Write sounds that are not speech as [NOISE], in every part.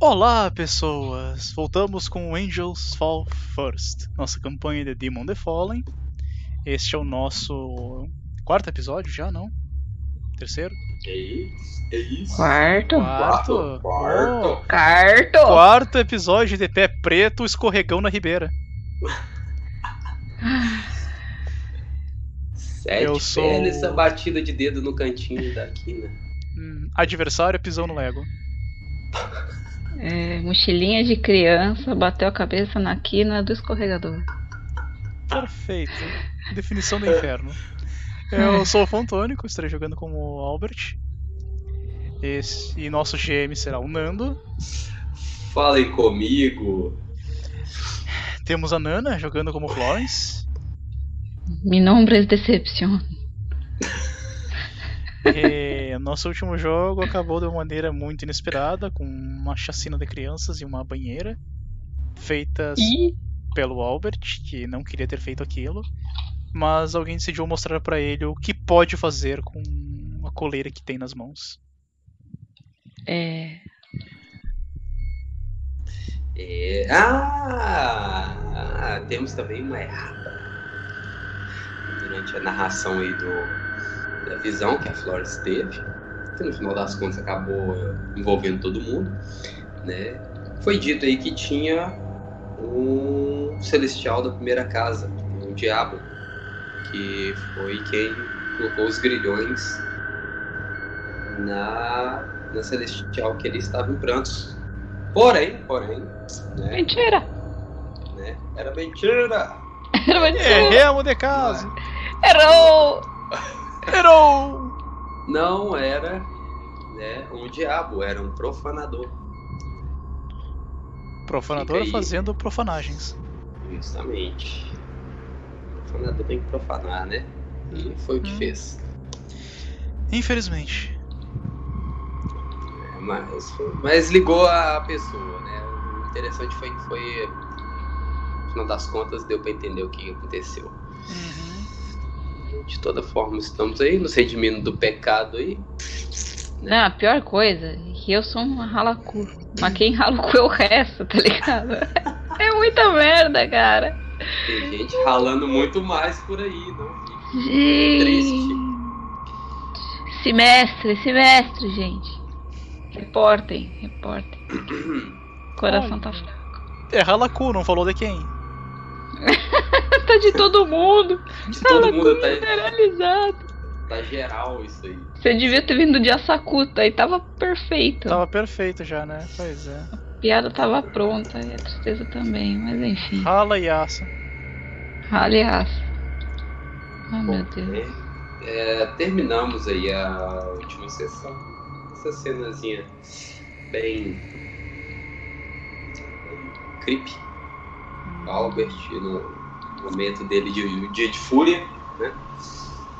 Olá, pessoas! Voltamos com Angels Fall First, nossa campanha de Demon the Fallen. Este é o nosso quarto episódio já, não? Terceiro? É isso, é isso. Quarto. Quarto? Quarto. Oh, Quarto. quarto episódio de pé preto, escorregão na ribeira. Sete Eu sou- essa batida de dedo no cantinho da quina. Hum, adversário pisão no Lego. [LAUGHS] É, mochilinha de criança, bateu a cabeça na quina do escorregador. Perfeito. Definição do inferno. Eu sou o Fontônico, estarei jogando como Albert. Esse, e nosso GM será o Nando. Falem comigo. Temos a Nana jogando como Florence. Mi nombre es decepción. E nosso último jogo acabou de uma maneira muito inesperada, com uma chacina de crianças e uma banheira. Feitas E pelo Albert, que não queria ter feito aquilo. Mas alguém decidiu mostrar pra ele o que pode fazer com a coleira que tem nas mãos. é, É... Ah, ah, temos também uma errata. Durante a narração aí do, da visão que a Flores teve, que no final das contas acabou envolvendo todo mundo, né? Foi dito aí que tinha um celestial da primeira casa, um diabo, que foi quem colocou os grilhões na, na celestial que ele estava em prantos. Porém, porém, né, mentira. né, era mentira. Era mentira. Erremos de caso! Errou. [LAUGHS] Errou! Não era né, um diabo, era um profanador. Profanador fazendo profanagens. Justamente. Profanador tem que profanar, né? E foi o que Hum. fez. Infelizmente. É, Mas, mas ligou a pessoa, né? O interessante foi que foi. No final das contas, deu pra entender o que aconteceu. Uhum. De toda forma, estamos aí nos redimindo do pecado aí. Não, a pior coisa é que eu sou uma ralacu. Mas quem rala o cu é o resto, tá ligado? [LAUGHS] É muita merda, cara. Tem gente ralando muito mais por aí, não fique Gente. triste. Semestre, semestre, gente. Reportem, reportem. [CLEARS THROAT] Coração tá fraco. É Halaku, não falou de quem? [LAUGHS] Tá de todo mundo. De todo Ralacu mundo tá, generalizado. tá geral isso aí. Você devia ter vindo de Asakuta aí tava perfeito. Tava perfeito já, né? Pois é. A piada tava pronta e a tristeza também, mas enfim. Rala e aça. Aliás. Ai Bom, meu Deus. né? É, terminamos aí a última sessão. Essa cenazinha bem. bem creepy. Albert no momento dele de dia de fúria, né?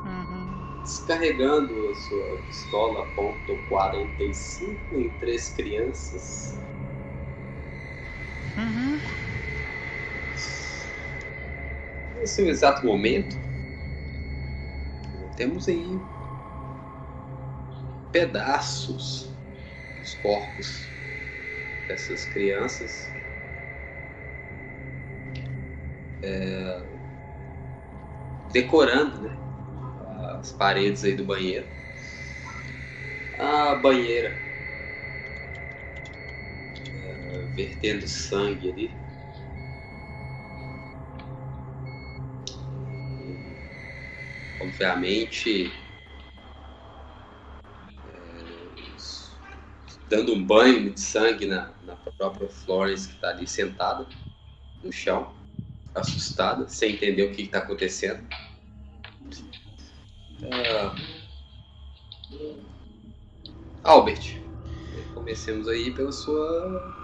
Uhum. Descarregando a sua pistola ponto .45 em três crianças. Uhum. Nesse exato momento, temos aí pedaços dos corpos dessas crianças é, decorando né, as paredes aí do banheiro. A banheira é, vertendo sangue ali. obviamente é, dando um banho de sangue na, na própria Florence que está ali sentada no chão, assustada, sem entender o que está acontecendo. Ah, Albert, comecemos aí pela sua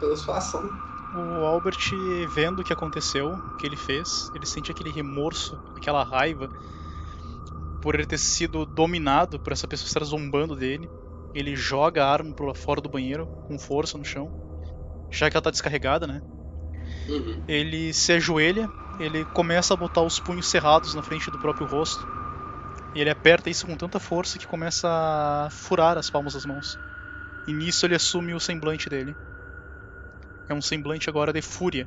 pela sua ação. O Albert, vendo o que aconteceu, o que ele fez, ele sente aquele remorso, aquela raiva por ele ter sido dominado por essa pessoa estar zombando dele. Ele joga a arma pra fora do banheiro com força no chão, já que ela tá descarregada, né? Uhum. Ele se ajoelha, ele começa a botar os punhos cerrados na frente do próprio rosto. E ele aperta isso com tanta força que começa a furar as palmas das mãos. E nisso ele assume o semblante dele. É um semblante agora de fúria.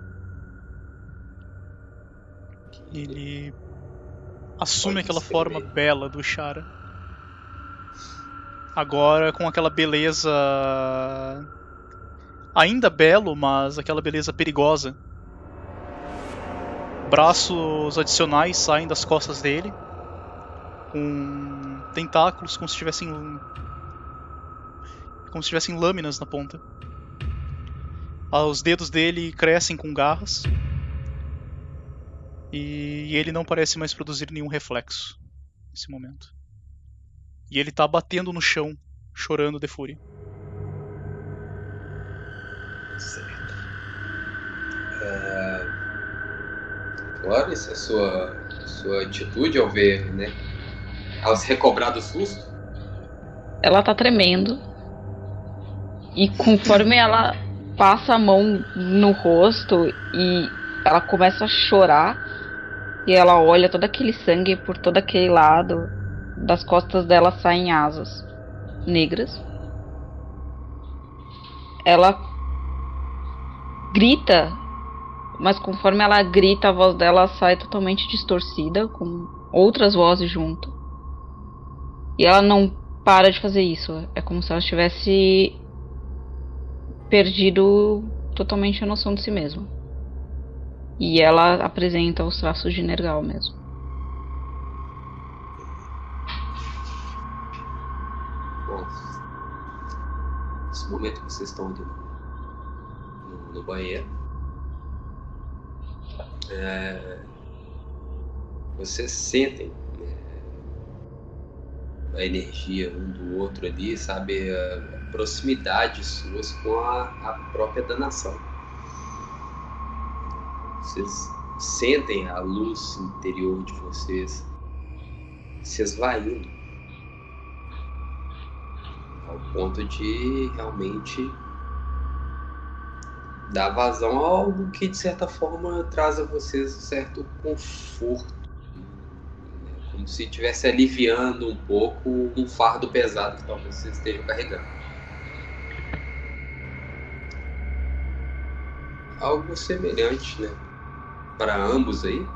Ele assume Pode aquela forma bem. bela do Shara. Agora com aquela beleza. Ainda belo, mas aquela beleza perigosa. Braços adicionais saem das costas dele. Com tentáculos como se tivessem. Como se tivessem lâminas na ponta. Ah, Os dedos dele crescem com garras. E ele não parece mais produzir nenhum reflexo nesse momento. E ele tá batendo no chão, chorando de fúria. Certo. É... Flores, a sua, sua atitude ao ver, né? Ao se recobrar do susto? Ela tá tremendo. E conforme ela passa a mão no rosto e ela começa a chorar, e ela olha todo aquele sangue por todo aquele lado, das costas dela saem asas negras. Ela grita, mas conforme ela grita, a voz dela sai totalmente distorcida, com outras vozes junto. E ela não para de fazer isso. É como se ela tivesse perdido totalmente a noção de si mesma. E ela apresenta os traços de Nergal mesmo. Bom, nesse momento que vocês estão no, no- no banheiro, é, vocês sentem né, a energia um do outro ali, sabe? A, a proximidade suas com a, a própria danação. Vocês sentem a luz interior de vocês se esvaindo ao ponto de realmente dar vazão a algo que de certa forma traz a vocês um certo conforto, né? como se estivesse aliviando um pouco um fardo pesado que talvez vocês estejam carregando. Algo semelhante, né, para ambos aí.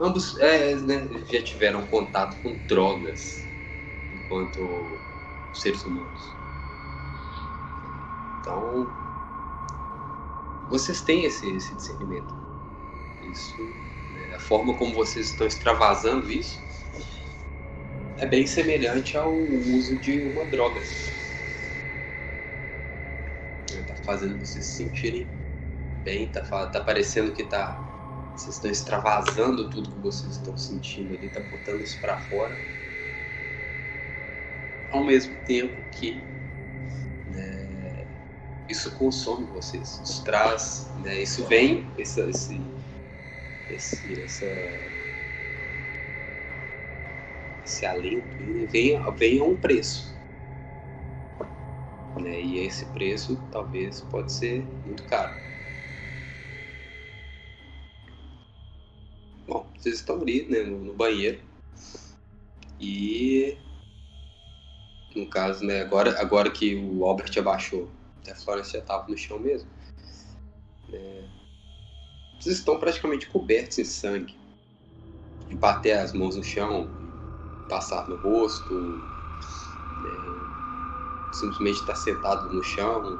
Ambos é, né, já tiveram contato com drogas enquanto seres humanos. Então, vocês têm esse, esse discernimento. Isso, né, a forma como vocês estão extravasando isso é bem semelhante ao uso de uma droga. Está fazendo vocês se sentirem bem, tá, fa- tá parecendo que tá, vocês estão extravasando tudo que vocês estão sentindo ali, tá botando isso para fora ao mesmo tempo que né, isso consome vocês, isso traz, né, isso vem, esse, esse, essa, esse alento vem, vem a um preço. Né, e esse preço talvez pode ser muito caro. Bom, vocês estão ali né, no, no banheiro e no caso, né, agora, agora que o Albert abaixou, até a Florence já estava no chão mesmo. né, vocês estão praticamente cobertos em sangue. Bater as mãos no chão, passar no rosto, né, simplesmente estar sentado no chão,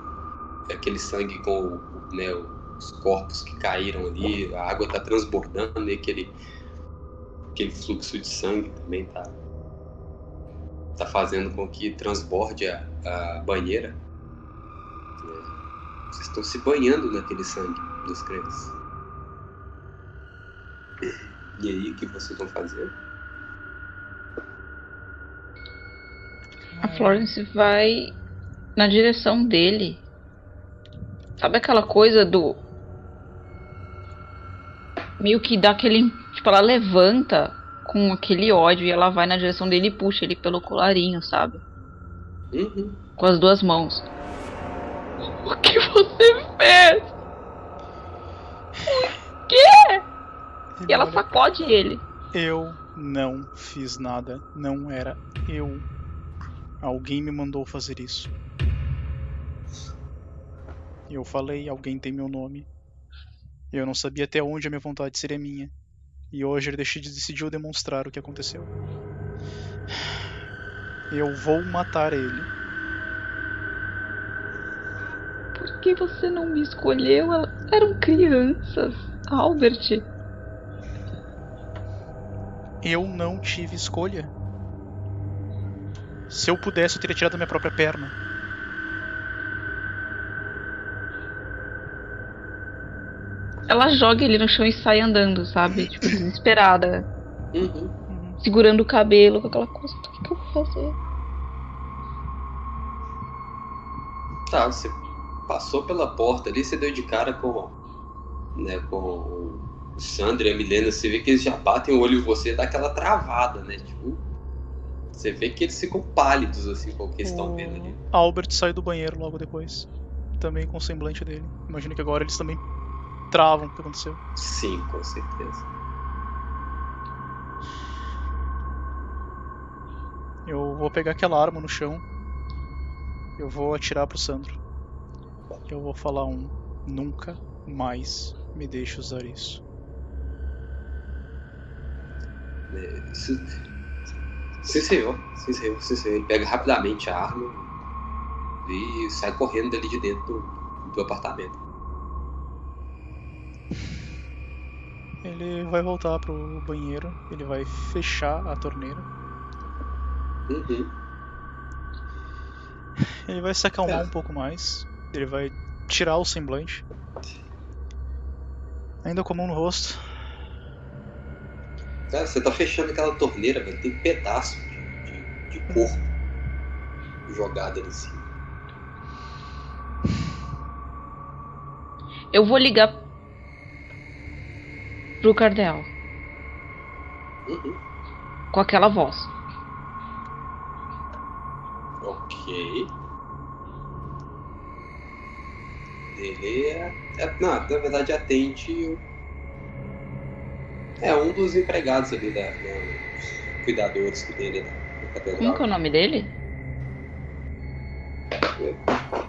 aquele sangue com né, os corpos que caíram ali, a água está transbordando e aquele, aquele fluxo de sangue também está tá fazendo com que transborde a, a banheira. Vocês estão se banhando naquele sangue dos crentes. E aí, o que vocês vão fazer? A Florence vai na direção dele. Sabe aquela coisa do. Meio que dá aquele. Tipo, ela levanta com aquele ódio e ela vai na direção dele e puxa ele pelo colarinho, sabe? Uhum. Com as duas mãos. O que você fez? O quê? E ela sacode ele. Eu não fiz nada. Não era eu. Alguém me mandou fazer isso. Eu falei, alguém tem meu nome. Eu não sabia até onde a minha vontade seria minha. E hoje ele decidiu demonstrar o que aconteceu. Eu vou matar ele. Por que você não me escolheu? Eram crianças, Albert. Eu não tive escolha. Se eu pudesse, eu teria tirado a minha própria perna. Ela joga ele no chão e sai andando, sabe? Tipo, desesperada. Uhum. Segurando o cabelo com aquela coisa. O que, que eu vou fazer? Tá, você passou pela porta ali, você deu de cara com. Né, com o Sandro e a Milena, você vê que eles já batem o olho em você dá aquela travada, né? Tipo. Você vê que eles ficam pálidos assim com o que eles estão vendo ali. Albert sai do banheiro logo depois. Também com o semblante dele. Imagino que agora eles também travam o que aconteceu. Sim, com certeza. Eu vou pegar aquela arma no chão. Eu vou atirar pro Sandro. Eu vou falar um nunca mais me deixe usar isso. É, Sim, sim senhor, sim senhor, sim senhor. Ele pega rapidamente a arma e sai correndo dali de dentro do, do apartamento. Ele vai voltar pro banheiro, ele vai fechar a torneira, Uhum. ele vai se acalmar É. um pouco mais, ele vai tirar o semblante. Ainda com a mão no rosto. Cara, você tá fechando aquela torneira, velho. Tem pedaço de, de, de corpo jogado ali em cima. Eu vou ligar pro Cardel Uhum. com aquela voz. Ok. Ele é, é- Não, na verdade atende. o- É um dos empregados ali da. da- cuidadores que tem ali na, na catedral. Como que é o nome dele?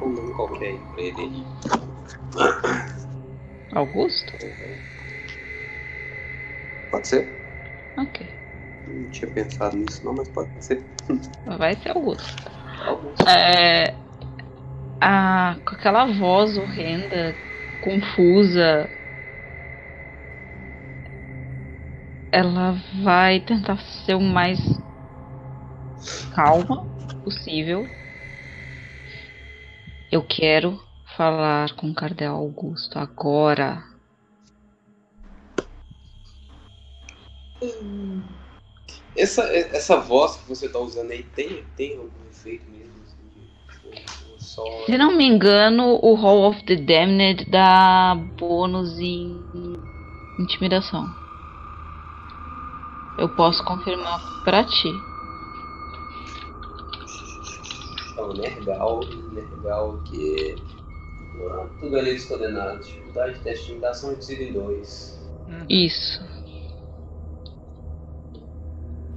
Um nome qualquer aí pra ele aí. Augusto? Pode ser? Ok. Não tinha pensado nisso não, mas pode ser. Vai ser Augusto. Augusto. É, a, com aquela voz horrenda, confusa, ela vai tentar ser o mais calma possível. Eu quero falar com o Cardel Augusto agora. Essa, essa voz que você tá usando aí tem, tem algum efeito mesmo? Só... Se não me engano, o Hall of the Damned dá bônus em intimidação. Eu posso confirmar pra ti. Então, Nergal, Nergal que tudo ali descoordenado. Dificuldade de teste de intimidação reduzida em 2. Isso.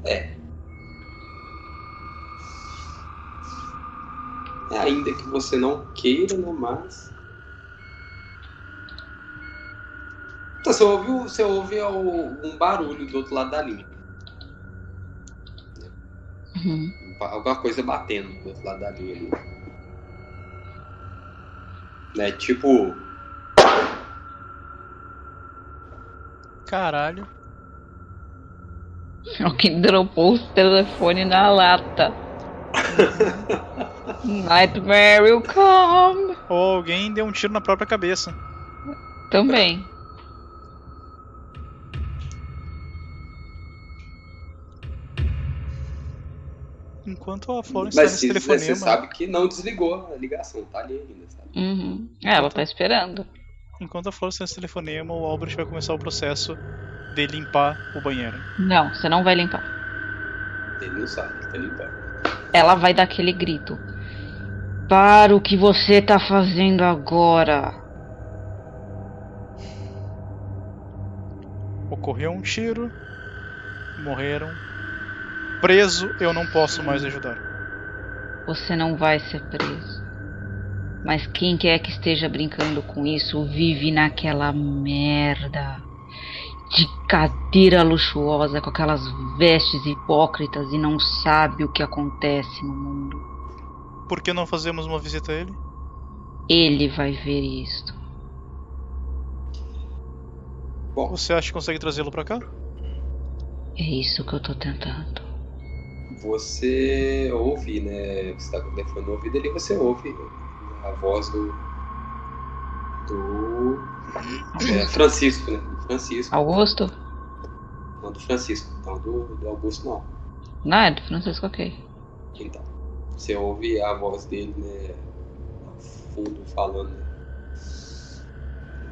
É, ainda que você não queira, né? Mas. Então, você ouve, o- você ouve o- um barulho do outro lado da linha. Uhum. Alguma coisa batendo do outro lado da linha ali. Né? Tipo. Caralho. Alguém dropou o telefone na lata. [LAUGHS] Nightmare will come. Ou alguém deu um tiro na própria cabeça. Também. Enquanto a Florence Mas nesse se- telefonema. você sabe que não desligou a ligação, tá ali ainda, sabe? Uhum. É, ela tá esperando. Enquanto a Florence tá nesse telefonema, o Albert vai começar o processo de limpar o banheiro. Não, você não vai limpar. Ele não sabe, ele tá limpando. Ela vai dar aquele grito. Para o que você tá fazendo agora. Ocorreu um tiro. Morreram. Preso, eu não posso mais ajudar. Você não vai ser preso. Mas quem quer que esteja brincando com isso vive naquela merda de cadeira luxuosa com aquelas vestes hipócritas e não sabe o que acontece no mundo. Por que não fazemos uma visita a ele? Ele vai ver isto. Bom, Você acha que consegue trazê-lo pra cá? É isso que eu tô tentando. você ouve, né? Você tá com o telefone no ouvido ali, você ouve a voz do. do. é, Francisco, né? Francisco. Augusto? Não, do Francisco. Não, do, do Augusto não. Não, é do Francisco, ok. Então. Você ouve a voz dele, né? Ao fundo falando. né,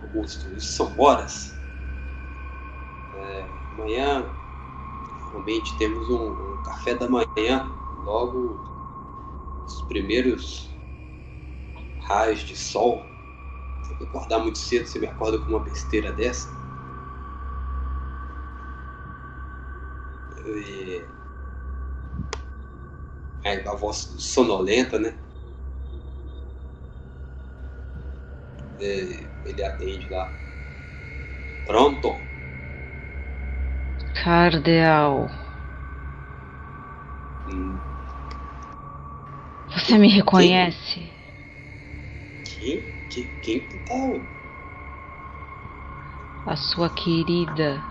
Augusto, isso são horas. É, amanhã realmente temos um, um café da manhã. Logo os primeiros raios de sol. Você vai acordar muito cedo, você me acorda com uma besteira dessa. E... É, a voz sonolenta, né? É, ele atende lá. Pronto. Cardeal, Hum, você me reconhece? Quem? Quem, quem que tá? A sua querida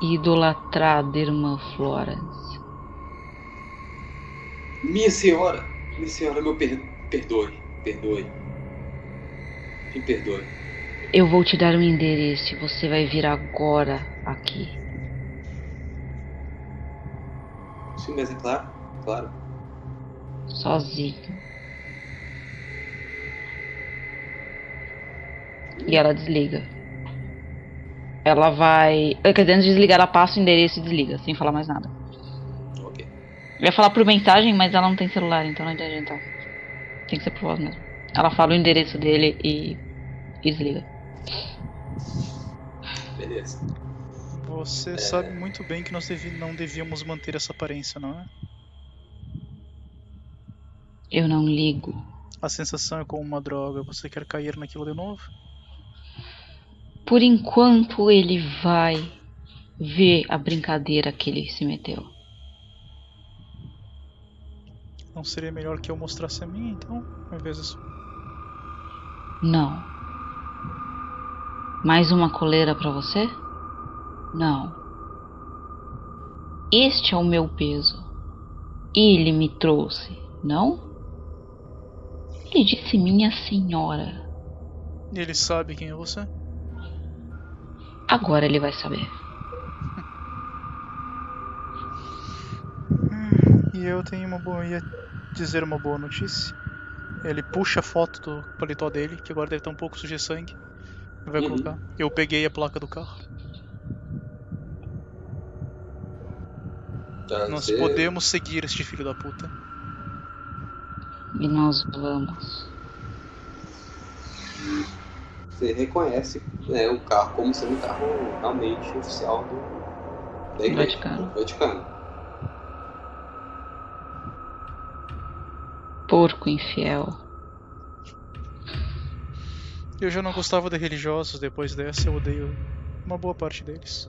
e idolatrada irmã Florence. Minha senhora! Minha senhora, meu per... perdoe. Perdoe. Me perdoe. Eu vou te dar um endereço e você vai vir agora aqui. Sim, mas é claro. Claro. Sozinho. E ela desliga. Ela vai. Quer dizer, antes de desligar, ela passa o endereço e desliga, sem falar mais nada. Eu ia falar por mensagem, mas ela não tem celular, então não adianta. Tem que ser por voz mesmo. Ela fala o endereço dele e, e desliga. Beleza. Você sabe muito bem que nós devi- não devíamos manter essa aparência, não é? Eu não ligo. A sensação é como uma droga. Você quer cair naquilo de novo? Por enquanto ele vai ver a brincadeira que ele se meteu. Não seria melhor que eu mostrasse a minha, então? Ao invés disso. Não. Mais uma coleira pra você? Não. Este é o meu peso. Ele me trouxe, não? Ele disse minha senhora. E ele sabe quem é você? Agora ele vai saber. [LAUGHS] E eu tenho uma boa. Dizer uma boa notícia. Ele puxa a foto do paletó dele, que agora deve estar um pouco sujo de sangue. Vai Uhum. colocar. Eu peguei a placa do carro. Tá, Nós você- podemos seguir este filho da puta. E nós vamos. Você reconhece né, o carro como sendo um carro realmente oficial do da igreja, Vaticano. do Vaticano. Porco infiel. Eu já não gostava de religiosos, depois dessa eu odeio uma boa parte deles.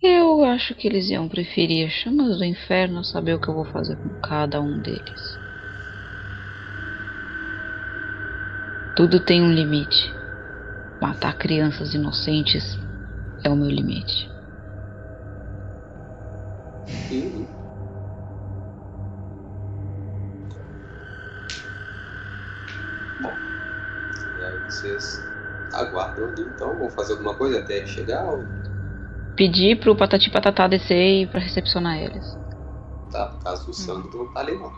Eu acho que eles iam preferir chamas do inferno a saber o que eu vou fazer com cada um deles. Tudo tem um limite. Matar crianças inocentes é o meu limite. Uhum. Bom, e aí vocês aguardam ali, então vão fazer alguma coisa até ele chegar? Ou... Pedi pro Patati Patatá descer e pra recepcionar eles. Tá, no caso do Sandro não tá ali não.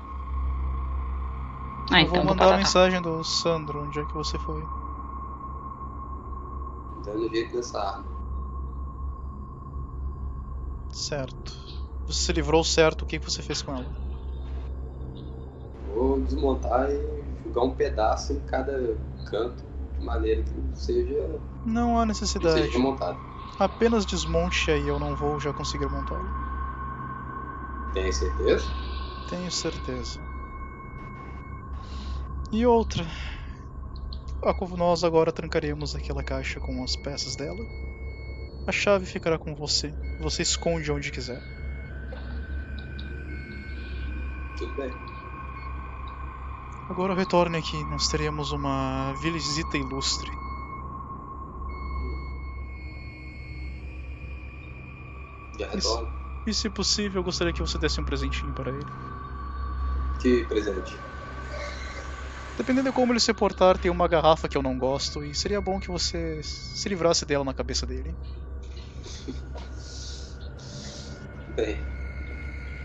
Ah, eu então vou mandar a mensagem do Sandro, onde é que você foi. Dando jeito nessa arma. Certo. Você se livrou certo, o que você fez com ela? Vou desmontar e jogar um pedaço em cada canto, de maneira que seja, Não há necessidade. seja remontado. Apenas desmonte aí, eu não vou já conseguir montá-lo. Tem certeza? Tenho certeza. E outra. Nós agora trancaremos aquela caixa com as peças dela. A chave ficará com você. Você esconde onde quiser. Tudo bem. Agora retorne aqui. Nós teremos uma visita ilustre. Já retorno. E se possível, eu gostaria que você desse um presentinho para ele. Que presente. Dependendo de como ele se portar, tem uma garrafa que eu não gosto e seria bom que você se livrasse dela na cabeça dele. Bem.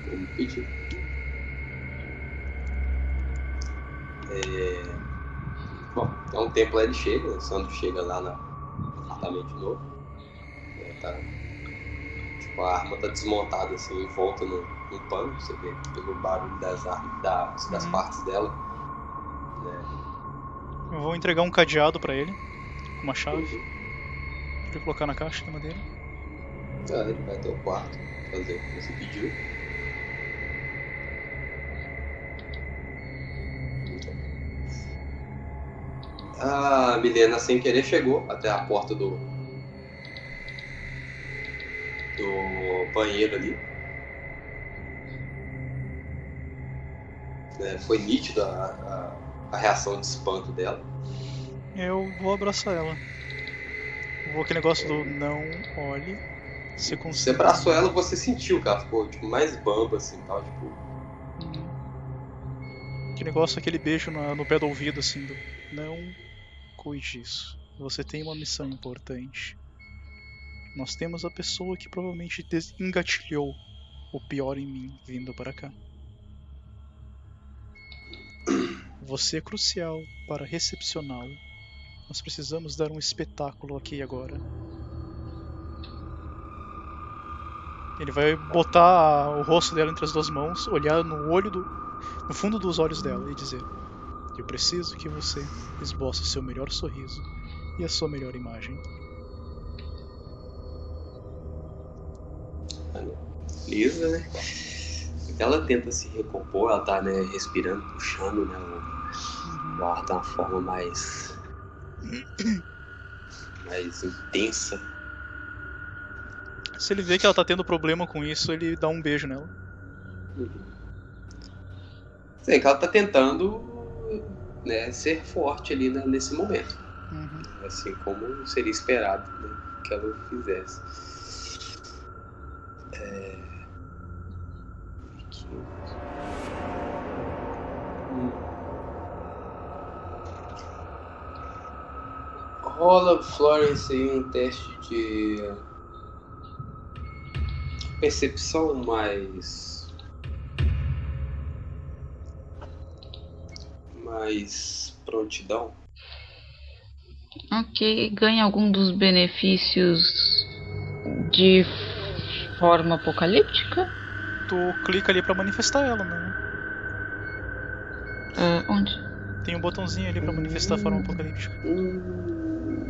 Vamos pedir. É... Bom, é um tempo lá ele chega, o Sandro chega lá no apartamento de novo. É, tá... Tipo, a arma tá desmontada assim, envolta no, no pano, você vê pelo barulho das, armas, das, das Uhum. partes dela. né? Eu vou entregar um cadeado para ele, com uma chave, pra ele colocar na caixa de madeira. Ah, ele vai até o quarto fazer o que você pediu. A Milena, sem querer, chegou até a porta do. do banheiro ali. É, foi nítida a, a, a reação de espanto dela. Eu vou abraçar ela. Vou aquele negócio do não olhe. Se Você consegue. abraçou ela, você sentiu que ela ficou tipo, mais bamba assim tal, tipo. Que negócio, aquele beijo na- no pé do ouvido, assim, do não cuide disso. Você tem uma missão importante. Nós temos a pessoa que provavelmente des- engatilhou o pior em mim vindo para cá. Você é crucial para recepcioná-lo. Nós precisamos dar um espetáculo aqui agora. Ele vai botar o rosto dela entre as duas mãos, olhar no olho do, no fundo dos olhos dela e dizer: Eu preciso que você esboce seu melhor sorriso e a sua melhor imagem. Lisa, né? Ela tenta se recompor, ela tá, né, respirando, puxando, né, o, o ar de uma forma mais. mais intensa. Se ele vê que ela tá tendo problema com isso, ele dá um beijo nela. Sei que ela tá tentando, né, ser forte ali né, nesse momento. Uhum. Assim como seria esperado né, que ela fizesse. É... Hum. Rola, Florence, aí um teste de percepção mais. Mais prontidão. Ok, ganha algum dos benefícios de forma apocalíptica? Tu clica ali pra manifestar ela, né? Ah, onde? Tem um botãozinho ali pra manifestar a forma apocalíptica. Hum.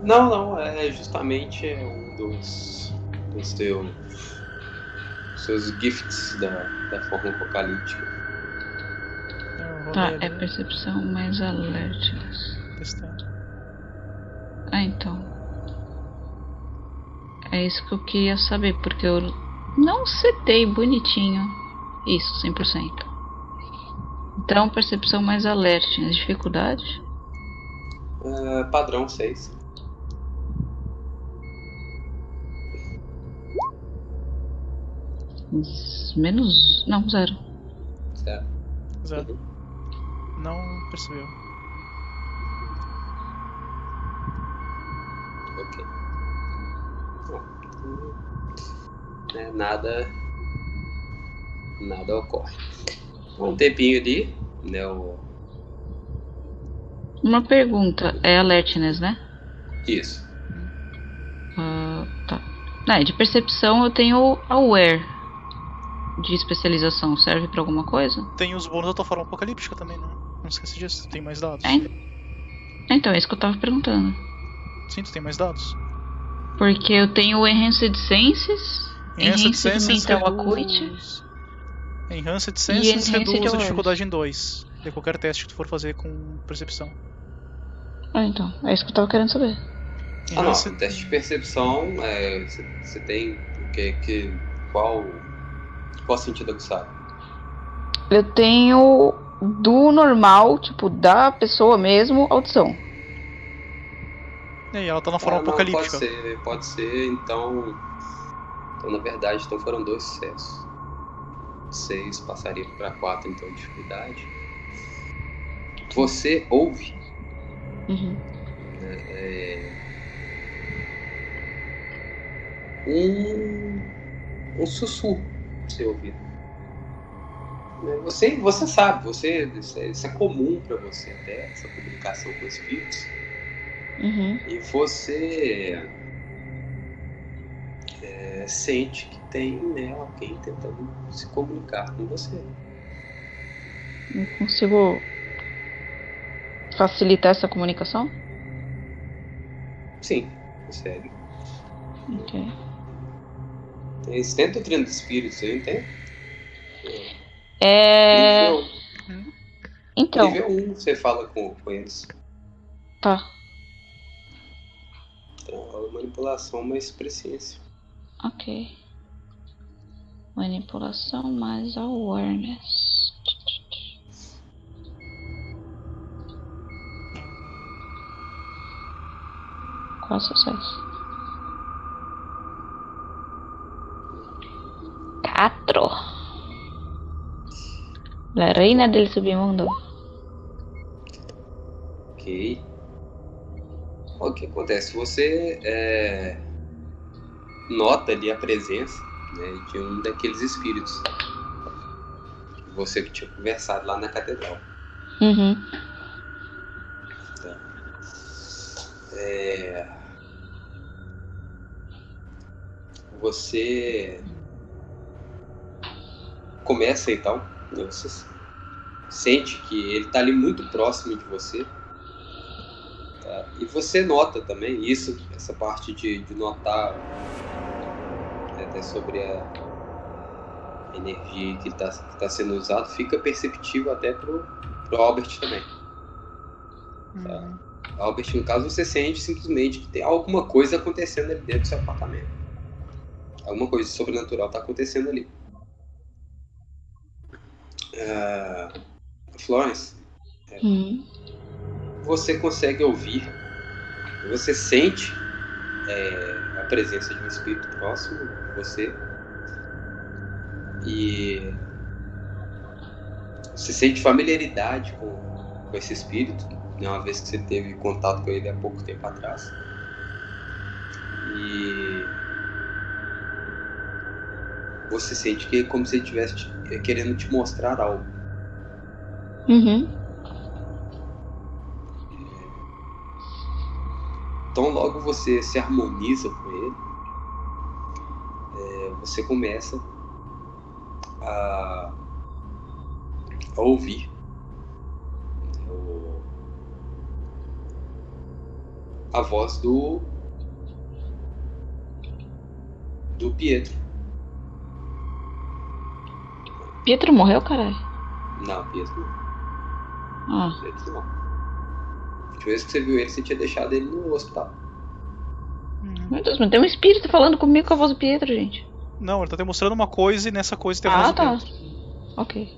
Não, não, é justamente um dos, dos teus, seus gifts da, da forma apocalíptica. Tá, é percepção mais alertness. testando. Ah, então. É isso que eu queria saber, porque eu não setei bonitinho. Isso, 100%. Então, percepção mais alertness. Dificuldade? É, padrão 6. Menos. Não, zero. Certo? Zero. Não percebeu. Ok. Bom, né, nada. Nada ocorre. Um tempinho ali, né? O, Uma pergunta. É alertness, né? isso. Ah, tá. Ah, de percepção eu tenho aware. De especialização. Serve pra alguma coisa? Tem os bônus da tua forma apocalíptica também, né? Não esquece disso, tem mais dados. É. Então, é isso que eu tava perguntando. Sim, tu tem mais dados. Porque eu tenho o Enhanced Senses Enhanced Enhanced Senses Mental reduz... Acuity. Enhanced Senses Enhanced reduz a dificuldade em 2 de qualquer teste que tu for fazer com percepção. Ah, então. É isso que eu tava querendo saber. Ah, não. Teste de percepção, é, você você tem o que, que. Qual. Qual sentido aguçado? Eu tenho do normal, tipo, da pessoa mesmo, audição. E aí, ela tá na forma Ah, não, apocalíptica. Pode ser, pode ser, então. Então, na verdade, então foram dois sucessos. Seis passaria para quatro, então, de dificuldade. Você ouve Uhum. é, um, um sussurro no seu ouvido. Você, você sabe, você, isso, é, é comum para você até, essa comunicação com espíritos. Uhum. E você é, sente que tem né, alguém tentando se comunicar com você. Eu consigo facilitar essa comunicação? Sim, consegue. Ok. Treino de espíritos, eu entendo. É. Então, nível 1 você fala com, com eles. tá. Então, manipulação mais presciência. Ok. Manipulação mais awareness. Qual sucesso? Quatro. La reina del submundo. Ok. O que acontece? Você é, nota ali a presença né, de um daqueles espíritos. Você que tinha conversado lá na catedral. Uhum. É, Você começa então, né, você sente que ele está ali muito próximo de você. tá? E você nota também isso, essa parte de, de notar né, até sobre a energia que está sendo usado, fica perceptível até pro, pro Albert também. Uhum. Albert, no caso, você sente simplesmente que tem alguma coisa acontecendo ali dentro do seu apartamento. Alguma coisa sobrenatural está acontecendo ali. Ah, Florence, Uhum. você consegue ouvir, você sente é, a presença de um espírito próximo de você e você sente familiaridade com, com esse espírito, né, uma vez que você teve contato com ele há pouco tempo atrás. E você sente que é como se ele estivesse querendo te mostrar algo. Uhum. Então logo você se harmoniza com ele, é, você começa a, a ouvir o- a voz do do Pietro. Pietro morreu, caralho? Não, Pietro não. Ah, Pietro não. A última vez que você viu ele, você tinha deixado ele no hospital. Uhum. meu Deus, mas tem um espírito falando comigo com a voz do Pietro, gente. Não, ele tá te mostrando uma coisa e nessa coisa tem a Ah, voz do tá. Pedro. Ok.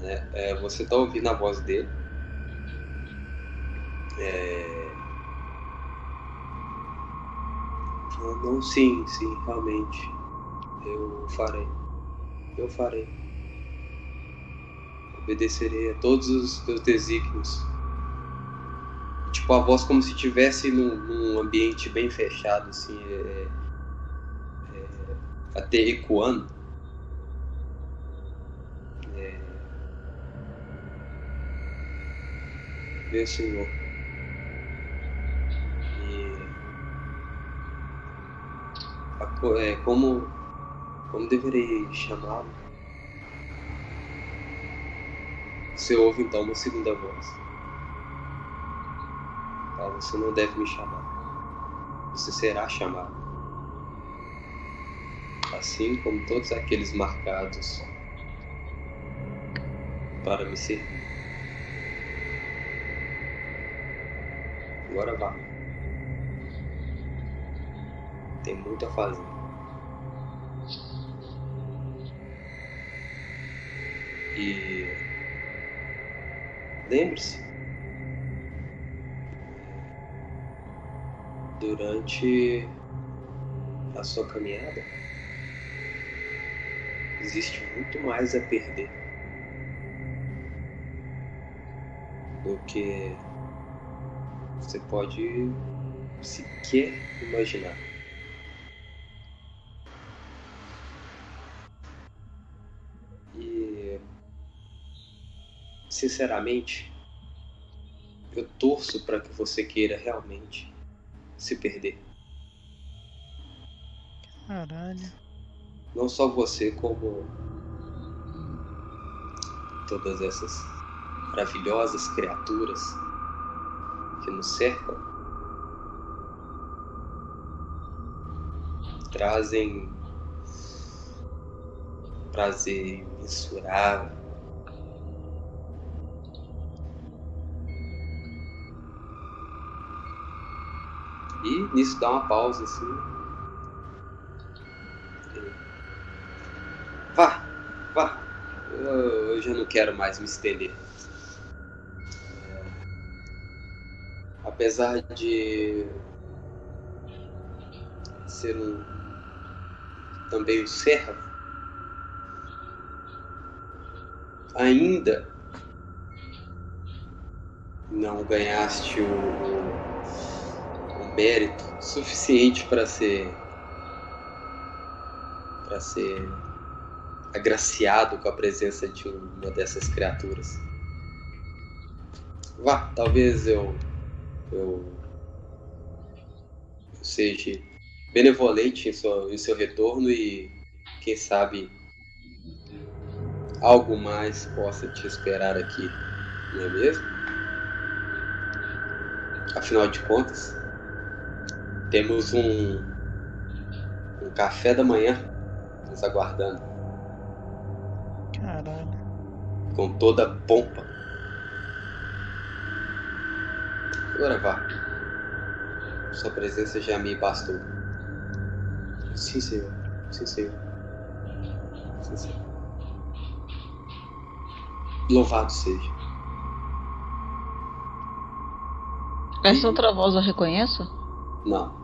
né? É, você tá ouvindo a voz dele. É... Ah, Não, sim, sim, realmente. Eu farei. Eu farei. Obedecerei a todos os teus desígnios. Tipo, a voz como se estivesse num, num ambiente bem fechado, assim, é, é, até ecoando. Meu Senhor. E a co- é, como como deverei chamá-lo? Você ouve então uma segunda voz. Tá, você não deve me chamar. Você será chamado. assim como todos aqueles marcados para me servir. Agora vá. Tem muito a fazer. E lembre-se, durante a sua caminhada, existe muito mais a perder do que você pode sequer imaginar. Sinceramente, eu torço para que você queira realmente se perder. Caralho. Não só você, como todas essas maravilhosas criaturas que nos cercam trazem prazer imensurável. E nisso dá uma pausa assim. Vá, vá. Eu, eu já não quero mais me estender. É, apesar de ser um também um servo, ainda não ganhaste o, o mérito suficiente para ser para ser agraciado com a presença de uma dessas criaturas. Vá, talvez eu eu seja benevolente em seu, em seu retorno e quem sabe algo mais possa te esperar aqui, não é mesmo? Afinal de contas, temos um, um café da manhã nos aguardando. Caralho. Com toda a pompa. Agora vá. Sua presença já me bastou. Sim, senhor. Sim, senhor. Sim, senhor. Louvado seja. Essa outra voz eu reconheço? Não.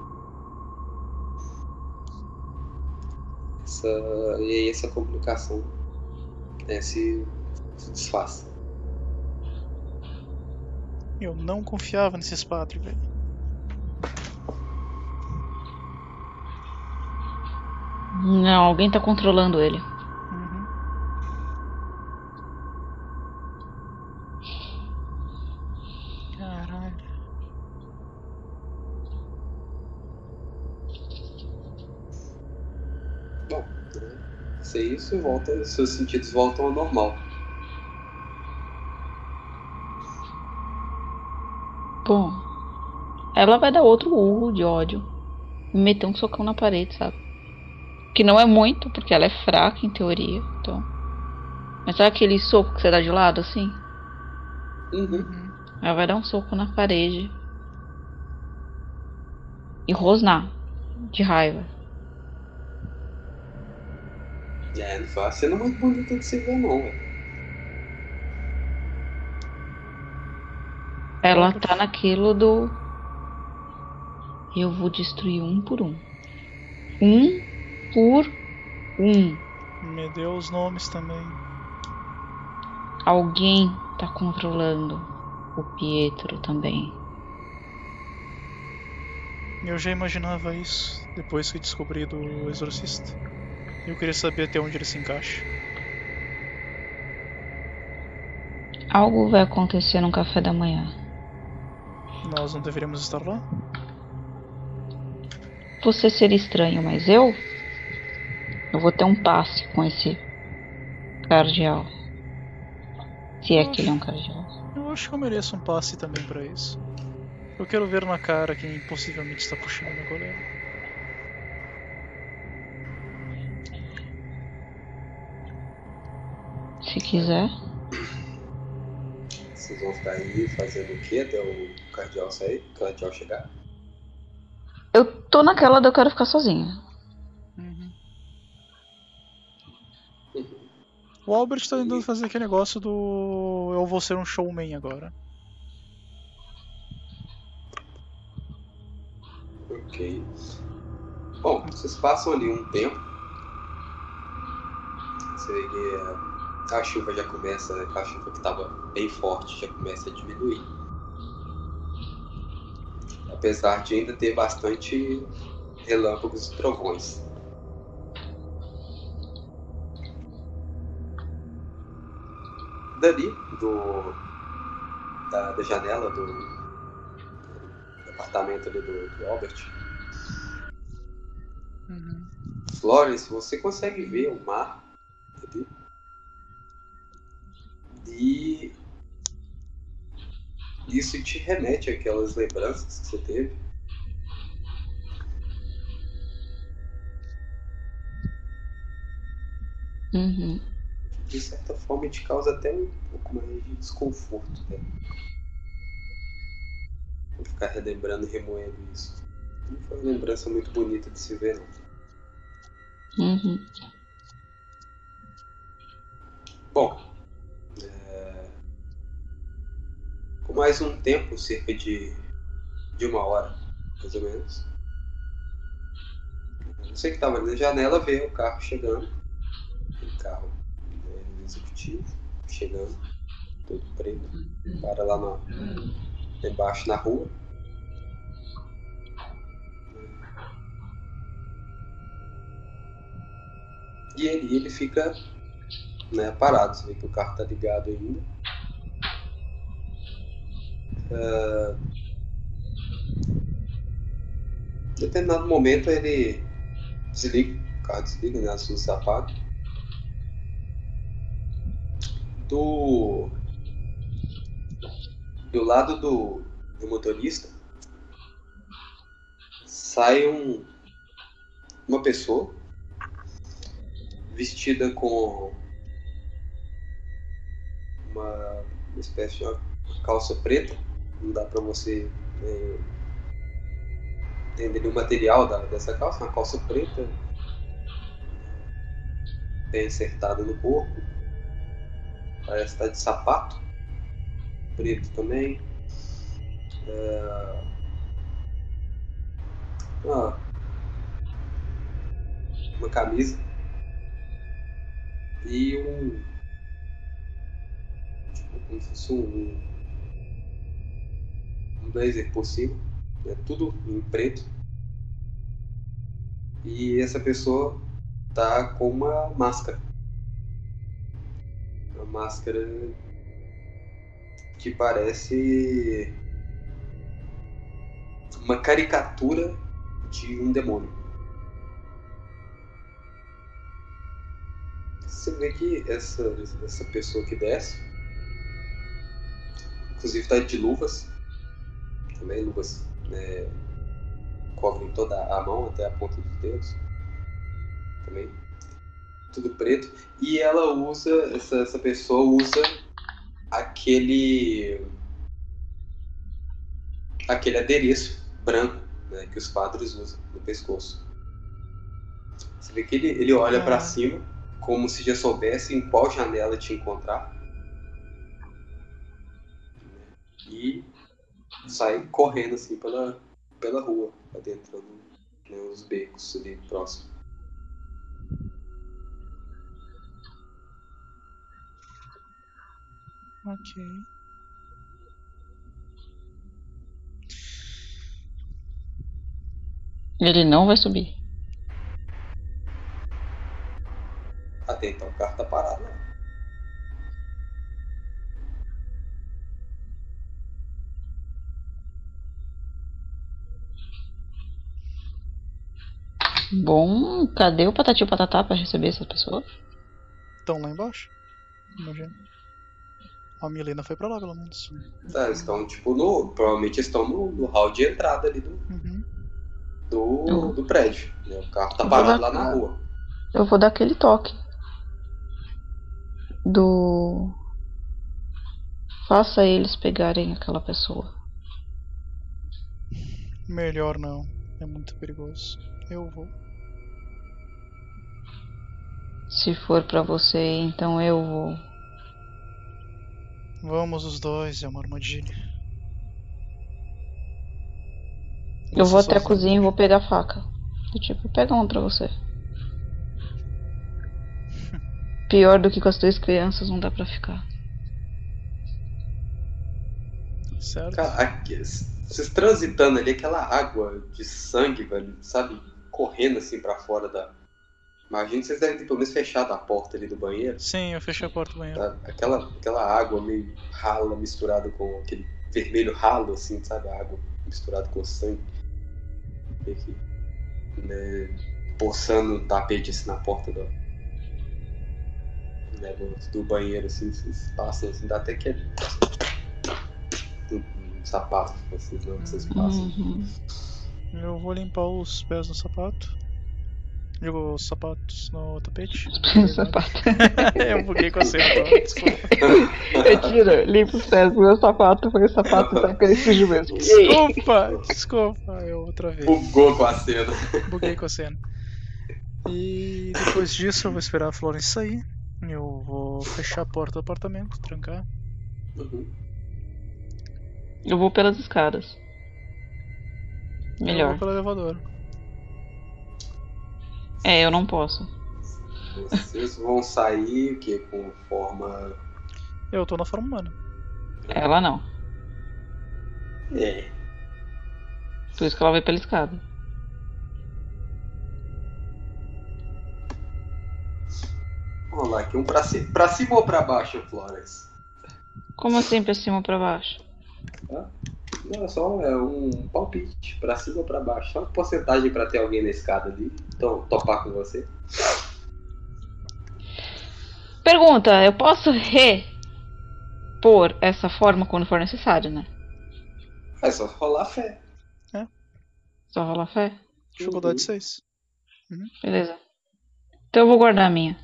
Essa, e aí essa complicação né, se, se desfaz. Eu não confiava nesses padres, velho. Não, alguém tá controlando ele. Isso, volta, seus sentidos voltam ao normal. Bom, ela vai dar outro urro de ódio. E meter um socão na parede, sabe? Que não é muito, porque ela é fraca em teoria. Então. Mas sabe aquele soco que você dá de lado assim? Uhum. Ela vai dar um soco na parede. E rosnar. De raiva. É, não foi uma cena muito bonita de se ver, não, velho. Ela tá naquilo do. Eu vou destruir um por um. Um por um. Me deu os nomes também. Alguém tá controlando o Pietro também. Eu já imaginava isso depois que descobri do Exorcista. Eu queria saber até onde ele se encaixa. Algo vai acontecer no café da manhã. Nós não deveríamos estar lá? Você seria estranho, mas eu. Eu vou ter um passe com esse cardeal. Se é que ele é um cardeal. Eu acho que eu mereço um passe também pra isso. Eu quero ver na cara quem possivelmente está puxando minha colega. Se quiser. Vocês vão ficar aí fazendo o quê até o cardeal sair? O cardeal chegar? Eu tô naquela de eu quero ficar sozinha. Uhum. O Albert tá tentando fazer aquele negócio do. Eu vou ser um showman agora. Ok. Bom, vocês passam ali um tempo. Você vê que a chuva já começa, a chuva que estava bem forte já começa a diminuir. Apesar de ainda ter bastante relâmpagos e trovões. Dali, do, da, da janela do, do apartamento ali do, do Albert, Uhum. Florence, você consegue ver o mar E isso te remete àquelas lembranças que você teve. Uhum. De certa forma te causa até um pouco mais de desconforto. Né? Vou ficar relembrando e remoendo isso. Não foi uma lembrança muito bonita de se ver, não. Uhum. Bom, com mais um tempo, cerca de, de uma hora, mais ou menos. Você que estava ali na janela vê o carro chegando. O carro é, executivo chegando, todo preto. Para lá na, embaixo na rua. E ele, ele fica né, parado. Você vê que o carro tá ligado ainda. Ah, Em determinado momento ele desliga, o carro desliga, né, as luzes. Do, do lado do, do motorista sai um, uma pessoa vestida com uma, uma espécie de calça preta. Não dá pra você é, entender o material da, dessa calça. Uma calça preta, bem acertada no corpo. Parece estar de sapato, preto também. É, uma, uma camisa e um. Tipo, como se fosse um. Um blazer por cima, né? tudo em preto. E essa pessoa tá com uma máscara. Uma máscara que parece uma caricatura de um demônio. Você vê que essa, essa pessoa que desce, inclusive tá de luvas, também luvas né, cobrem toda a mão até a ponta dos dedos, também tudo preto, e ela usa, essa, essa pessoa usa aquele aquele adereço branco né, que os padres usam no pescoço. Você vê que ele, ele olha Ah. pra cima como se já soubesse em qual janela te encontrar. E sai correndo assim pela, pela rua, adentrando né, os becos ali próximo. Ok. Ele não vai subir. Até então o carro tá parado. Né? Bom, cadê o Patati e o Patatá pra receber essa pessoa? Estão lá embaixo. Imagina. A Milena foi pra lá, pelo menos. Tá, eles estão tipo no. Provavelmente estão no, no hall de entrada ali do, Uhum. do, Uhum. do prédio. né? O carro tá parado lá- lá na rua. Eu vou dar aquele toque. do. Faça eles pegarem aquela pessoa. Melhor não. É muito perigoso. Eu vou. Se for pra você, então eu vou. Vamos os dois, é uma armadilha. Eu vou até a cozinha e vou pegar a faca. Do tipo, pega um pra você. Pior do que com as duas crianças não dá pra ficar. Certo? Cara, vocês transitando ali, aquela água de sangue, velho, sabe? Correndo assim pra fora da. Imagina que vocês devem ter pelo menos fechado a porta ali do banheiro. Sim, eu fechei a porta do banheiro. Tá? Aquela, aquela água meio rala misturada com aquele vermelho ralo, assim, sabe? A água misturada com sangue. Que, né, poçando um tapete assim na porta do, né, do, do banheiro, assim, vocês passam, assim, dá até que é um, sapato, assim, não, vocês passam. Uhum. Eu vou limpar os pés no sapato. Os sapatos no tapete. [LAUGHS] Sapato. [LAUGHS] eu buguei com a cena, então, desculpa. Eu tiro, limpo os pés do meu sapato, foi o sapato tá aquele sujo mesmo. Desculpa, desculpa, eu outra vez. Bugou com a cena. Buguei com a cena. E depois disso eu vou esperar a Florence sair. Eu vou fechar a porta do apartamento, trancar. Uhum. Eu vou pelas escadas. Eu Melhor. vou pelo elevador. É, eu não posso. Vocês vão sair o que? Com forma. Eu tô na forma humana. Ela não. É. Por isso que ela vai pela escada. Vamos lá, aqui um pra, ci... pra cima ou pra baixo, Florence? Como assim pra cima ou pra baixo? Não, é só é um palpite, pra cima ou pra baixo. Só uma porcentagem pra ter alguém na escada ali. Então, topar com você. Pergunta, eu posso repor essa forma quando for necessário, né? É só rolar fé. Só rolar fé? Dificuldade 6. Beleza. Então eu vou guardar a minha.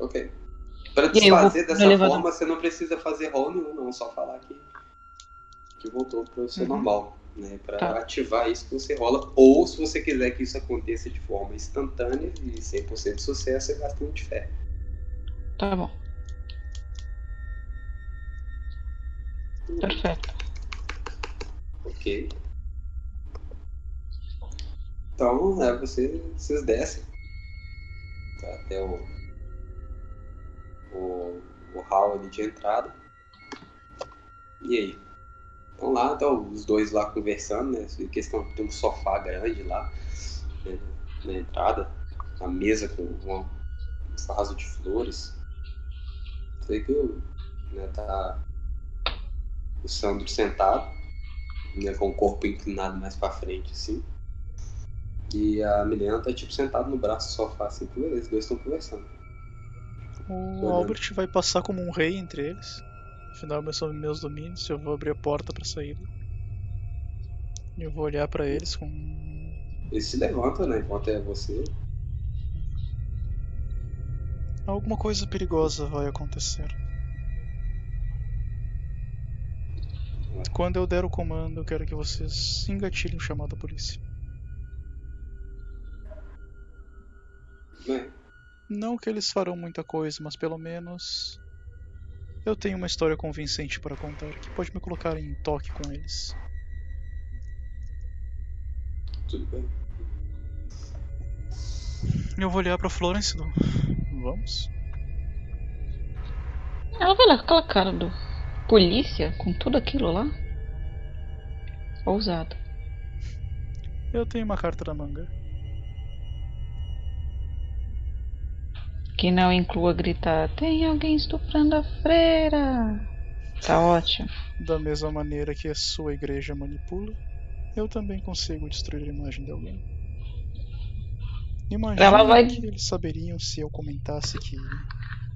Ok. Pra desfazer dessa elevador. forma, você não precisa fazer roll nenhum, não. Só falar que, que voltou pro seu Uhum. normal. Né? Pra Tá. ativar isso que você rola. Ou se você quiser que isso aconteça de forma instantânea e 100% de sucesso, você gasta de fé. Tá bom. Perfeito. Ok. Então, né, você, vocês descem tá, até o, o, o hall ali de entrada. E aí? Estão lá, estão os dois lá conversando, né? Que eles tão- tem um sofá grande lá né, na entrada, a mesa com um vaso de flores. Sei que o, né, tá o Sandro sentado né, com o corpo inclinado mais pra frente, assim. E a Milena tá, tipo, sentada no braço do sofá, assim, eles dois estão conversando. O Albert vai passar como um rei entre eles. Afinal, meus são meus domínios. Eu vou abrir a porta pra saída. Eu vou olhar pra eles com. Eles se levantam, né, enquanto é você. Alguma coisa perigosa vai acontecer. Quando eu der o comando, eu quero que vocês engatilhem o chamado da polícia. Né? Não que eles farão muita coisa, mas pelo menos eu tenho uma história convincente para contar que pode me colocar em toque com eles. Tudo bem. Eu vou olhar pra Florence do. Vamos? Ela vai lá com aquela cara do polícia com tudo aquilo lá. Ousado. Eu tenho uma carta na manga. Que não inclua gritar: tem alguém estuprando a freira. Tá ótimo. Da mesma maneira que a sua igreja manipula, eu também consigo destruir a imagem de alguém. Imagina Ela vai- que eles saberiam se eu comentasse que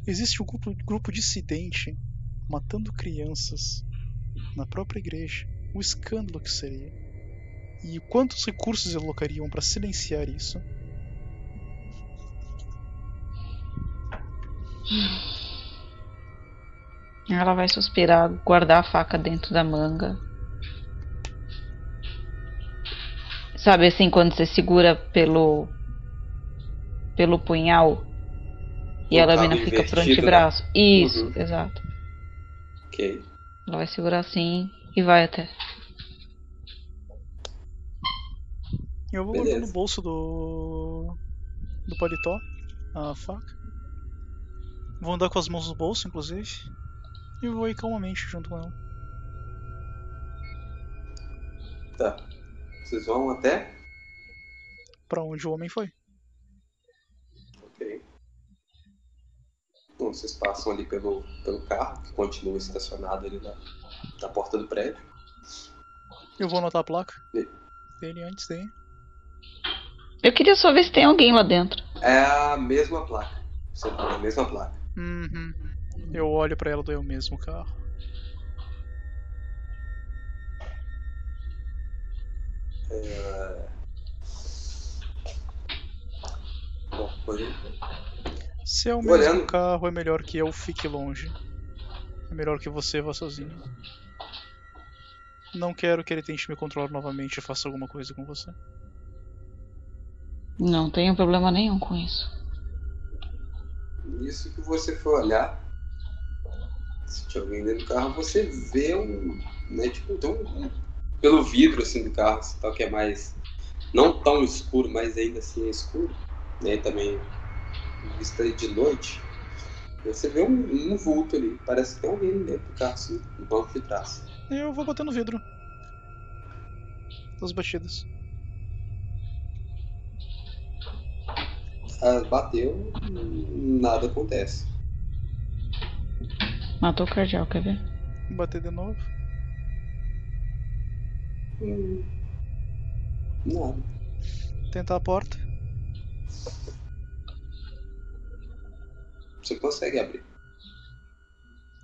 existe um grupo, grupo dissidente matando crianças na própria igreja. O escândalo que seria. E quantos recursos eles alocariam para silenciar isso? Ela vai suspirar, guardar a faca dentro da manga. Sabe assim, quando você segura pelo. pelo punhal e O a lâmina fica pro antebraço? Isso, Uhum. exato. Ok. Ela vai segurar assim e vai até. Eu vou Beleza. guardar no bolso do. do paletó a faca. Vou andar com as mãos no bolso, inclusive. E vou ir calmamente junto com ela. Tá. Vocês vão até? Pra onde o homem foi. Ok. Bom, vocês passam ali pelo, pelo carro, que continua estacionado ali na, na porta do prédio. Eu vou anotar a placa E- dele antes dele. Eu queria só ver se tem alguém lá dentro. É a mesma placa. Você na mesma placa. Uhum. Eu olho pra ela do eu mesmo carro. Bom, olhando. Se é o Tô mesmo olhando. carro, é melhor que eu fique longe. É melhor que você vá sozinho. Não quero que ele tente me controlar novamente e faça alguma coisa com você. Não tenho problema nenhum com isso. Nisso que você for olhar, se tinha alguém dentro do carro, você vê um. Né, tipo, tem um, pelo vidro assim do carro, assim, tal, que é mais. Não tão escuro, mas ainda assim é escuro. Né, também vista de noite. Você vê um, um vulto ali. Parece que tem alguém dentro do carro, assim, no banco de trás. Eu vou no vidro. Das batidas. Bateu, nada acontece. Matou o cardeal, quer ver? Bater de novo. Hum, nada. Tentar a porta. Você consegue abrir.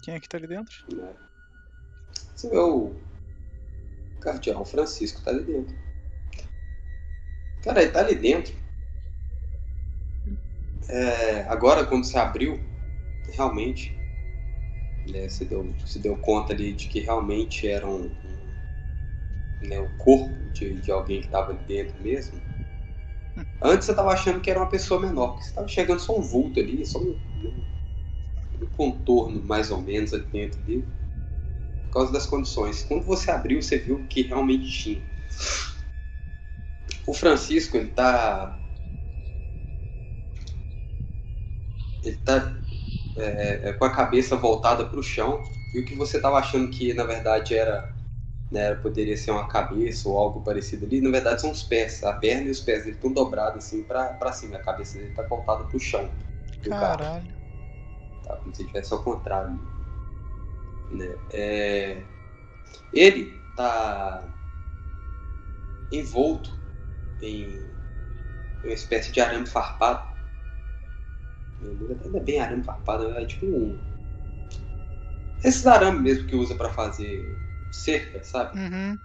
Quem é que tá ali dentro? né? Você vê o cardeal Francisco tá ali dentro. Cara, ele tá ali dentro. É, agora, quando você abriu, realmente, né, você, deu, você deu conta ali de que realmente era um, um, né, o corpo de, de alguém que tava ali dentro mesmo. Antes você tava achando que era uma pessoa menor, porque você tava chegando só um vulto ali, só um, um contorno mais ou menos ali dentro ali por causa das condições. Quando você abriu, você viu que realmente tinha. O Francisco, ele tá. Ele tá é, é, com a cabeça voltada para o chão. E o que você tava achando que na verdade era. Né, poderia ser uma cabeça ou algo parecido ali, na verdade são os pés. A perna e os pés dele estão dobrados assim para cima. A cabeça dele tá voltada para o chão. carro Caralho. tá? Como se tivesse ao contrário. Né? É, Ele tá envolto em uma espécie de arame farpado. É bem arame farpado, é tipo um. Esses arame mesmo que usa pra fazer cerca, sabe? Uhum.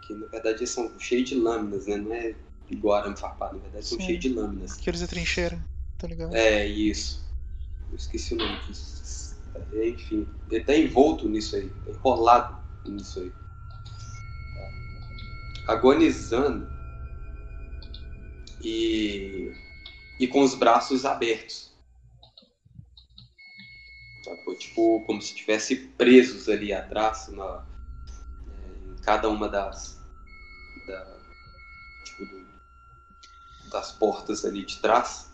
Que na verdade são cheios de lâminas, né? Não é igual arame farpado, na verdade são Sim. cheios de lâminas. Aqueles de trincheira, tá ligado? É, isso. Eu esqueci o nome disso. É, Enfim, ele tá envolto nisso aí, tá enrolado nisso aí. Agonizando e, e com os braços abertos. Sacou? Tipo, como se estivesse presos ali atrás, na, é, em cada uma das. Da, tipo, do- das portas ali de trás.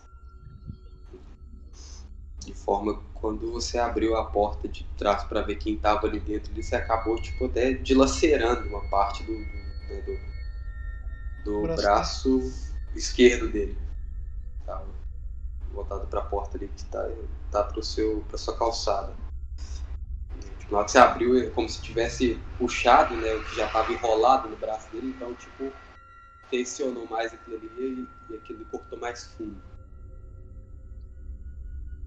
De forma que quando você abriu a porta de trás para ver quem tava ali dentro, ali, você acabou tipo, até dilacerando uma parte do, do, né, do, do braço, esquerdo dele. Voltado para a porta ali que tá, tá para seu, pra sua calçada. Tipo, na hora que você abriu, é como se tivesse puxado né, o que já estava enrolado no braço dele, então tipo, tensionou mais aquilo ali e, e aquilo cortou mais fundo.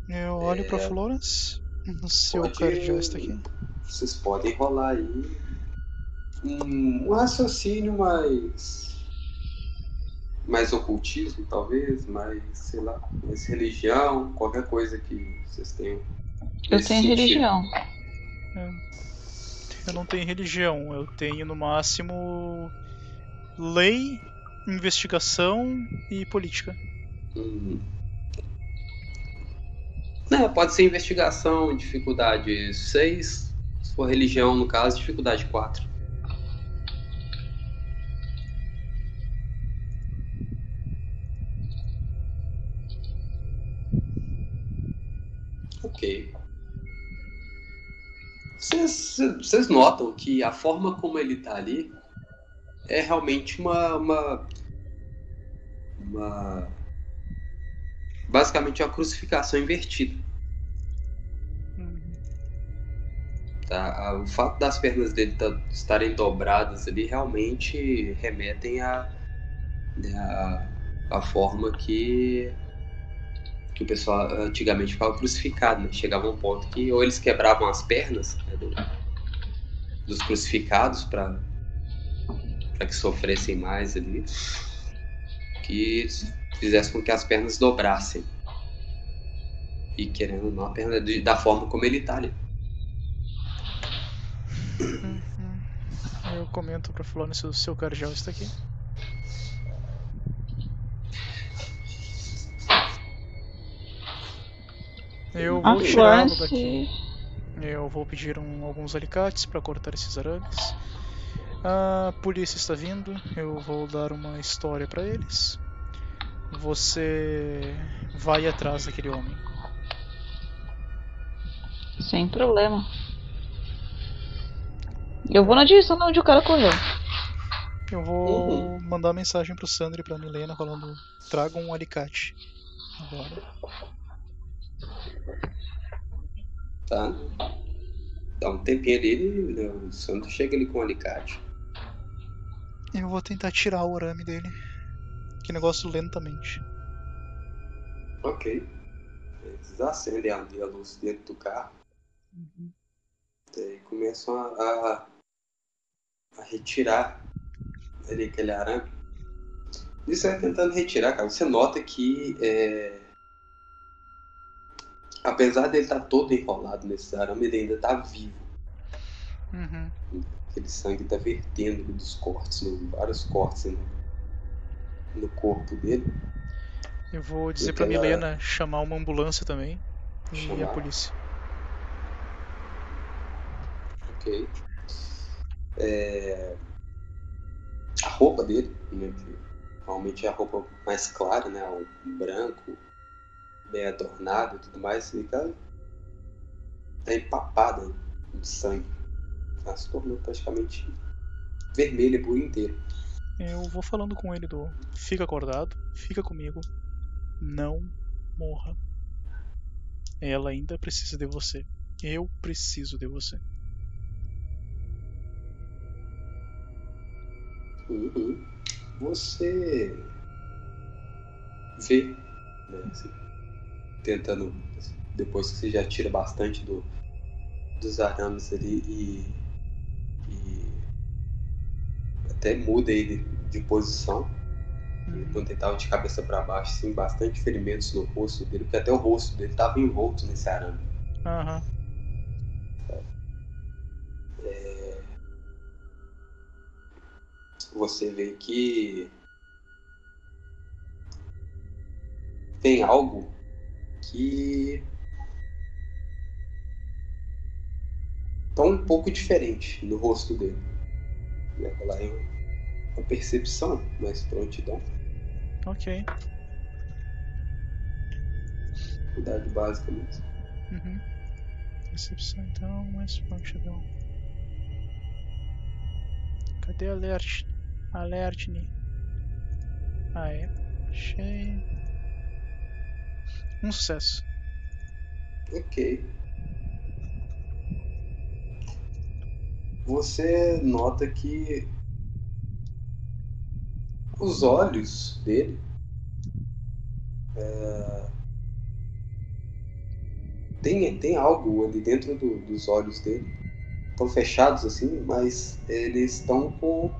Eu olho É. Florence. O seu Pode- está aqui. Vocês podem rolar aí um, um raciocínio mais. Mais ocultismo, talvez, mais, sei lá, mais religião, qualquer coisa que vocês tenham. Eu tenho sentido. religião. Eu não tenho religião, eu tenho no máximo lei, investigação e política. Hum. Não, pode ser investigação, dificuldade 6. Se for religião, no caso, dificuldade 4. Ok. Vocês notam que a forma como ele tá ali é realmente uma, uma, uma basicamente uma crucificação invertida. Tá? O fato das pernas dele tá- estarem dobradas ali realmente remetem a, né, a, a forma que, que o pessoal antigamente ficava crucificado. Né? Chegava um ponto que ou eles quebravam as pernas né, do- dos crucificados para que sofressem mais ali, que fizesse com que as pernas dobrassem. E querendo não, a perna de- da forma como ele tá ali. Eu comento pra Flora se o seu cardial está aqui. Eu vou tirá-lo daqui. Eu vou pedir um- alguns alicates para cortar esses arames. A polícia está vindo. Eu vou dar uma história para eles. Você vai atrás daquele homem. Sem problema. Eu vou na direção de onde o cara correu. Eu vou mandar mensagem pro Sandro e pra Milena falando: tragam um alicate. Agora. Tá? Dá um tempinho ali, o santo chega ali com um alicate. Eu vou tentar tirar o arame dele. Que negócio lentamente. Ok. Eles acendem ali a luz dentro do carro. Daí começam a, a, a retirar ali aquele arame. Isso é tentando retirar, cara. Você nota que é, apesar dele estar todo enrolado nesse arame, ele ainda está vivo. Uhum. Aquele sangue tá vertendo dos cortes, né? vários cortes no, no corpo dele. Eu vou dizer aquela- Milena chamar uma ambulância também. E a Chamar. polícia. Ok. É, A roupa dele, né, que normalmente é a roupa mais clara, né? O branco, bem adornado e tudo mais, fica tá empapada de sangue. Ela se tornou praticamente vermelha por inteiro. Eu vou falando com ele do fica acordado, fica comigo, não morra. Ela ainda precisa de você. Eu preciso de você. Uhum. Você vê, né, assim, tentando, depois que você já tira bastante do, dos arames ali e, e até muda ele de posição. E Quando ele tava de cabeça para baixo, assim, bastante ferimentos no rosto dele, porque até o rosto dele tava envolto nesse arame. Aham. você vê que tem algo que tá um pouco diferente no rosto dele. Vai rolar aí uma- percepção, mais prontidão, Ok. dificuldade básica mesmo. Uhum. Percepção então, mais prontidão. Cadê alert? Alert-me. Ah, é. Achei. Um sucesso. Ok. Você nota que os olhos dele é, tem, tem algo ali dentro do- dos olhos dele. Estão fechados assim, mas eles estão com,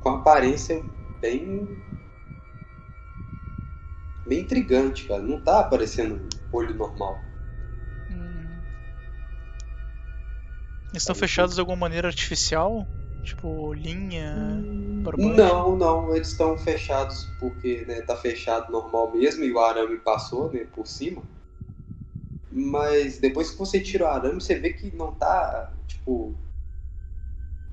com aparência bem. Bem intrigante, cara. Não tá aparecendo olho normal. Hum. Estão fechados de alguma maneira artificial? Tipo, linha, barbante? Não, não, eles estão fechados porque né, tá fechado normal mesmo e o arame passou né, por cima. Mas depois que você tira o arame, você vê que não tá, tipo,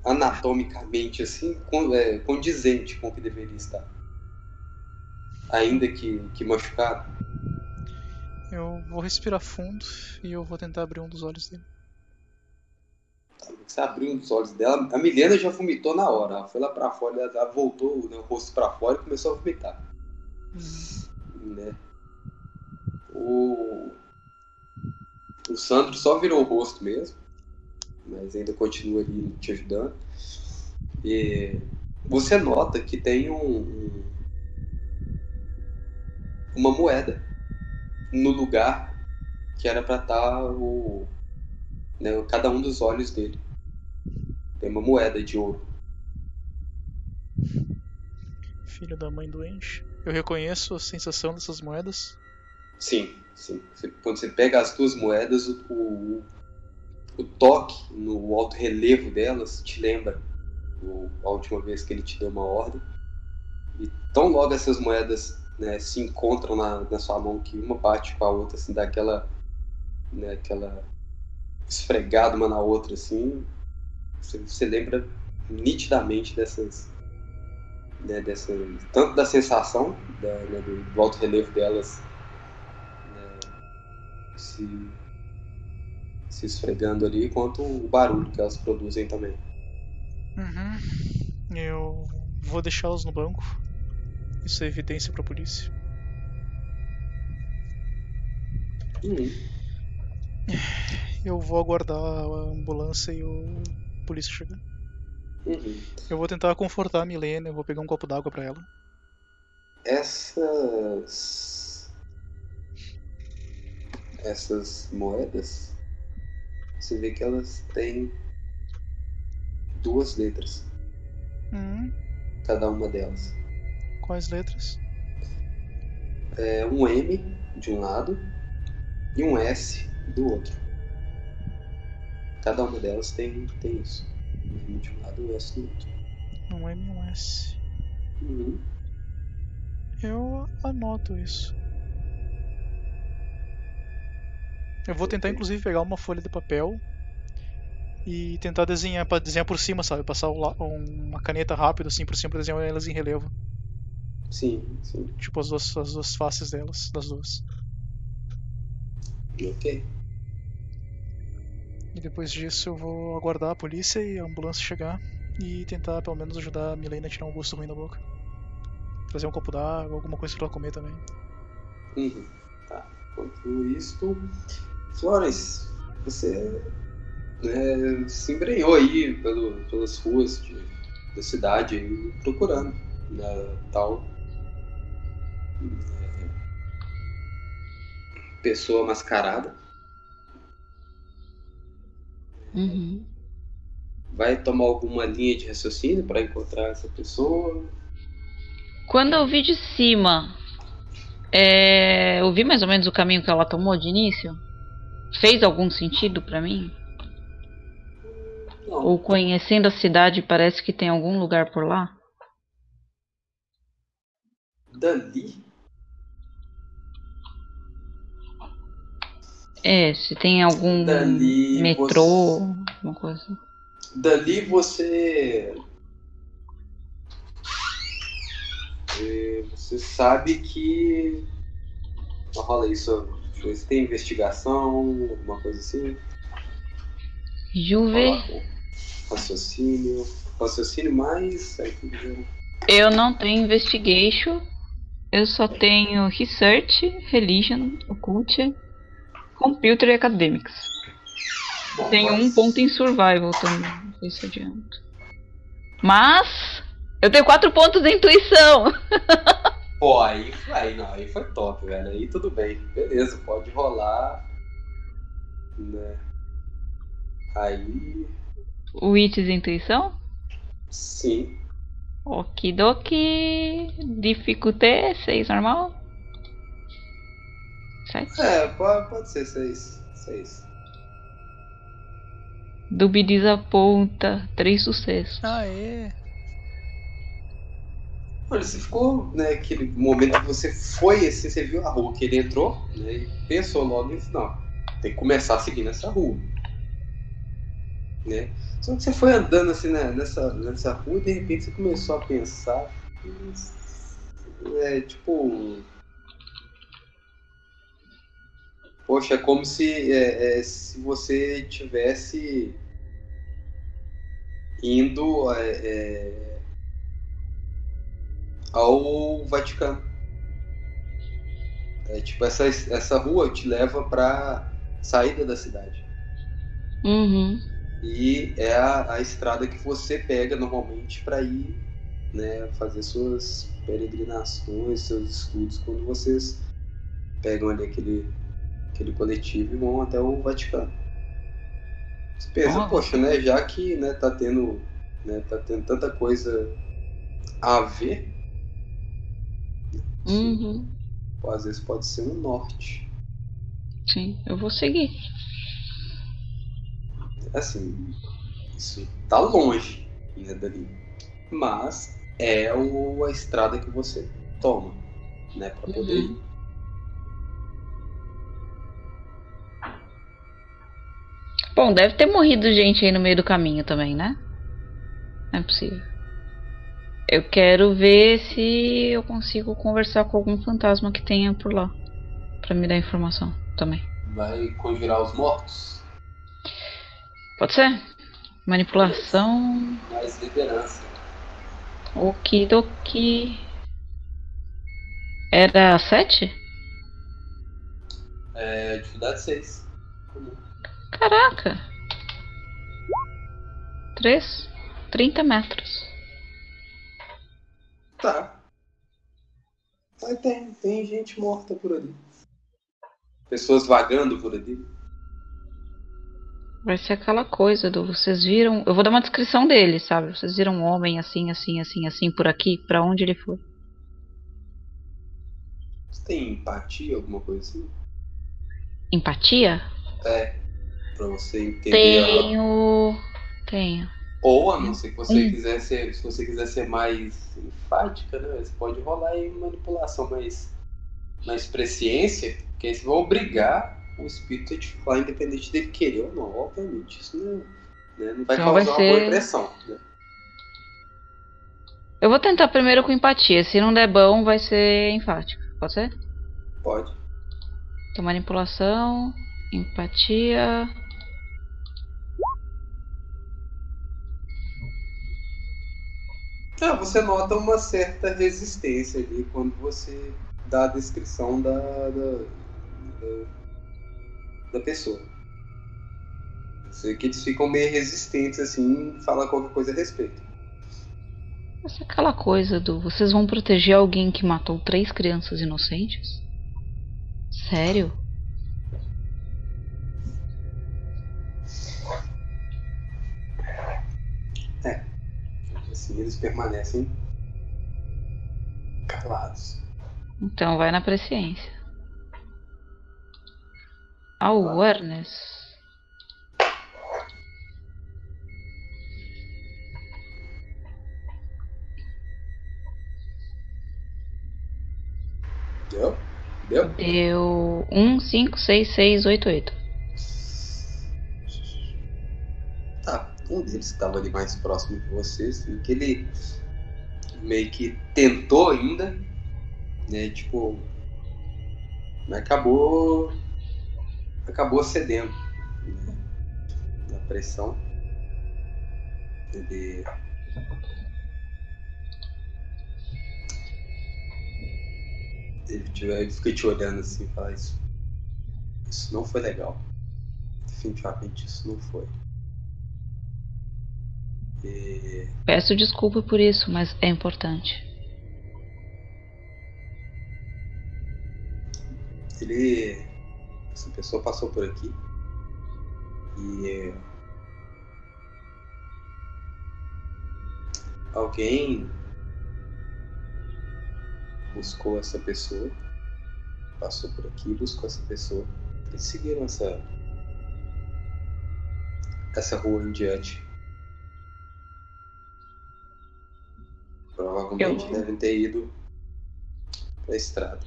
anatomicamente assim, é, condizente com o que deveria estar. Ainda que, que machucado. Eu vou respirar fundo e eu vou tentar abrir um dos olhos dele. Você abriu um dos olhos dela, a Milena já vomitou na hora. Ela foi lá pra fora, ela voltou né, o rosto pra fora e começou a vomitar. Né? O... o Sandro só virou o rosto mesmo, mas ainda continua ali te ajudando. E você nota que tem um, um- uma moeda no lugar que era pra estar o né, cada um dos olhos dele. Tem uma moeda de ouro. Filho da mãe doente. Eu reconheço a sensação dessas moedas. Sim, sim. Você- quando você pega as duas moedas, o, o, o toque no alto relevo delas te lembra o- a última vez que ele te deu uma ordem. E tão logo essas moedas né, se encontram na, na sua mão que uma bate com a outra, assim, dá aquela, né, aquela esfregada uma na outra, assim. Você, você lembra nitidamente dessas. Né, dessa, tanto da sensação da, né, do, do alto relevo delas né, se, se esfregando ali, quanto o barulho que elas produzem também. Uhum. Eu vou deixá-los no banco. Isso é evidência pra polícia. Uhum. Eu vou aguardar a ambulância e o polícia chegar. Uhum. Eu vou tentar confortar a Milena, eu vou pegar um copo d'água pra ela. Essas. Essas moedas, você vê que elas têm duas letras, Hum, cada uma delas. Quais letras? É um M de um lado e um S do outro. Cada uma delas tem, tem isso. Um M de um lado e um S do outro. Um M e um S. Uhum. Eu anoto isso. Eu vou tentar inclusive pegar uma folha de papel e tentar desenhar para desenhar por cima, sabe? Passar uma caneta rápida assim por cima pra desenhar elas em relevo, Sim, sim. tipo as duas, as duas faces delas, das duas. Ok. E depois disso eu vou aguardar a polícia e a ambulância chegar e tentar pelo menos ajudar a Milena a tirar um gosto ruim da boca. Trazer um copo d'água, alguma coisa pra ela comer também. Uhum. Tá. Enquanto isto, Florence, você né, se embrenhou aí pelo, pelas ruas de- da cidade procurando né, tal pessoa mascarada. Uhum. Vai tomar alguma linha de raciocínio para encontrar essa pessoa? Quando eu vi de cima, é, eu vi mais ou menos o caminho que ela tomou de início. Fez algum sentido pra mim? Não. Ou conhecendo a cidade, parece que tem algum lugar por lá? Dali? É, se tem algum Dali metrô, alguma coisa. assim. Dali você. É, Você sabe que. Rola isso. Se tem investigação, alguma coisa assim. Juve, Raciocínio. Raciocínio mais. eu não tenho investigation. Eu só tenho research, religion, occult, computer e academics. Bom, Tenho um mas- ponto em survival também. Não sei se adianta. Mas eu tenho quatro pontos em intuição. [LAUGHS] Pô, aí, aí, não, aí foi top, velho. Aí tudo bem. Beleza, pode rolar. Né? Aí. O Wits em intuição? Sim. Okidoki. Dificulté 6 normal? 7? É, pode, pode ser seis. Seis. Dubi desaponta. 3 sucessos. Aê! Olha, você ficou, né, aquele momento que você foi, assim, você viu a rua que ele entrou, né, e pensou logo nisso, não, tem que começar a seguir nessa rua. Né? Só que você foi andando assim né, nessa, nessa rua e de repente você começou a pensar. É tipo. Poxa, é como se, é, é, se você tivesse indo é, é, ao Vaticano. É, tipo, essa, essa rua te leva pra saída da cidade. Uhum. E é a, a estrada que você pega normalmente para ir né, fazer suas peregrinações, seus estudos, quando vocês pegam ali aquele, aquele coletivo e vão até o Vaticano. Você pensa, Nossa. poxa, né, já que né, tá tendo, né, tá tendo tanta coisa a ver, Uhum. pô, às vezes pode ser um norte. Sim, eu vou seguir. Assim, isso tá longe né, dali. Mas é o, a estrada que você toma, né, pra poder Uhum. ir. Bom, deve ter morrido gente aí no meio do caminho também, né? Não é possível. Eu quero ver se eu consigo conversar com algum fantasma que tenha por lá. Pra me dar informação também. Vai conjurar os mortos, Pode ser? Manipulação. mais liderança. Okidoki. Era 7? É, dificuldade 6. Caraca! 3? 30 metros. Tá. Mas tem, tem gente morta por ali. Pessoas vagando por ali. Vai ser aquela coisa do vocês viram. Eu vou dar uma descrição dele, sabe? Vocês viram um homem assim, assim, assim, assim por aqui? Pra onde ele foi? Você tem empatia, alguma coisa assim? Empatia? É. Pra você entender. a- Tenho. Tenho. Ou a não ser que você Hum. quiser ser. Se você quiser ser mais enfática, né? Você pode rolar aí manipulação mais. mais presciência, que aí você vai obrigar o espírito a te falar, independente dele querer ou não, obviamente. Isso não, né, não vai Então vai causar ser- uma boa impressão. Né? Eu vou tentar primeiro com empatia. Se não der bom, vai ser enfático. Pode ser? Pode. Então, manipulação, empatia. Ah, você nota uma certa resistência ali quando você dá a descrição da, da, da, da pessoa. Você que eles ficam meio resistentes assim em falar qualquer coisa a respeito. Vai ser aquela coisa do. Vocês vão proteger alguém que matou três crianças inocentes? Sério? Assim eles permanecem calados. Então vai na presciência. Awareness. Deu? Deu? Deu 1, 5, 6, 6, 8, 8. Um deles que estava ali mais próximo de vocês, viu que ele meio que tentou ainda, né? Tipo, mas acabou acabou cedendo né, na pressão. Ele ele, ele fica te olhando assim fala isso. Isso não foi legal. Definitivamente isso não foi. E Peço desculpa por isso, mas é importante. ele. Essa pessoa passou por aqui. E. Alguém buscou essa pessoa, passou por aqui, buscou essa pessoa. Eles seguiram essa essa rua em diante. Provavelmente Eu- devem ter ido pra estrada.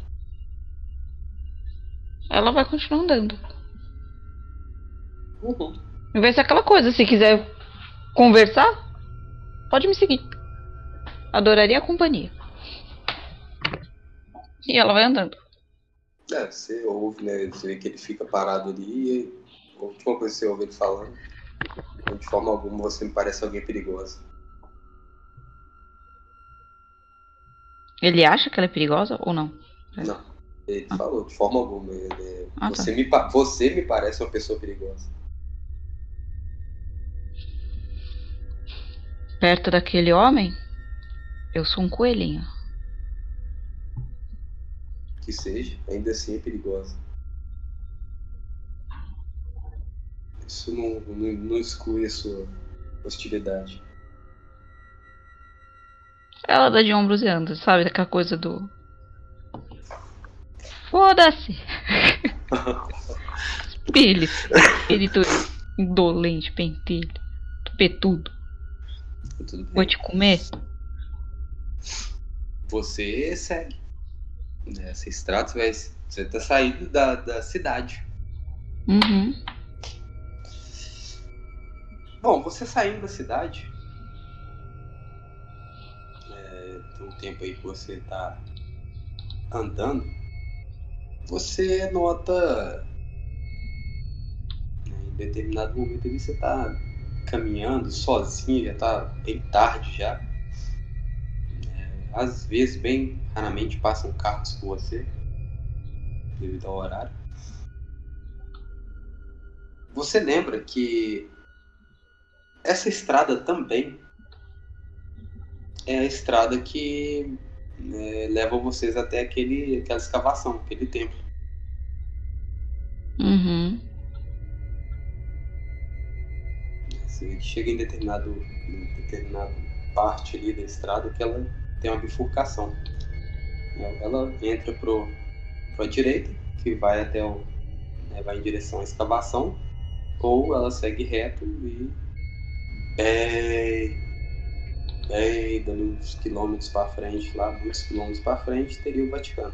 Ela vai continuar andando. Uhum. Vai ser aquela coisa, se quiser conversar, pode me seguir. Adoraria a companhia. E ela vai andando. É, você ouve, né? Você vê que ele fica parado ali e a última coisa que você ouve ele falando. De forma alguma você me parece alguém perigosa. Ele acha que ela é perigosa ou não? É. Não. Ele falou, de forma alguma. ele- Ah, tá. você, me, pa- você me parece uma pessoa perigosa. Perto daquele homem, eu sou um coelhinho. Que seja, ainda assim é perigosa. Isso não, não, não exclui a sua hostilidade. Ela dá de ombros e anda, sabe? Aquela coisa do. Foda-se! [LAUGHS] Espelho, espírito indolente, pentelho, tupetudo. Vou te comer? Você segue. Nessa estrada você vai. Você tá saindo da, da cidade. Uhum. Bom, você saindo da cidade. Um tempo aí que você tá andando. Você nota. né, Em determinado momento ali você tá caminhando sozinho, já tá bem tarde já. É, às vezes, bem raramente, passam carros com você. Devido ao horário. Você lembra que essa estrada também é a estrada que né, leva vocês até aquele, aquela escavação, aquele templo. Uhum. Assim, chega em determinado, em determinada parte ali da estrada que ela tem uma bifurcação. Ela entra pro, pro direita, que vai até o. Né, vai em direção à escavação, ou ela segue reto e. É, 10, uns quilômetros para frente, lá, muitos quilômetros para frente, teria o Vaticano.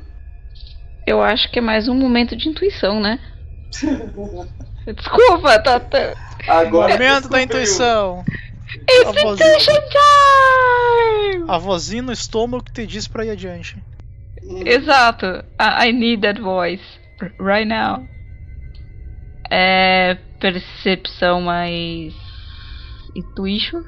Eu acho que é mais um momento de intuição, né? [LAUGHS] Desculpa, tá Tata. Agora momento da intuição. It's time! A vozinha no estômago que te diz pra ir adiante. Hum. Exato. I, I need that voice. Right now. É. Percepção mais. Intuition?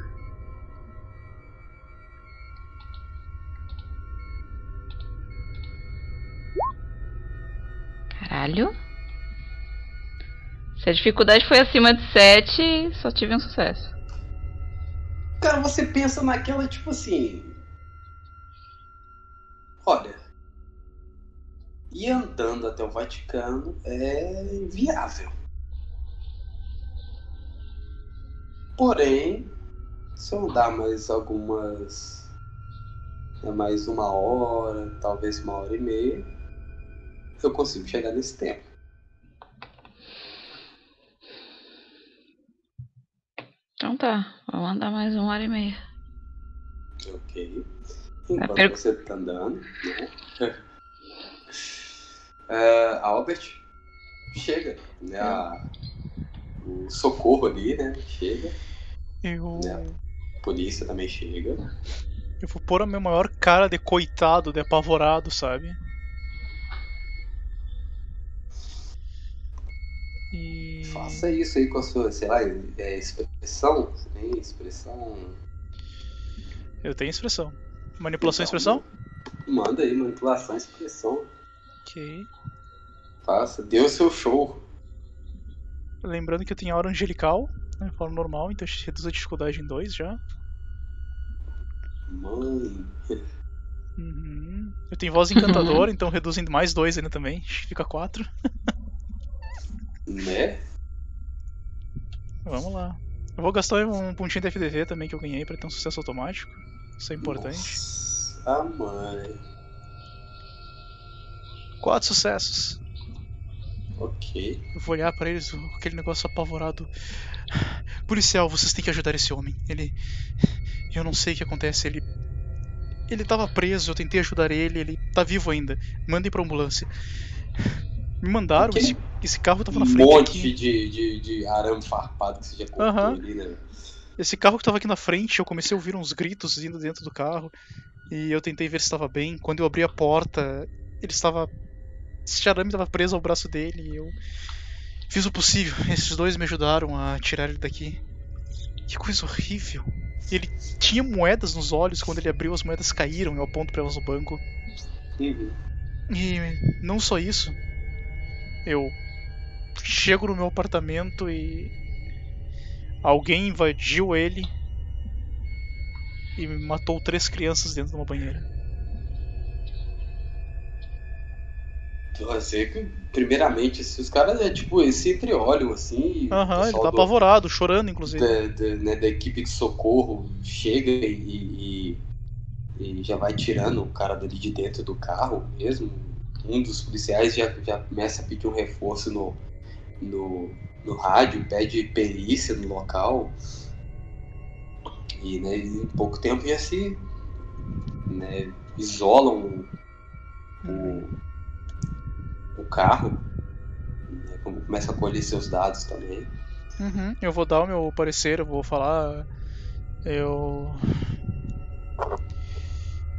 Caralho. Se a dificuldade foi acima de 7, só tive um sucesso. Cara, você pensa naquela, tipo assim. Olha. Ir andando até o Vaticano é inviável. Porém, se eu andar mais algumas. né, mais uma hora, talvez uma hora e meia, eu consigo chegar nesse tempo. Então tá, vamos andar mais uma hora e meia. Ok. Enquanto per- você tá andando, né? [LAUGHS] É, a Albert chega, né? a- o socorro ali, né? Chega. Eu, A polícia também chega. eu vou pôr a minha maior cara de coitado, de apavorado, sabe? E. Faça isso aí com a sua, sei lá, é, expressão. Você tem expressão. Eu tenho expressão. Manipulação e Então, expressão? Manda aí, manipulação, expressão. Ok. Faça, dê o seu show. Lembrando que eu tenho aura angelical, né? Forma normal, então reduz a dificuldade em 2 já. Mãe. Uhum. Eu tenho voz encantadora, [LAUGHS] então reduz em mais 2 ainda também. Fica 4. [LAUGHS] Né? Vamos lá. Eu vou gastar um pontinho de FDV também que eu ganhei pra ter um sucesso automático. Isso é importante. Nossa, mãe. Quatro sucessos. Ok. Eu vou olhar pra eles com aquele negócio apavorado. Policial, vocês têm que ajudar esse homem. Ele. Eu não sei o que acontece. Ele. Ele tava preso, eu tentei ajudar ele, ele tá vivo ainda. Mandem pra ambulância. Me mandaram, esse, esse carro tava Um na frente monte aqui. de, de, de arame farpado que você já cortou Aham. ali, né? Esse carro que tava aqui na frente, eu comecei a ouvir uns gritos vindo dentro do carro. E eu tentei ver se estava bem. Quando eu abri a porta, ele estava. Esse arame estava preso ao braço dele e eu fiz o possível. Esses dois me ajudaram a tirar ele daqui. Que coisa horrível. Ele tinha moedas nos olhos, quando ele abriu as moedas caíram, eu aponto para elas no banco. Uhum. E não só isso. Eu chego no meu apartamento e alguém invadiu ele e matou três crianças dentro de uma banheira. Você, primeiramente, se os caras, é tipo, eles sempre olham assim. Aham, ele tá do- apavorado, chorando inclusive. da, da, né, da equipe de socorro chega e, e- e já vai tirando o cara dali de dentro do carro mesmo. Um dos policiais já, já começa a pedir um reforço no, no, no rádio, pede perícia no local. E né, em pouco tempo já se né, isolam o, o, o carro. Né, começa a colher seus dados também. Uhum, Eu vou dar o meu parecer, eu vou falar. Eu.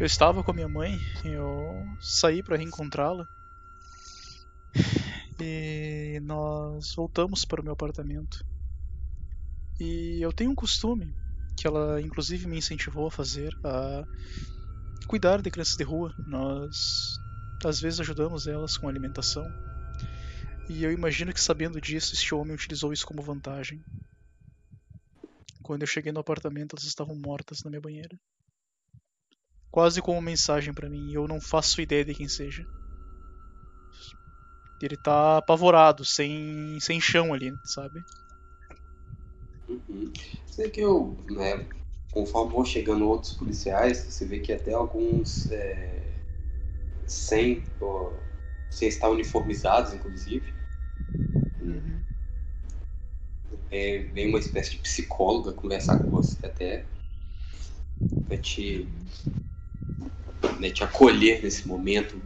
Eu estava com a minha mãe, eu saí para reencontrá-la. E nós voltamos para o meu apartamento. E eu tenho um costume, que ela inclusive me incentivou a fazer, a cuidar de crianças de rua. Nós às vezes ajudamos elas com alimentação. E eu imagino que sabendo disso, este homem utilizou isso como vantagem. Quando eu cheguei no apartamento, elas estavam mortas na minha banheira. Quase como uma mensagem pra mim, e eu não faço ideia de quem seja. Ele tá apavorado, sem, sem chão ali, sabe? Uhum. Sei que eu, né, conforme vão chegando outros policiais, você vê que até alguns é, sem, ó, sem estar uniformizados, inclusive, é, vem uma espécie de psicóloga conversar com você até pra te, né, te acolher nesse momento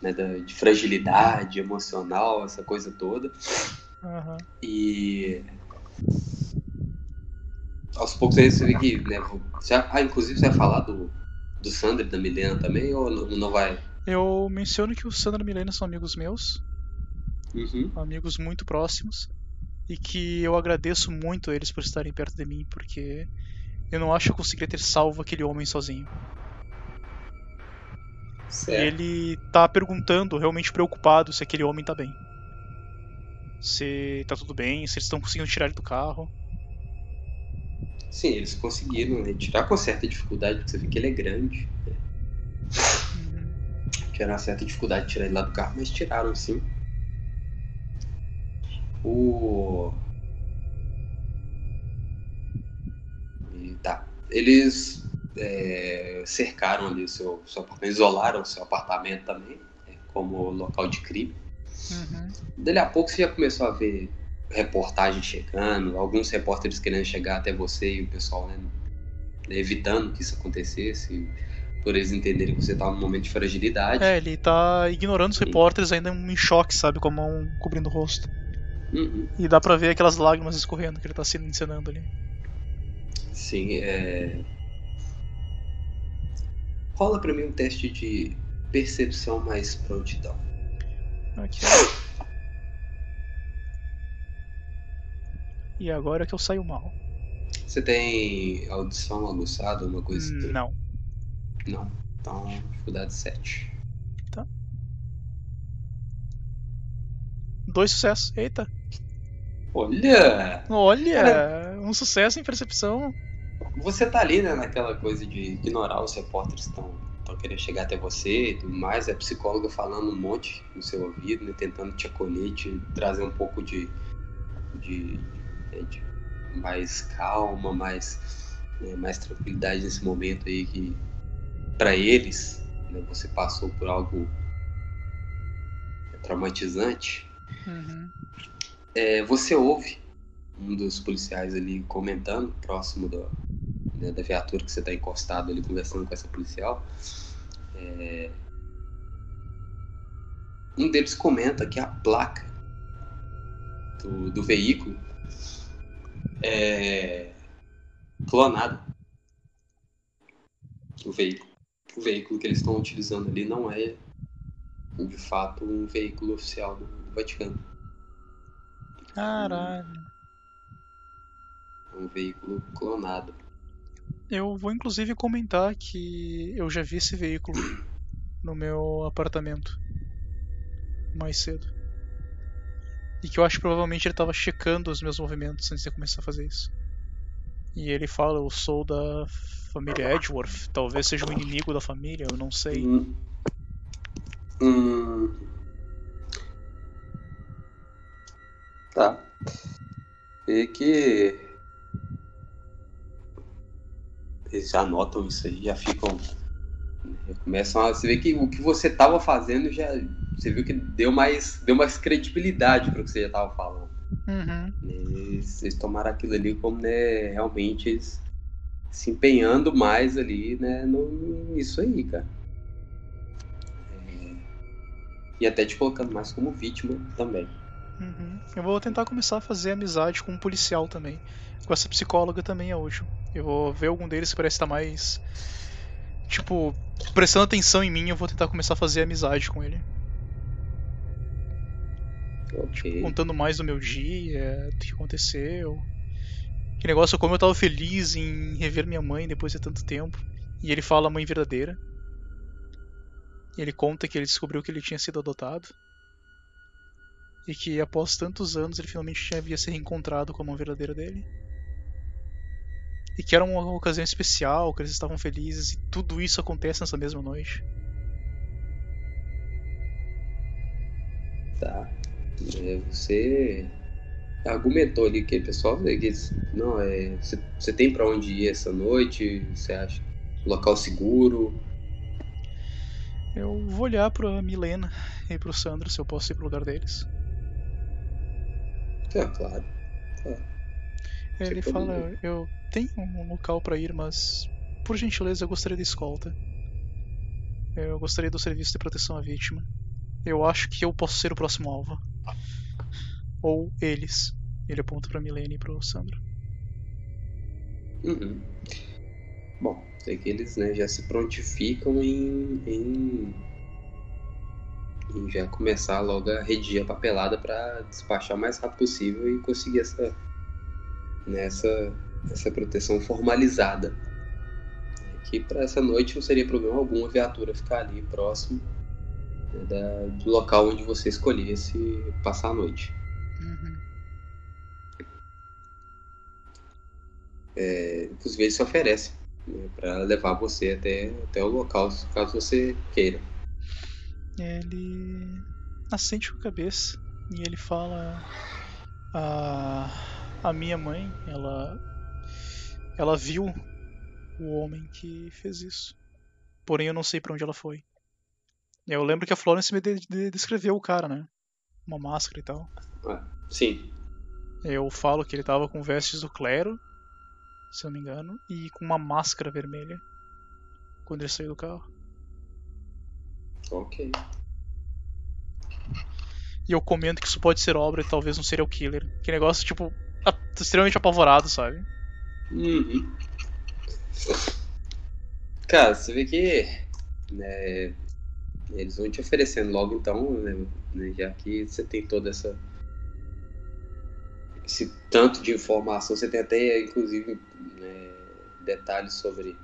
né, de fragilidade emocional, essa coisa toda. Aham. E aos poucos aí você vê que, né, você, ah, inclusive você vai falar do, do Sandro e da Milena também, ou não, não vai? Eu menciono que o Sandra e a Milena são amigos meus, Uhum. amigos muito próximos, e que eu agradeço muito a eles por estarem perto de mim, porque eu não acho que eu conseguiria ter salvo aquele homem sozinho. Certo. ele tá perguntando, realmente preocupado, se aquele homem tá bem. Se tá tudo bem, se eles estão conseguindo tirar ele do carro. Sim, eles conseguiram né, tirar com certa dificuldade, porque você vê que ele é grande. né? Tiveram uma certa dificuldade de tirar ele lá do carro, mas tiraram sim. O. E tá. Eles é, cercaram ali o seu, seu apartamento, isolaram o seu apartamento também, né, como local de crime. Uhum. Dali a pouco você já começou a ver reportagem chegando, alguns repórteres querendo chegar até você e o pessoal né, evitando que isso acontecesse, por eles entenderem que você estava num momento de fragilidade. É, ele tá ignorando os repórteres ainda em choque, sabe? Com a mão cobrindo o rosto. Uhum. E dá pra ver aquelas lágrimas escorrendo que ele tá se encenando ali. Sim, é. Rola pra mim um teste de percepção mais prontidão. Aqui. E agora que eu saio mal. Você tem audição aguçada, alguma coisa assim? Não. Não. Então, dificuldade 7. Dois sucessos. Eita. Olha! Olha! Um sucesso em percepção. Você tá ali, né, naquela coisa de ignorar os repórteres que estão querendo chegar até você e tudo mais, a psicóloga falando um monte no seu ouvido, né, tentando te acolher, te trazer um pouco de, de, de- de mais calma, mais, né, mais tranquilidade nesse momento aí que, para eles, né, você passou por algo traumatizante, Uhum. é, você ouve um dos policiais ali comentando, próximo do, né, da viatura que você está encostado ali conversando com essa policial. É, um deles comenta que a placa do, do veículo é clonada. O veículo, o veículo que eles estão utilizando ali não é de fato um veículo oficial do, do Vaticano. Caralho. É um veículo clonado. Eu vou inclusive comentar que eu já vi esse veículo no meu apartamento mais cedo. E que eu acho que provavelmente ele estava checando os meus movimentos antes de começar a fazer isso. E ele fala, eu sou da família Edgeworth, talvez seja um inimigo da família, eu não sei. Hum. Hum. Tá. Vê que eles já notam isso aí, já ficam. já começam a. Você vê que o que você estava fazendo já. Você viu que deu mais, deu mais credibilidade para o que você já estava falando. Uhum. Eles, eles tomaram aquilo ali como né, realmente eles se empenhando mais ali, né, no, nisso aí, cara. É, e até te colocando mais como vítima também. Uhum. Eu vou tentar começar a fazer amizade com um policial também. Com essa psicóloga também é útil. Eu vou ver algum deles que parece estar mais. Tipo, prestando atenção em mim, eu vou tentar começar a fazer amizade com ele. Ok. Contando mais do meu dia, do que aconteceu. Que negócio, como eu tava feliz em rever minha mãe depois de tanto tempo. E ele fala a mãe verdadeira. Ele conta que ele descobriu que ele tinha sido adotado. E que após tantos anos ele finalmente havia se reencontrado com a mãe verdadeira dele. E que era uma ocasião especial, que eles estavam felizes, e tudo isso acontece nessa mesma noite. Tá. É, você argumentou ali que o pessoal que não é você, você tem para onde ir essa noite você acha local seguro Eu vou olhar pra Milena e pro Sandro se eu posso ir pro lugar deles. é claro Ele fala, eu tenho um local pra ir, mas por gentileza eu gostaria de escolta. Eu gostaria do serviço de proteção à vítima. Eu acho que eu posso ser o próximo alvo. Ou eles. Ele aponta pra Milene e pro Sandro. Uhum. Bom, sei que eles né, já se prontificam em, em, em já começar logo a redigir a papelada para despachar o mais rápido possível e conseguir essa, né, essa, proteção formalizada. Que para essa noite não seria problema algum a viatura ficar ali próximo né, da- do local onde você escolhesse passar a noite. Uhum. É, inclusive ele se oferece né, para levar você até, até o local, caso você queira. Ele assente com a cabeça e ele fala a a minha mãe, ela ela viu o homem que fez isso. Porém eu não sei pra onde ela foi. Eu lembro que a Florence me de- de- descreveu o cara, né? Uma máscara e tal. Sim, Eu falo que ele tava com vestes do clero, se eu não me engano, e com uma máscara vermelha quando ele saiu do carro. ok. E eu comento que isso pode ser obra de talvez um serial killer. Que negócio, tipo, extremamente apavorado, sabe? Uhum. Cara, você vê que né, eles vão te oferecendo logo então, né, né, já que você tem toda essa esse tanto de informação, você tem até inclusive né, detalhes sobre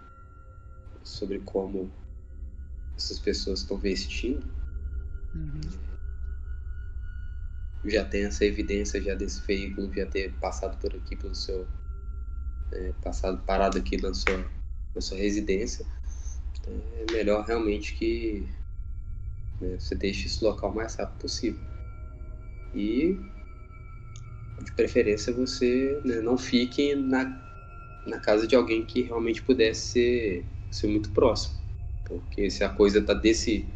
sobre como essas pessoas estão vestindo. Uhum. Já tem essa evidência já desse veículo já ter passado por aqui pelo seu é, passado parado aqui na sua, na sua residência. É melhor realmente que né, você deixe esse local o mais rápido possível. E de preferência você né, não fique na, na casa de alguém que realmente pudesse ser, ser muito próximo. Porque se a coisa tá desse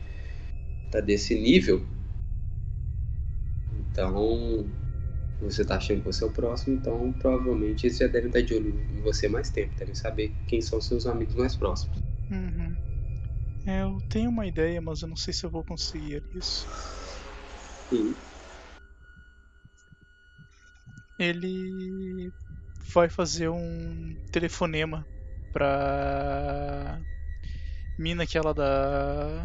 tá desse nível Então, você tá achando que você é o próximo, então provavelmente eles já devem estar de olho em você mais tempo, devem saber quem são seus amigos mais próximos. Uhum. É, eu tenho uma ideia, mas eu não sei se eu vou conseguir isso. Sim. Ele vai fazer um telefonema pra mina aquela da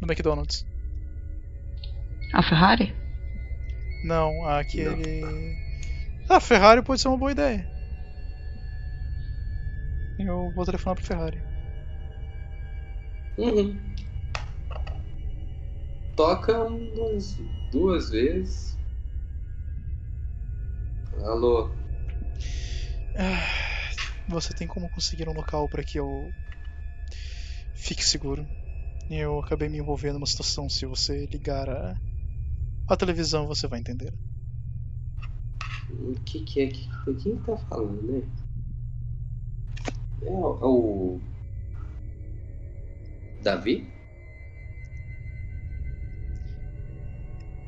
do McDonald's. A Ferrari? Não, aquele. Ah, Ferrari pode ser uma boa ideia. Eu vou telefonar pro Ferrari. Uhum. Toca umas duas vezes. Alô? Ah, Você tem como conseguir um local para que eu fique seguro? Eu acabei me envolvendo numa situação. Se você ligar a, a televisão, você vai entender. O que que é? Que, quem tá falando, né? É, o- é o. Davi?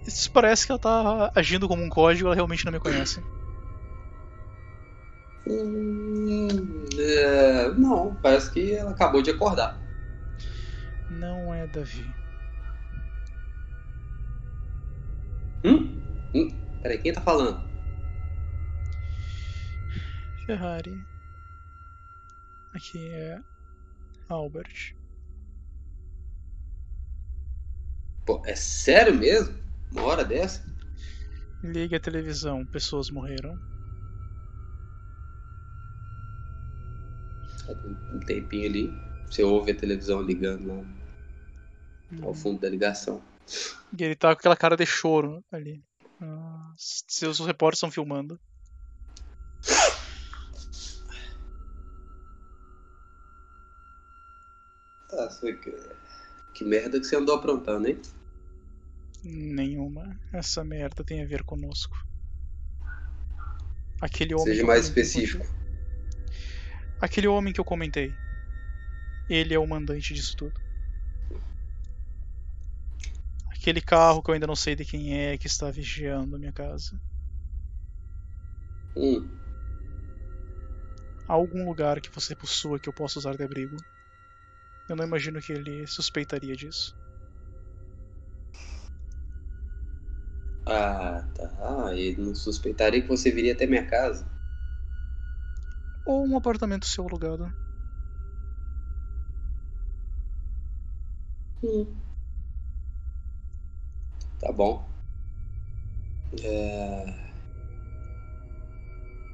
Isso parece que ela tá agindo como um código, ela realmente não me conhece. Hum, é, não, parece que ela acabou de acordar. Não é Davi. Hum? Hum? Peraí, quem tá falando? Ferrari. Aqui é Albert. Pô, é sério mesmo? Uma hora dessa? Ligue a televisão, pessoas morreram. Um tempinho ali. Você ouve a televisão ligando lá ao fundo da ligação. E ele tá com aquela cara de choro ali. Seus repórteres estão filmando. Ah, foi que... que merda que você andou aprontando, hein? Nenhuma. Essa merda tem a ver conosco. Aquele homem. Seja mais específico. Aquele homem que eu comentei. Ele é o mandante disso tudo. Aquele carro que eu ainda não sei de quem é que está vigiando a minha casa. Hum, Há algum lugar que você possua que eu possa usar de abrigo? Eu não imagino que ele suspeitaria disso. Ah, tá. Ah, ele não suspeitaria que você viria até minha casa. Ou um apartamento seu alugado. Hum. Tá bom. É...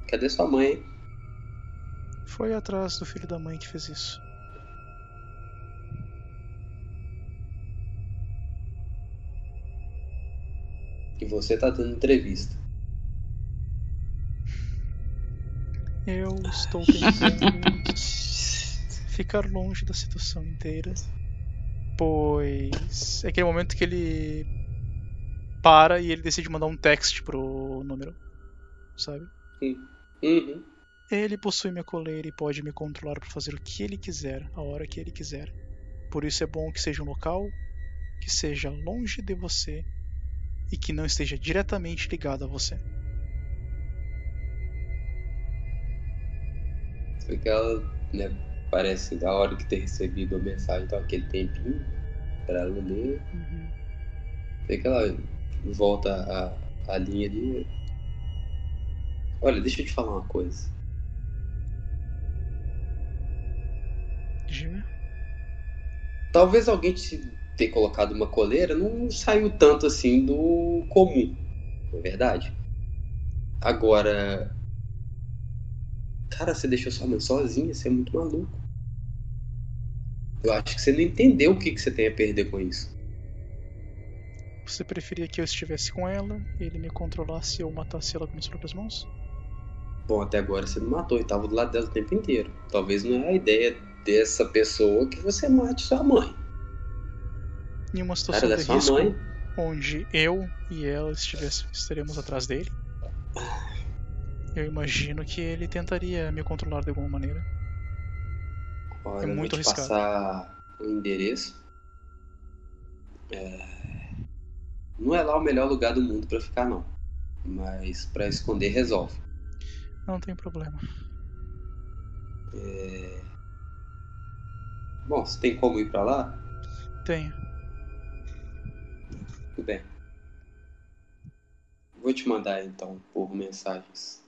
Cadê sua mãe? Foi atrás do filho da mãe que fez isso. E você tá dando entrevista. Eu estou tentando ficar longe da situação inteira. Pois é aquele momento que ele para e ele decide mandar um text pro número. Sabe? Uhum. Ele possui minha coleira e pode me controlar para fazer o que ele quiser, a hora que ele quiser. Por isso é bom que seja um local que seja longe de você e que não esteja diretamente ligado a você. Foi que ela, né, parece da hora que ter recebido a mensagem, então aquele tempinho pra ela ler. Vê que ela volta a, a linha ali. Olha, deixa eu te falar uma coisa. Diga. Talvez alguém te ter colocado uma coleira não saiu tanto assim do comum, não é verdade? Agora, cara, você deixou sua mãe sozinha, você é muito maluco. Eu acho que você não entendeu o que, que você tem a perder com isso. Você preferia que eu estivesse com ela, ele me controlasse e eu matasse ela com minhas próprias mãos? Bom, até agora você não matou e tava do lado dela o tempo inteiro. Talvez não é a ideia dessa pessoa que você mate sua mãe. Em uma situação de risco, mãe. onde eu e ela estaremos atrás dele, eu imagino que ele tentaria me controlar de alguma maneira. Olha, É eu muito vou te arriscado. passar o endereço. É, Não é lá o melhor lugar do mundo pra ficar, não. Mas pra esconder resolve. Não tem problema. É... Bom, você tem como ir pra lá? Tenho. Tudo bem. Vou te mandar então por mensagens.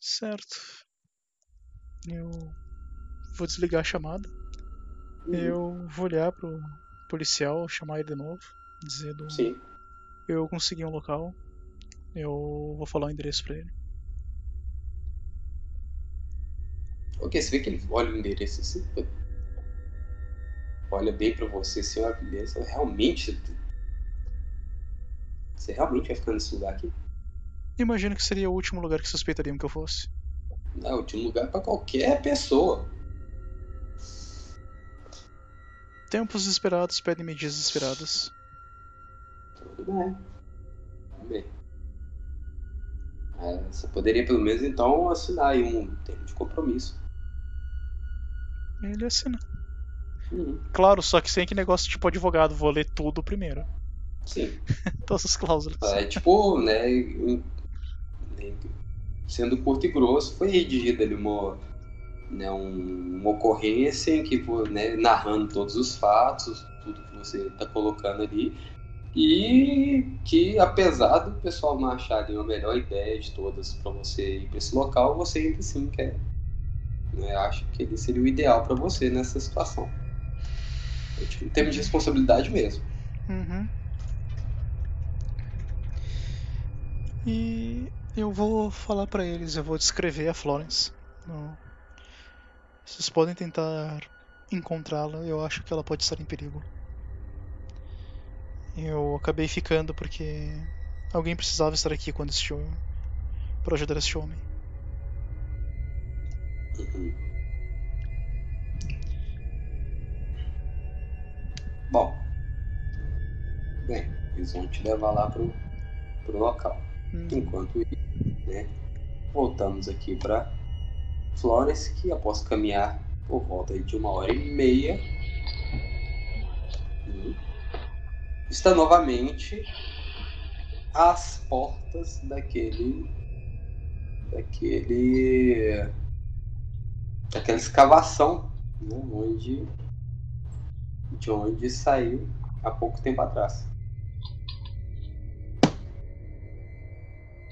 Certo. Eu vou desligar a chamada. Uhum. Eu vou olhar pro policial, chamar ele de novo, dizendo Sim. eu consegui um local. Eu vou falar o endereço pra ele. Ok, você vê que ele olha o endereço assim. Olha bem pra você assim, olha o endereço. Realmente. Você realmente vai ficar nesse lugar aqui? Imagino que seria o último lugar que suspeitariam que eu fosse. Não, é o último lugar pra qualquer pessoa. Tempos desesperados pedem medidas desesperadas. Tudo bem. Tudo bem. É, você poderia pelo menos então assinar aí um termo de compromisso. Ele assina. Uhum. Claro, só que sem aquele negócio tipo advogado, vou ler tudo primeiro. Sim. [LAUGHS] Todas as cláusulas. É tipo, né, sendo curto e grosso, foi redigida ali uma, né, um- uma ocorrência em que, né, narrando todos os fatos, tudo que você está colocando ali, e que apesar do pessoal não achar ali a melhor ideia de todas para você ir para esse local, você ainda assim quer, né, acha que ele seria o ideal para você nessa situação. É, tipo, Em termos de responsabilidade mesmo. Uhum. E eu vou falar pra eles, eu vou descrever a Florence. Vocês podem tentar encontrá-la, eu acho que ela pode estar em perigo. Eu acabei ficando porque alguém precisava estar aqui quando homem. para ajudar este homem. Uhum. Bom, bem, eles vão te levar lá pro, pro local. Hum, Enquanto isso, né, voltamos aqui para Florence, que após caminhar por volta de uma hora e meia, hum, está novamente às portas daquele daquele daquela escavação, né, onde de onde saiu há pouco tempo atrás.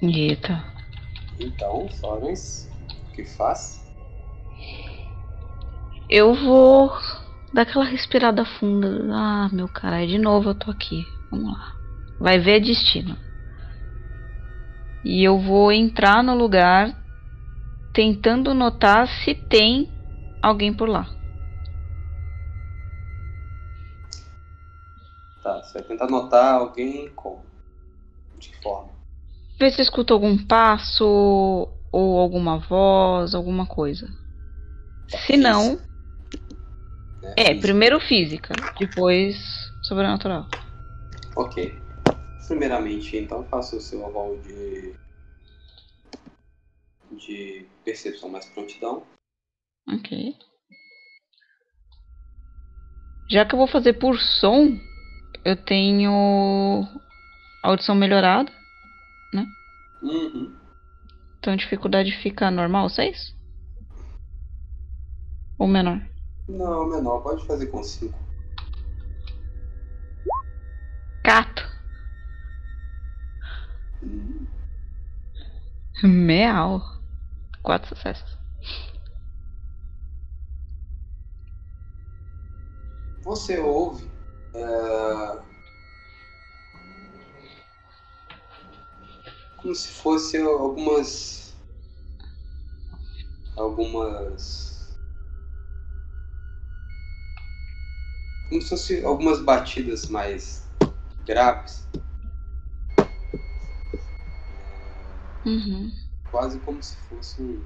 Eita. Então, Florence, o que faz? Eu vou dar aquela respirada funda. Ah, meu caralho, de novo eu tô aqui. Vamos lá. Vai ver destino. E eu vou entrar no lugar tentando notar se tem alguém por lá. Tá, você vai tentar notar alguém como? De forma? Ver se eu escuto algum passo ou alguma voz, alguma coisa. Se não, Né? é, Física. primeiro física, depois sobrenatural. Ok. Primeiramente, então, faça o seu rol de. de percepção mais prontidão. Ok. Já que eu vou fazer por som, eu tenho audição melhorada, Uhum. então a dificuldade fica normal, 6? Ou menor? Não, menor, pode fazer com 5. Cato. Meal. Quatro sucessos. Você ouve. é, Como se fosse algumas. Algumas. Como se fosse algumas batidas mais graves. Uhum. Quase como se fosse um.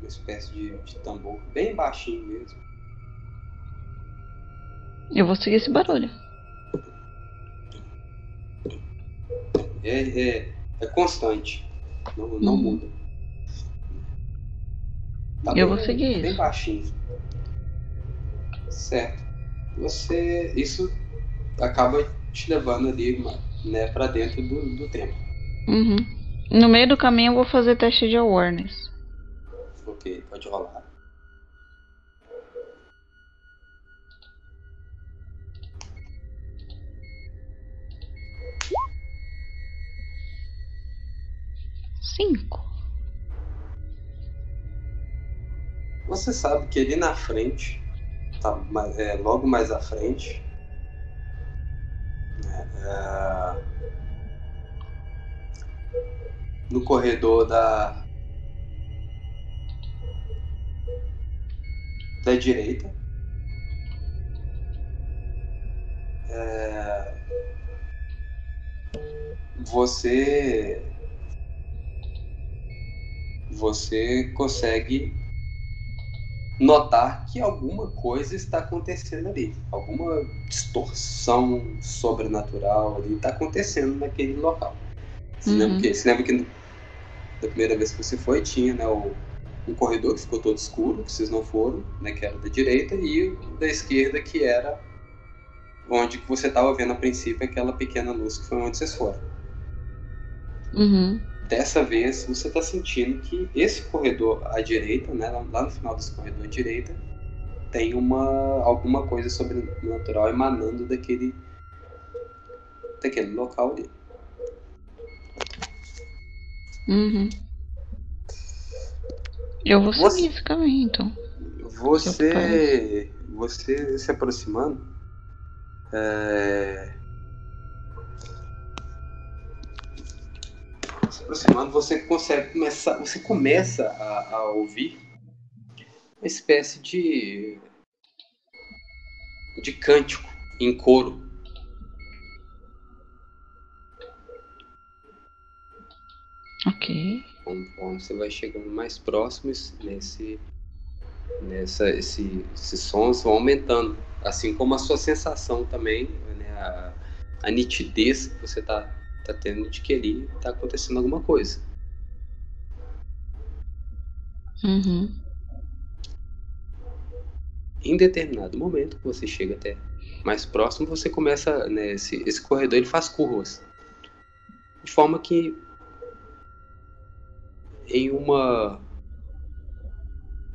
Uma espécie de, de tambor bem baixinho mesmo. Eu vou seguir esse barulho. É, é, é constante. Não, não Uhum. muda. Tá Eu vou seguir Bem isso. baixinho. Certo. Você. Isso acaba te levando ali né, para dentro do, do templo. Uhum. No meio do caminho eu vou fazer teste de awareness. Ok, pode rolar. Cinco. Você sabe que ali na frente, tá, mais- é, logo mais à frente, né, é, no corredor da da direita, é, você você consegue notar que alguma coisa está acontecendo ali. Alguma distorção sobrenatural ali está acontecendo naquele local. Você, Uhum. lembra, que, você lembra que da primeira vez que você foi, tinha né, o, um corredor que ficou todo escuro, que vocês não foram, né, que era da direita, e o da esquerda, que era onde você estava vendo a princípio aquela pequena luz que foi onde vocês foram. Uhum. Dessa vez você está sentindo que esse corredor à direita, né, lá- no final desse corredor à direita, tem uma alguma coisa sobrenatural emanando daquele daquele local ali. Uhum. Eu vou Você- seguir esse caminho, então. Você você se aproximando é, aproximando você consegue começar você começa a, a ouvir uma espécie de de cântico em coro Ok. conforme você vai chegando mais próximo esse- nesse nessa esse, esses sons vão aumentando assim como a sua sensação também né, a, a nitidez que você tá tá tendo de que ali tá acontecendo alguma coisa Uhum. em determinado momento que você chega até mais próximo você começa né, esse, esse corredor ele faz curvas de forma que em uma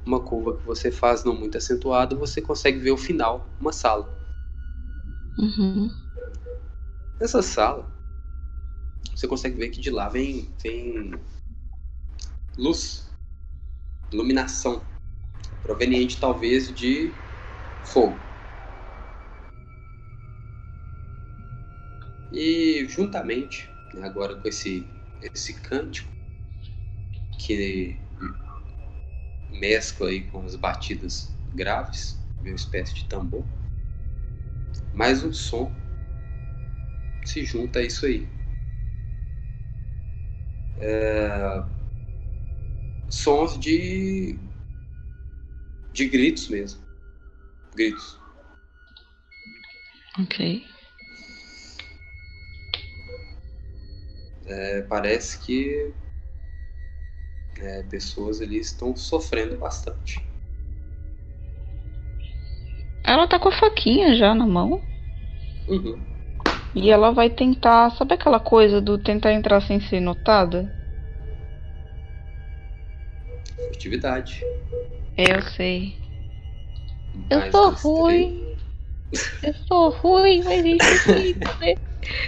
uma curva que você faz não muito acentuada você consegue ver o final uma sala Uhum. nessa sala você consegue ver que de lá vem vem luz iluminação proveniente talvez de fogo. E juntamente né, agora com esse esse cântico que mescla aí com as batidas graves uma espécie de tambor mais um som se junta a isso aí É, sons de de gritos mesmo gritos Ok. É, parece que é, pessoas ali estão sofrendo bastante Ela tá com a faquinha já na mão. Uhum. E ela vai tentar. Sabe aquela coisa do tentar entrar sem ser notada? furtividade Eu sei. Eu Mais sou destreza. ruim. [LAUGHS] Eu sou ruim, mas isso né?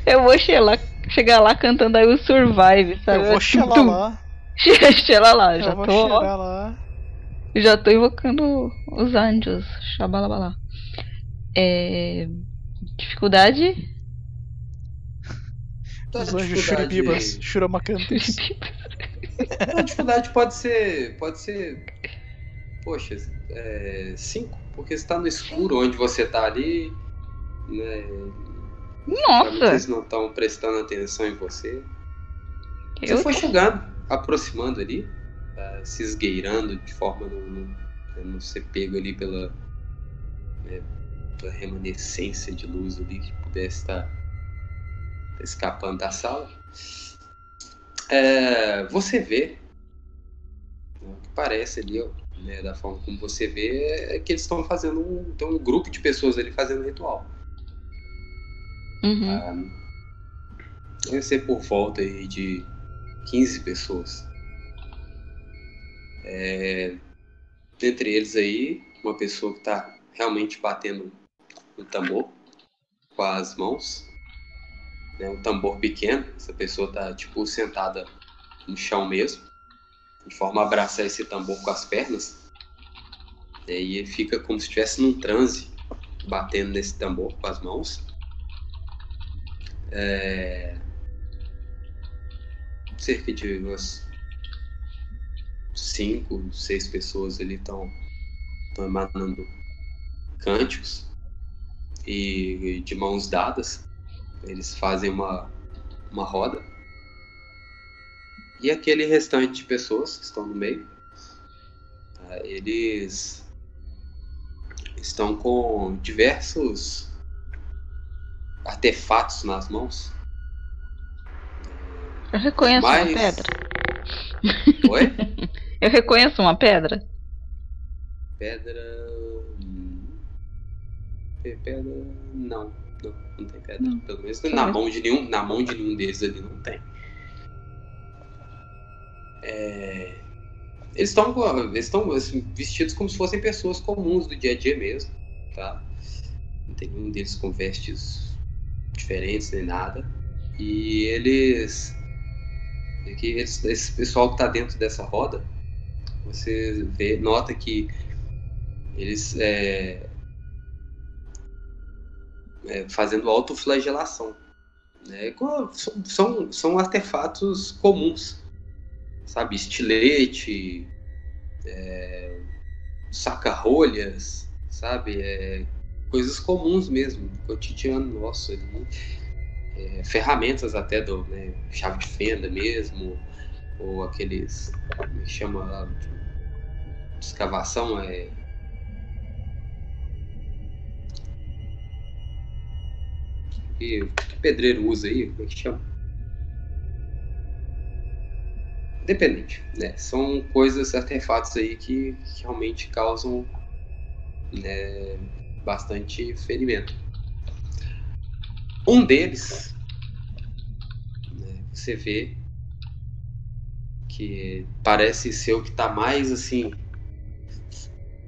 Eu vou chegar, chegar lá cantando aí o Survive, sabe? Eu vou chelar Tum, lá. [LAUGHS] Chegar lá, já Eu tô. ó, chegar lá. Já tô invocando os anjos. Xabalabalá. É. Dificuldade? Tá, Os anjos churibibas, churamacantes. [LAUGHS] A dificuldade pode ser. Pode ser. Poxa, é, cinco, porque você tá no escuro onde você tá ali. Né? Nossa! Eles não estão prestando atenção em você. Você Eu foi chegando, aproximando ali, tá, se esgueirando de forma a não, não ser pego ali pela, né, pela remanescência de luz ali que pudesse estar tá escapando da sala. É, você vê, né, o que parece ali, ó, né, da forma como você vê, é que eles estão fazendo um, tem um grupo de pessoas ali fazendo um ritual. Uhum. Ah, deve ser por volta aí de 15 pessoas. É, dentre eles aí, uma pessoa que está realmente batendo no tambor com as mãos. Né, um tambor pequeno, essa pessoa está tipo sentada no chão mesmo, de forma a abraçar esse tambor com as pernas. E aí ele fica como se estivesse num transe, batendo nesse tambor com as mãos. É... Cerca de umas cinco, seis pessoas ali estão emanando cânticos e de mãos dadas eles fazem uma, uma roda e aquele restante de pessoas que estão no meio tá, eles estão com diversos artefatos nas mãos eu reconheço Mas... uma pedra. Oi? [LAUGHS] Eu reconheço uma pedra. Pedra. hum, pe- Pedra. Não, não, não tem pedra. Não. Pelo menos na mão, de nenhum, na mão de nenhum deles ali não tem. É, Eles estão eles estão assim, vestidos como se fossem pessoas comuns do dia a dia mesmo, tá? Não tem nenhum deles com vestes diferentes nem nada. E eles. é que eles- esse pessoal que tá dentro dessa roda, você vê, nota que eles é, é, fazendo autoflagelação. Né? São, são, artefatos comuns, sabe? Estilete, é, saca-rolhas, sabe? É, coisas comuns mesmo, cotidiano nosso. ali. É, ferramentas até do né, chave de fenda mesmo, ou aqueles é chama de escavação é que, que pedreiro usa aí, como é que chama? Independente, né? São coisas, artefatos aí que, que realmente causam né, bastante ferimento. Um deles, né, você vê que parece ser o que tá mais assim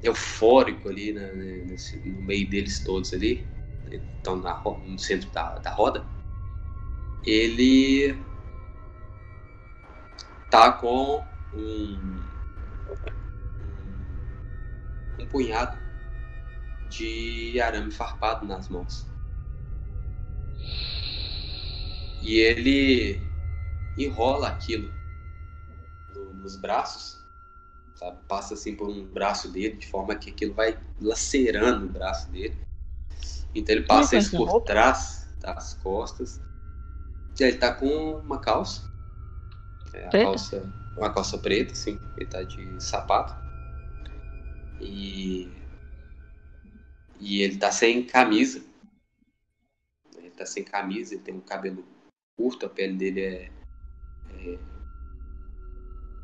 eufórico ali né, nesse- no meio deles todos ali, estão na no centro da, da roda. Ele tá com um, um punhado de arame farpado nas mãos. E ele enrola aquilo no- nos braços, sabe? Passa assim por um braço dele, de forma que aquilo vai lacerando o braço dele. Então ele passa isso por roupa? trás das costas. E ele tá com uma calça. É, calça, uma calça preta, assim. Ele tá de sapato. E e ele tá sem camisa. Ele tá sem camisa, ele tem um cabelo curto, a pele dele é. é-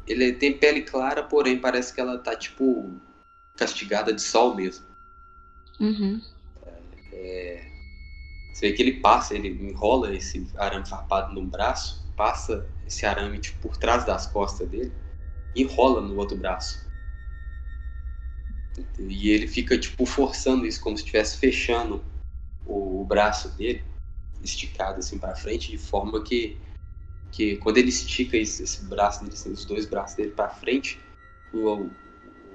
Ele tem pele clara, porém parece que ela tá tipo castigada de sol mesmo. Uhum. É, Você vê que ele passa, ele enrola esse arame farpado no braço, passa esse arame tipo, por trás das costas dele e enrola no outro braço. E ele fica tipo forçando isso como se estivesse fechando o, o braço dele, esticado assim para frente, de forma que que quando ele estica esse, esse braço dele, assim, os dois braços dele para frente, o-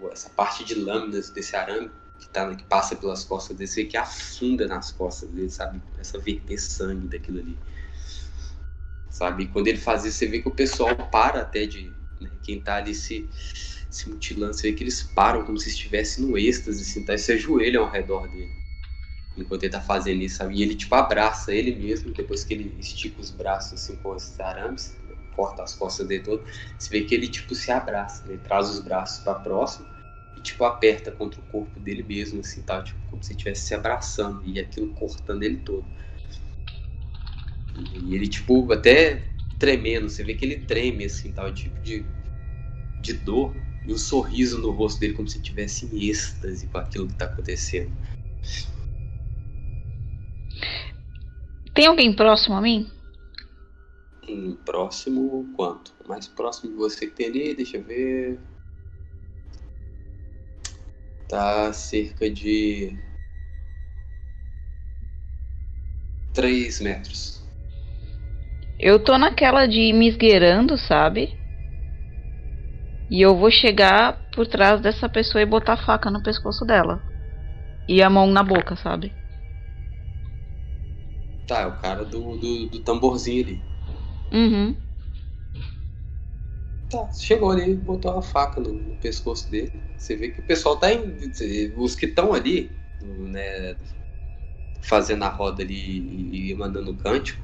o- essa parte de lâminas desse arame que, tá, que passa pelas costas dele, você vê que afunda nas costas dele, sabe? Começa a verter sangue daquilo ali. Sabe? E quando ele faz isso, você vê que o pessoal para até de. né, quem tá ali se, se mutilando, você vê que eles param como se estivesse no êxtase, assim, tá? E se ajoelham ao redor dele. Enquanto ele tá fazendo isso, sabe? E ele, tipo, abraça ele mesmo, depois que ele estica os braços, assim, com esses arames, corta as costas dele todo, você vê que ele, tipo, se abraça, ele traz os braços para próximo tipo, aperta contra o corpo dele mesmo, assim, tá? Tipo, como se estivesse se abraçando e aquilo cortando ele todo. E ele, tipo, até tremendo, você vê que ele treme, assim, tal, tipo de, de dor e um sorriso no rosto dele, como se estivesse em êxtase com aquilo que tá acontecendo. Tem alguém próximo a mim? Hum, próximo quanto? Mais próximo de você que tem ali, deixa eu ver. Tá cerca de 3 metros. Eu tô naquela de ir me esgueirando, sabe? E eu vou chegar por trás dessa pessoa e botar a faca no pescoço dela. E a mão na boca, sabe? Tá, é o cara do, do, do tamborzinho ali. Uhum. Tá, chegou ali, botou a faca no, no pescoço dele. Você vê que o pessoal tá indo. Os que estão ali, né, fazendo a roda ali e, e mandando cântico,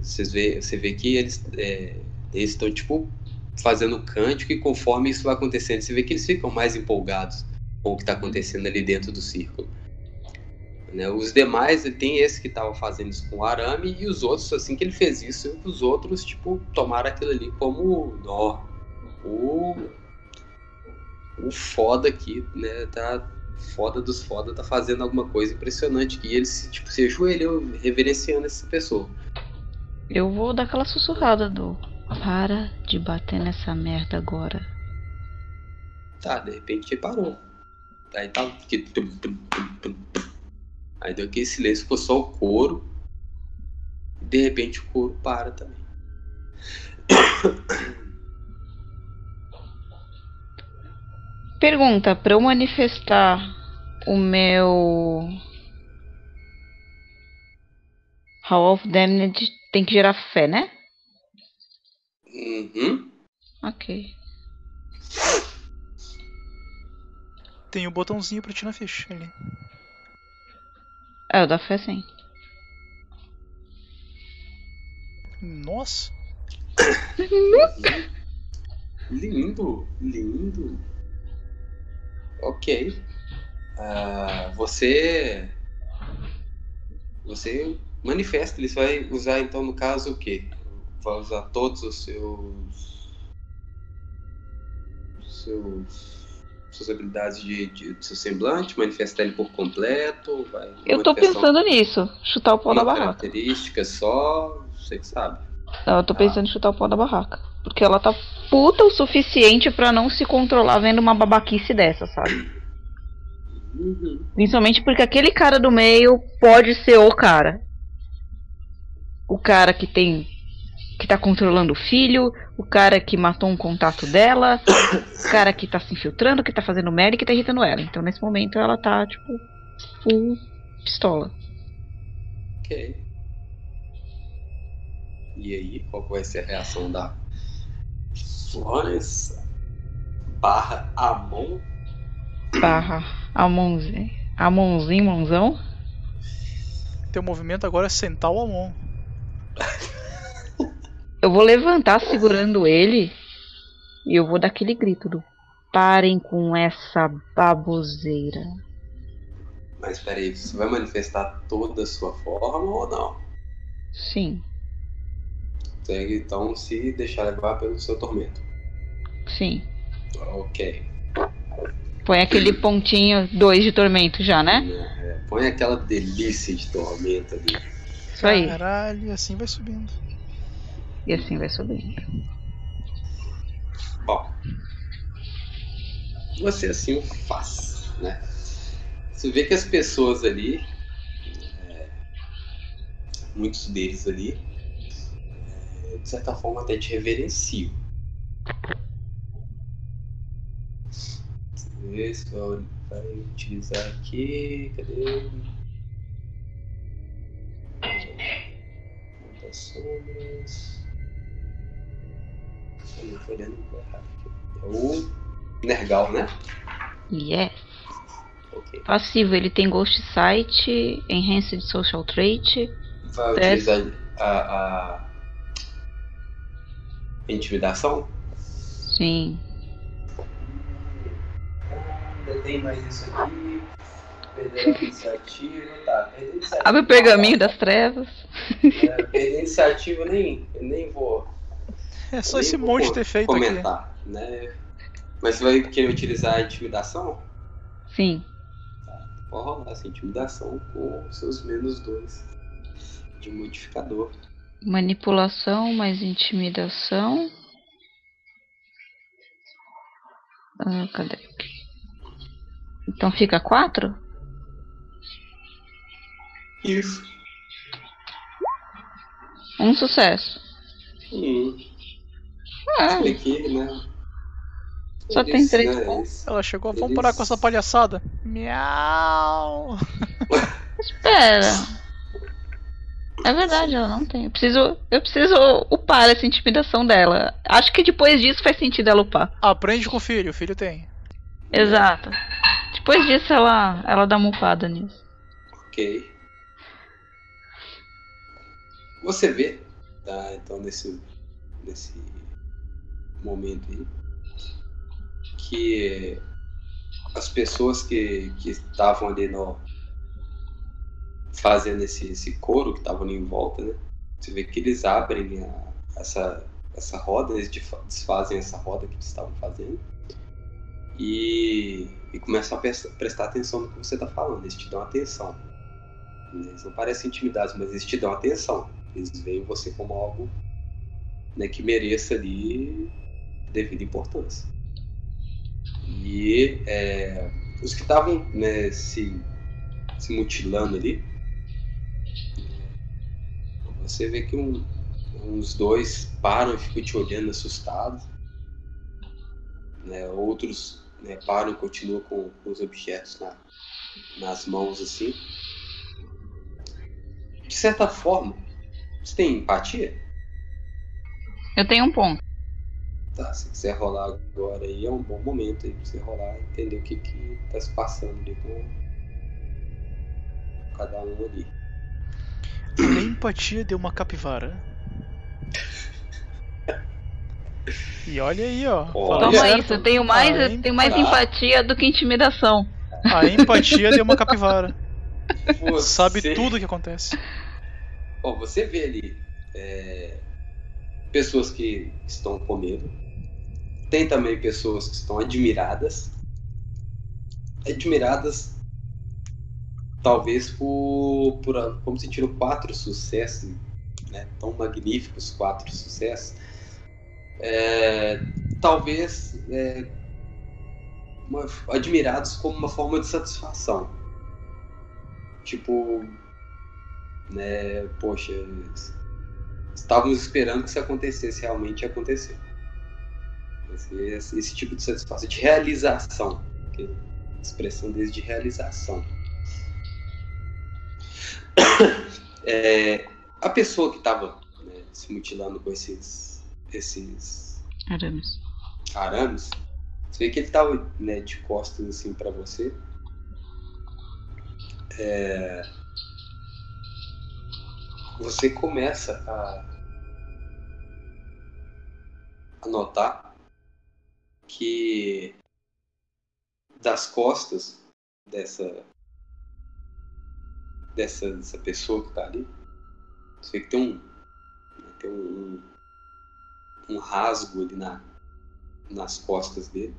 vocês vê, você vê que eles é, estão, tipo, fazendo cântico e conforme isso vai acontecendo, você vê que eles ficam mais empolgados com o que está acontecendo ali dentro do círculo. Né? Os demais, ele tem esse que estava fazendo isso com o arame e os outros, assim que ele fez isso, os outros, tipo, tomaram aquilo ali como, ó, o, o foda aqui, né, tá foda dos foda, tá fazendo alguma coisa impressionante e eles, tipo, se ajoelham reverenciando essa pessoa. Eu vou dar aquela sussurrada do para de bater nessa merda agora. Tá, de repente parou. Aí tá. Aí deu aquele silêncio, ficou só o couro. De repente o couro para também. Pergunta, para eu manifestar o meu Hall of Damned tem que gerar fé, né? Uhum. Ok. Tem o botãozinho pra tirar ficha ali. É, o da fé sim. Nossa! lindo, lindo. Ok. Uh, você. Você manifesta, ele vai usar então no caso o quê? vai usar todos os seus. seus suas habilidades de, de, de seu semblante, manifestar ele por completo. Vai eu tô pensando nisso, chutar o pau da barraca. Característica só, você que sabe. Não, eu tô pensando em chutar o pau da barraca. Porque ela tá puta o suficiente para não se controlar vendo uma babaquice dessa, sabe? Uhum. Principalmente porque aquele cara do meio pode ser o cara. O cara que tem que tá controlando o filho, o cara que matou um contato dela, o cara que tá se infiltrando, que tá fazendo merda e que tá irritando ela. Então nesse momento ela tá, tipo, full pistola. Ok. E aí, qual vai ser a reação da Florence barra Amon? Barra Amonzinho. Amonzinho, mãozão? Teu movimento agora é sentar o Amon. [LAUGHS] Eu vou levantar segurando ele e eu vou dar aquele grito do parem com essa baboseira. Mas peraí, você vai manifestar toda a sua forma ou não? Sim. Consegue então se deixar levar pelo seu tormento. Sim. Ok. Põe aquele pontinho 2 de tormento já, né? É, põe aquela delícia de tormento ali. Isso aí. Caralho, assim vai subindo. E assim vai subindo. Bom, você assim o faz, né? Você vê que as pessoas ali, é, muitos deles ali, é, de certa forma até te reverenciam. Esse vai utilizar aqui, cadê? Muitas sombras. Eu não tô olhando errado. É o Nergal, né? Yes. Ok. Passivo, ele tem Ghost Sight, Enhanced Social Trait. Vai Teste. utilizar a, a intimidação? Sim. Ainda tem mais isso aqui. Perder a iniciativa. Tá, perder a iniciativa. Abre o pergaminho das trevas. É, perder a iniciativa eu nem, eu nem vou. É só nem esse monte de efeito aqui. comentar, né? Mas você vai querer utilizar a intimidação? Sim. Pode rolar essa intimidação com seus menos dois. de modificador. Manipulação mais intimidação. Ah, cadê? Então fica quatro? Isso. Um sucesso. Hum. Ah, Aqui, né? Só tem três né, pontos. Ela chegou, vamos parar com essa palhaçada. Miau! espera. É verdade, ela não tem. Eu preciso, eu preciso upar essa intimidação dela. Acho que depois disso faz sentido ela upar. Aprende com o filho, o filho tem. Exato. Depois disso ela, ela dá uma upada nisso. Ok. Você vê, tá? Então nesse, nesse momento aí, que as pessoas que, estavam ali no, fazendo esse, esse coro, que estavam ali em volta, né? Você vê que eles abrem a- essa, essa roda, eles desfa- desfazem essa roda que eles estavam fazendo e, e começam a pres- prestar atenção no que você está falando, eles te dão atenção. Eles não parecem intimidados, mas eles te dão atenção. Eles veem você como algo né, que mereça ali devida importância. E é, os que estavam né, se, se mutilando ali, você vê que um- uns dois param e ficam te olhando assustados. Né, outros né, param e continuam com, com os objetos na, nas mãos assim. De certa forma, você tem empatia? Eu tenho um ponto. Tá, se quiser rolar agora aí, é um bom momento aí pra você rolar e entender o que que tá se passando ali com cada um ali. A empatia deu uma capivara. E olha aí, ó. Olha. Toma certo. isso, eu tenho mais, A eu tenho mais Tá. empatia do que intimidação. A empatia deu uma capivara. Você- Sabe tudo o que acontece. Ó, você vê ali é, pessoas que estão com medo. Tem também pessoas que estão admiradas. Admiradas talvez por, por como se tirou quatro sucessos, né, tão magníficos quatro sucessos. É, talvez é, uma- admirados como uma forma de satisfação. Tipo, né, poxa, estávamos esperando que isso acontecesse, realmente aconteceu. Esse, esse- tipo de satisfação, de realização, expressão deles de realização. [COUGHS] É, a pessoa que estava se mutilando com esses, esses Arames. arames, você vê que ele estava né, de costas assim para você. É, você começa a, a notar que das costas dessa dessa, dessa pessoa que está ali, você vê que tem um tem um, um rasgo ali na, nas costas dele.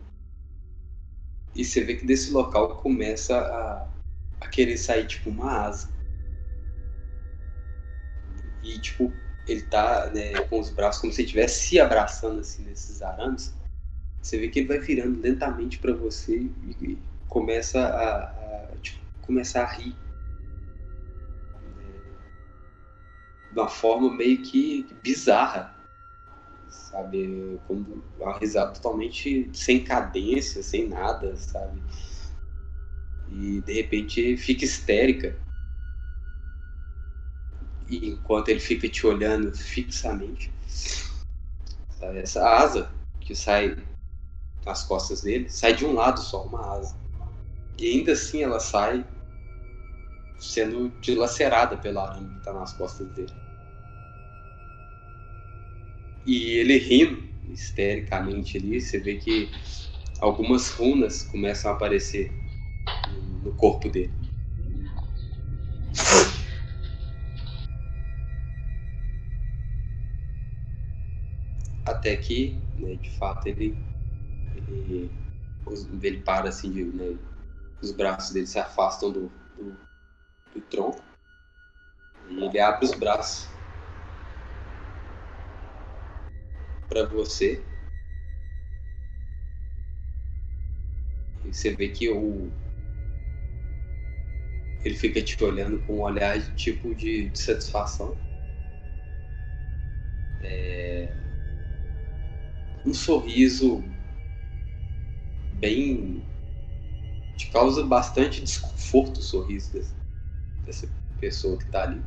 E você vê que desse local começa a, a querer sair tipo uma asa. E tipo, ele tá né, com os braços como se estivesse se abraçando assim nesses arames. Você vê que ele vai virando lentamente para você e, começa a, a tipo, começar a rir. De uma forma meio que bizarra sabe? Como uma risada totalmente sem cadência, sem nada, sabe? E de repente fica histérica. E enquanto ele fica te olhando fixamente, essa asa que sai nas costas dele sai de um lado só, uma asa. E ainda assim ela sai sendo dilacerada pela arame que está nas costas dele. E ele rindo histericamente ali, você vê que algumas runas começam a aparecer no corpo dele. Até que, né, de fato, ele, os- ele para assim, de, né, os braços dele se afastam do, do, do tronco. E ele abre os braços para você. E você vê que o ele fica te olhando com um olhar de tipo de, de satisfação. É... Um sorriso bem. te causa bastante desconforto o sorriso desse, dessa pessoa que tá ali.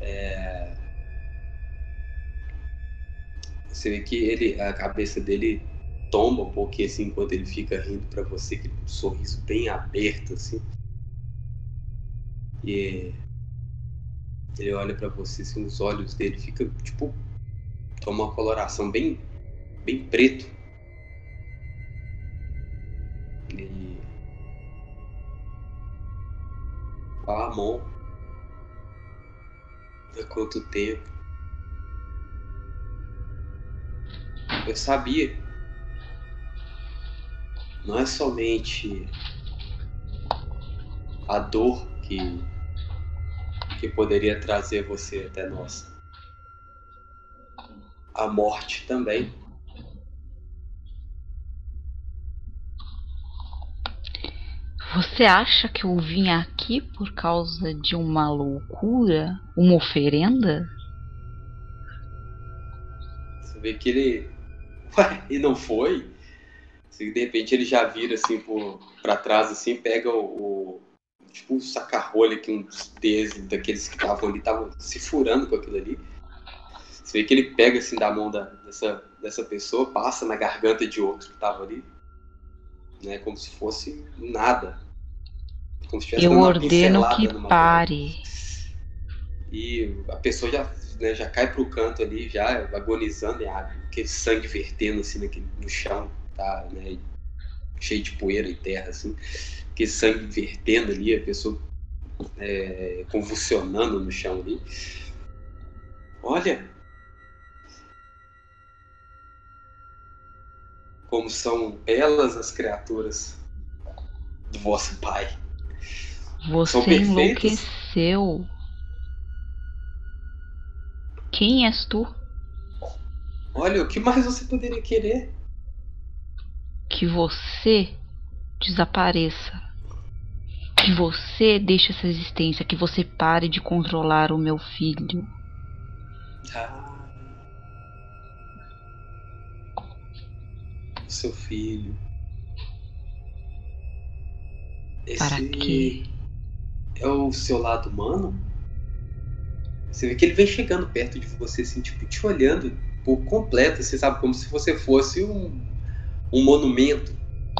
É... Você vê que ele, a cabeça dele tomba um pouquinho assim enquanto ele fica rindo para você, aquele sorriso bem aberto assim. E ele olha para você, assim, os olhos dele ficam tipo toma uma coloração bem bem preto. E fala a mão. Há quanto tempo? Eu sabia. Não é somente a dor que que poderia trazer você até nós. A morte também. Você acha que eu vim aqui por causa de uma loucura? Uma oferenda? Você vê que ele. [LAUGHS] Ué, e não foi? De repente ele já vira assim por, pra trás, assim, pega o, o tipo um uns deses daqueles que estavam ali estavam se furando com aquilo ali. Você vê que ele pega assim da mão da, dessa, dessa pessoa, passa na garganta de outro que estava ali, né, como se fosse nada. Como se Eu ordeno que pare. E a pessoa já, né, já cai pro canto ali, já agonizando, e aquele sangue vertendo assim naquele, no chão, tá, né, cheio de poeira e terra, assim que sangue vertendo ali, a pessoa é, convulsionando no chão ali. Olha como são belas as criaturas do vosso pai. Você enlouqueceu. Quem és tu? Olha, o que mais você poderia querer? Que você desapareça. Que você deixe essa existência, que você pare de controlar o meu filho. Ah. Seu filho. Esse Para quê? É o seu lado humano? Você vê que ele vem chegando perto de você, assim, tipo, te olhando por completo, você sabe, como se você fosse um, um monumento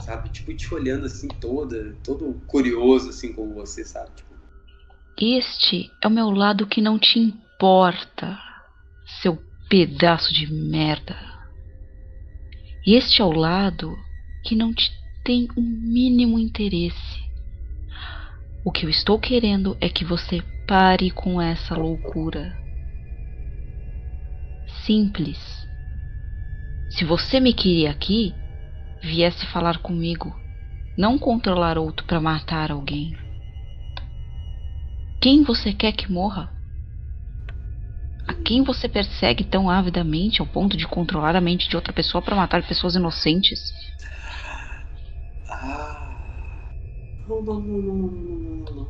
sabe? Tipo, te olhando assim toda, todo curioso assim com você, sabe? Tipo... Este é o meu lado que não te importa, seu pedaço de merda. Este é o lado que não te tem o um mínimo interesse. O que eu estou querendo é que você pare com essa loucura. Simples. Se você me queria aqui, viesse falar comigo, não controlar outro para matar alguém. Quem você quer que morra? A quem você persegue tão avidamente ao ponto de controlar a mente de outra pessoa para matar pessoas inocentes? Ah. Não, não, não, não, não, não,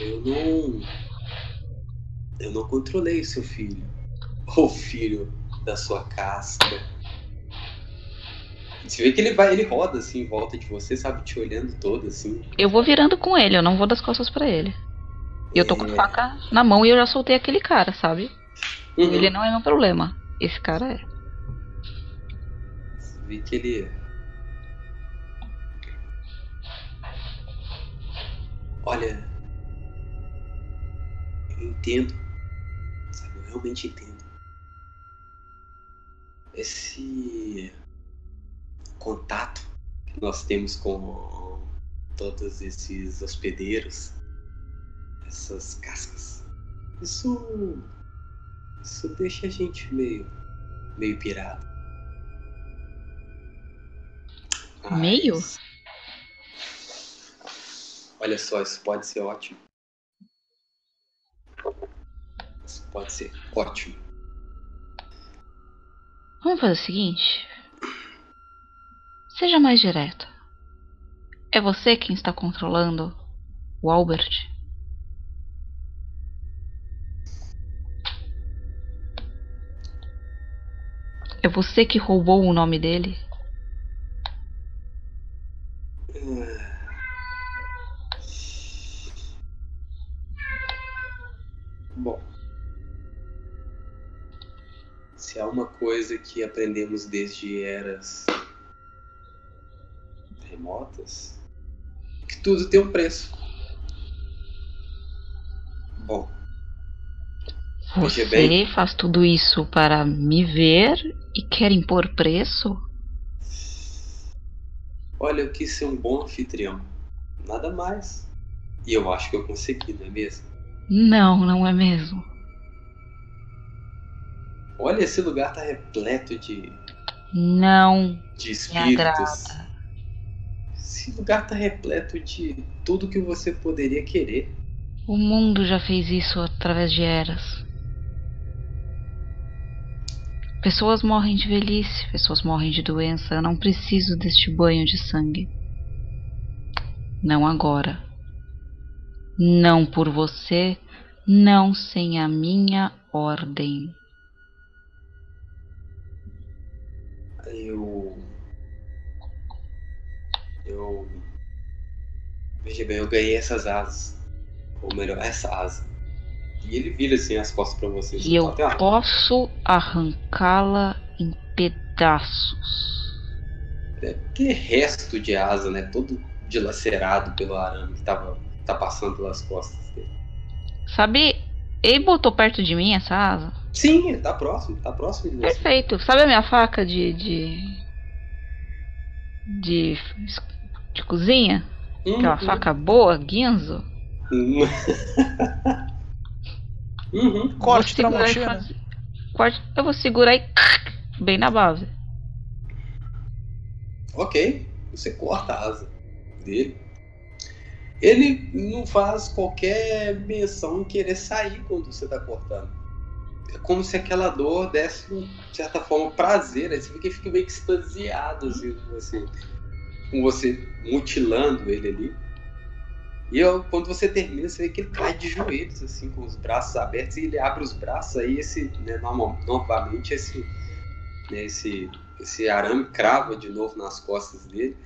Eu não. Eu não controlei seu filho. [LAUGHS] O filho da sua casca. Você vê que ele vai, ele roda assim em volta de você, sabe, te olhando todo assim. Eu vou virando com ele, eu não vou das costas para ele. E eu tô com a é. faca na mão e eu já soltei aquele cara, sabe? Uhum. Ele não é meu problema. Esse cara é. Você vê que ele. Olha. Eu entendo. Sabe, eu realmente entendo. Esse contato que nós temos com todos esses hospedeiros, essas cascas. Isso, isso deixa a gente meio, meio pirado. Mas, meio? Olha só, isso pode ser ótimo. Isso pode ser ótimo. Vamos fazer o seguinte. Seja mais direto. É você quem está controlando o Albert? É você que roubou o nome dele? Se há uma coisa que aprendemos desde eras remotas, que tudo tem um preço. Bom, Você bem, faz tudo isso para me ver e quer impor preço? olha, eu quis ser um bom anfitrião. Nada mais. E eu acho que eu consegui, não é mesmo? Não, não é mesmo. Olha, esse lugar tá repleto de, Não de espíritos. Esse lugar tá repleto de tudo que você poderia querer. O mundo já fez isso através de eras. Pessoas morrem de velhice, pessoas morrem de doença. Eu não preciso deste banho de sangue. Não agora. Não por você, não sem a minha ordem. Eu. Eu. Veja bem, eu ganhei essas asas. Ou melhor, essa asa. E ele vira assim as costas pra você. E eu tem uma- posso arrancá-la em pedaços. É que resto de asa, né? Todo dilacerado pelo arame que tava, tá passando pelas costas dele. Sabe, ele botou perto de mim essa asa? Sim, ele tá próximo, tá próximo de você. Perfeito. Sabe a minha faca de. de. de, de cozinha? Aquela Uhum. faca boa, guinzo? Uhum. [LAUGHS] uhum. Corte Tramontina. fazer- Corte. Eu vou segurar e. bem na base. Ok, você corta a asa dele. Ele não faz qualquer menção em querer sair quando você tá cortando. É como se aquela dor desse, de certa forma, prazer. Aí você vê que ele fica meio extasiado assim, com você, com você mutilando ele ali. E eu, quando você termina, você vê que ele cai de joelhos, assim, com os braços abertos, e ele abre os braços, aí esse, né, normal, novamente esse, né, esse, esse arame crava de novo nas costas dele.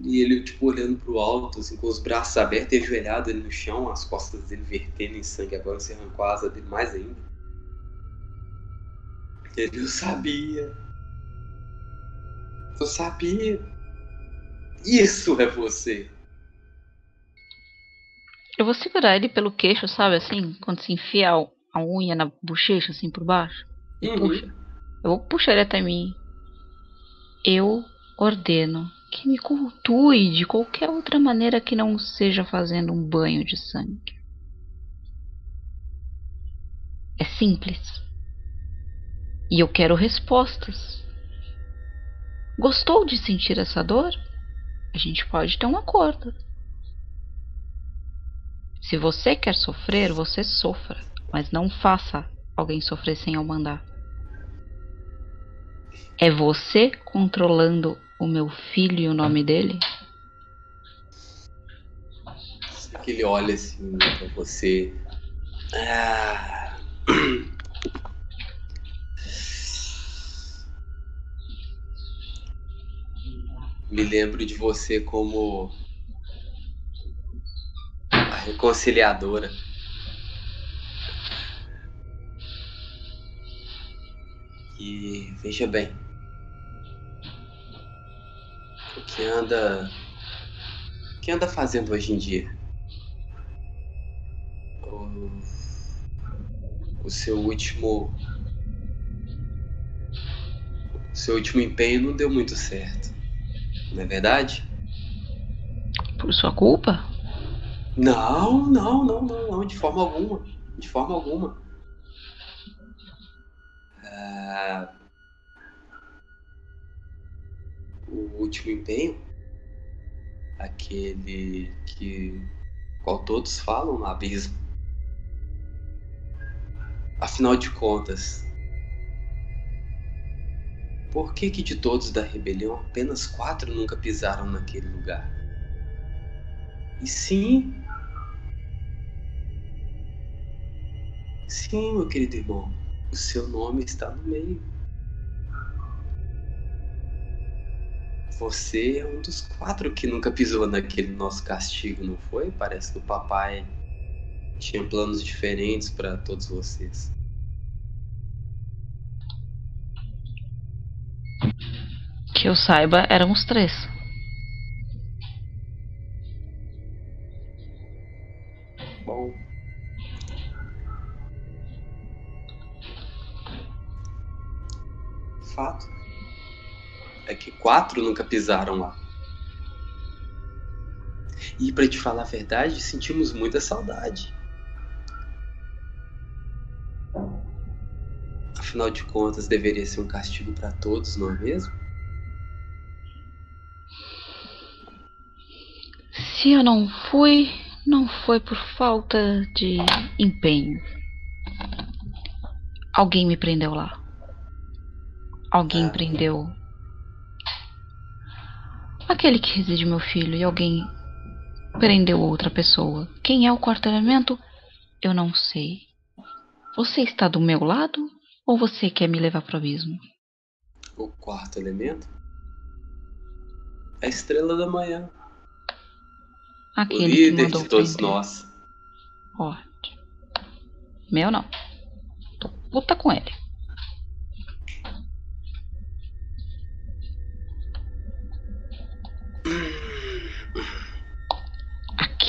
E ele, tipo, olhando pro alto, assim, com os braços abertos e ajoelhado ali no chão, as costas dele vertendo em sangue. Agora você arrancou a asa dele mais ainda. Ele, eu sabia. Eu sabia. Isso é você. Eu vou segurar ele pelo queixo, sabe assim? Quando se enfia a a unha na bochecha, assim por baixo. E Uhum. puxa. Eu vou puxar ele até mim. Eu ordeno que me cultue de qualquer outra maneira que não seja fazendo um banho de sangue. É simples. E eu quero respostas. Gostou de sentir essa dor? A gente pode ter um acordo. Se você quer sofrer, você sofra, mas não faça alguém sofrer sem eu mandar. É você controlando o meu filho e o nome dele? Que ele olha assim pra você. Ah. Me lembro de você como a reconciliadora. E veja bem. Que anda. Que anda fazendo hoje em dia? O, o seu último. O seu último empenho não deu muito certo. Não é verdade? Por sua culpa? Não, não, não, não, não, de forma alguma. De forma alguma. Ah, o último empenho aquele que qual todos falam no abismo. Afinal de contas, por que que de todos da rebelião apenas quatro nunca pisaram naquele lugar? E sim, sim, meu querido irmão, o seu nome está no meio. Você é um dos quatro que nunca pisou naquele nosso castigo, não foi? Parece que o papai tinha planos diferentes para todos vocês. Que eu saiba, eram os três. Quatro nunca pisaram lá. E para te falar a verdade, sentimos muita saudade. Afinal de contas, deveria ser um castigo para todos, não é mesmo? Se eu não fui, não foi por falta de empenho. Alguém me prendeu lá. Alguém Ah. prendeu aquele que reside meu filho e alguém prendeu outra pessoa. Quem é o quarto elemento? Eu não sei. Você está do meu lado ou você quer me levar pro abismo? O quarto elemento? A estrela da manhã. O Aquele que líder de todos prender. nós. Ótimo. Meu não. Tô puta com ele.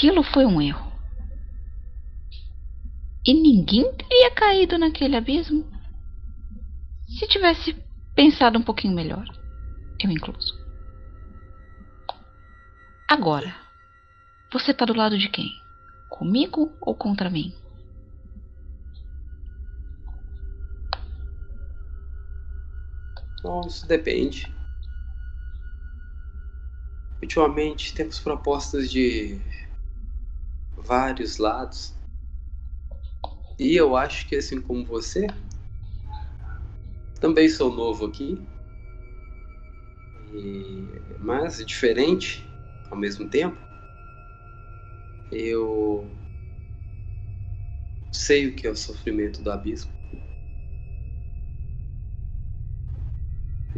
Aquilo foi um erro. E ninguém teria caído naquele abismo se tivesse pensado um pouquinho melhor. Eu incluso. Agora, você tá do lado de quem? Comigo ou contra mim? Bom, isso depende. Ultimamente temos propostas de vários lados. E eu acho que assim como você, também sou novo aqui. E, mas diferente ao mesmo tempo. Eu sei o que é o sofrimento do abismo.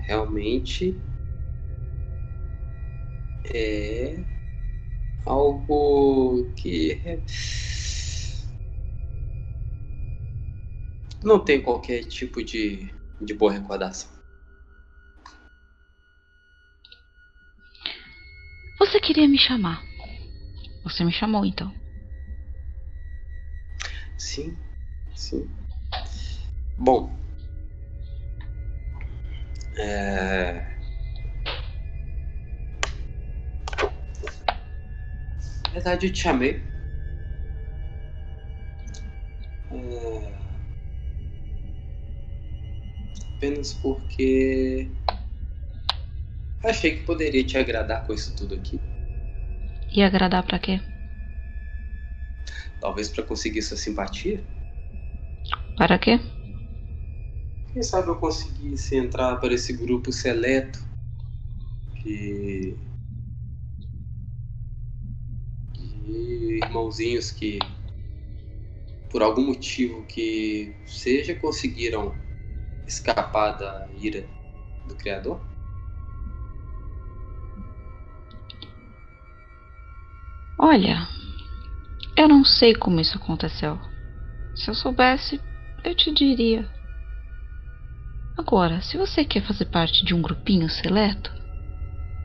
realmente é algo que não tem qualquer tipo de, de boa recordação. Você queria me chamar. Você me chamou então. Sim, sim. Bom, é... verdade, eu te chamei. É... Apenas porque achei que poderia te agradar com isso tudo aqui. E agradar pra quê? Talvez para conseguir sua simpatia. Para quê? Quem sabe eu conseguisse entrar para esse grupo seleto que. Irmãozinhos que, por algum motivo que seja, conseguiram escapar da ira do Criador? Olha, eu não sei como isso aconteceu. Se eu soubesse, eu te diria. Agora, se você quer fazer parte de um grupinho seleto,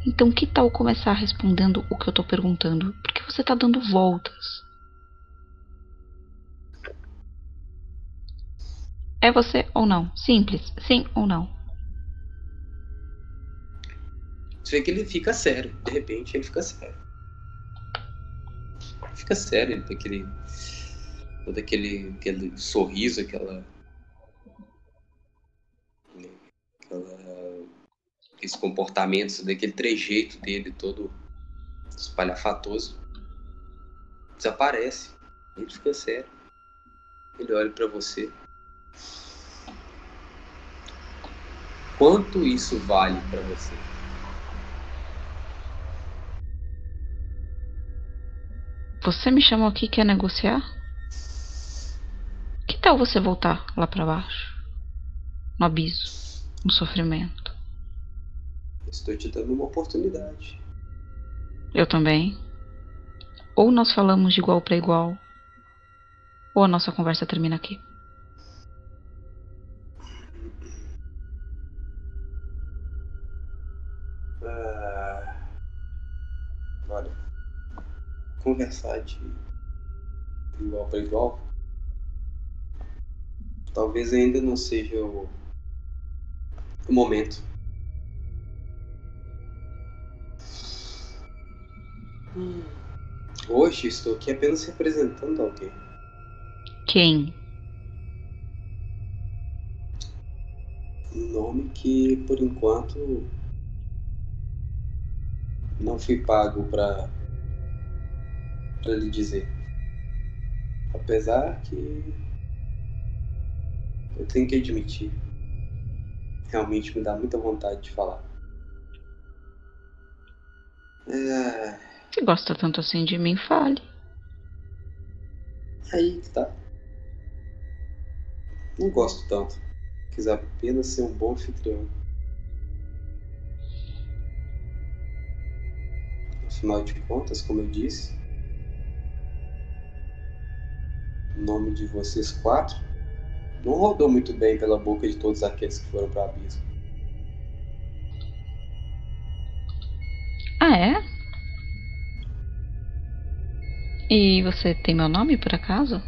então que tal começar respondendo o que eu tô perguntando? Porque você tá dando voltas. É você ou não? Simples, sim ou não? Você vê que ele fica sério. De repente ele fica sério. Fica sério, ele tem aquele. Todo aquele, aquele sorriso, aquela. aquela aqueles comportamentos, daquele trejeito dele todo espalhafatoso, desaparece. Ele fica sério. Ele olha para você. Quanto isso vale para você? Você me chamou aqui quer negociar? Que tal você voltar lá para baixo? No abismo, no sofrimento. Estou te dando uma oportunidade. Eu também. Ou nós falamos de igual para igual, ou a nossa conversa termina aqui. Ah, olha, conversar de igual para igual talvez ainda não seja o, o momento. Hum. Hoje estou aqui apenas representando alguém. Quem? Um nome que, por enquanto, não fui pago para para lhe dizer. Apesar que eu tenho que admitir, realmente me dá muita vontade de falar. É... Se gosta tanto assim de mim, fale. Aí que tá. Não gosto tanto. Quis apenas ser um bom anfitrião. Afinal de contas, como eu disse, o nome de vocês quatro não rodou muito bem pela boca de todos aqueles que foram para abismo. Ah, é? E você tem meu nome por acaso?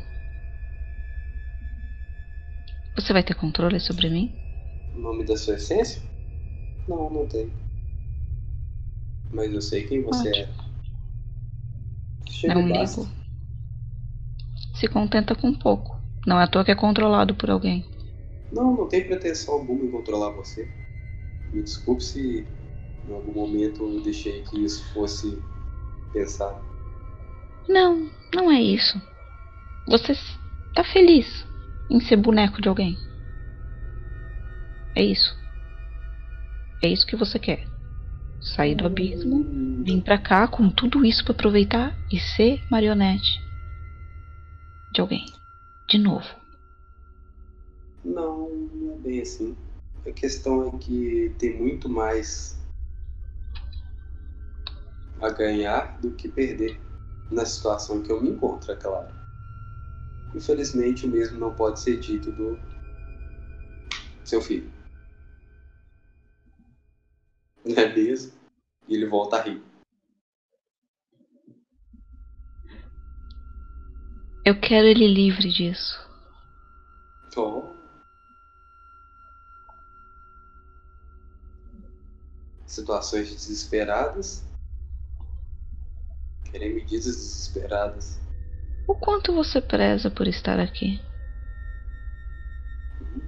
Você vai ter controle sobre mim? O nome da sua essência? Não, não tem. Mas eu sei quem você Ótimo. é. Chega é um ligo. Se contenta com pouco. Não é à toa que é controlado por alguém. Não, não tem pretensão alguma em controlar você. Me desculpe se em algum momento eu deixei que isso fosse pensado. Não, não é isso. Você está feliz em ser boneco de alguém. É isso. É isso que você quer. Sair do abismo, vir pra cá com tudo isso para aproveitar e ser marionete de alguém de novo. Não, não é bem assim. A questão é que tem muito mais a ganhar do que perder na situação que eu me encontro, é claro. Infelizmente, o mesmo não pode ser dito do seu filho. Não é mesmo? E ele volta a rir. Eu quero ele livre disso. Oh. Situações desesperadas. Querem medidas desesperadas. O quanto você preza por estar aqui? Hum.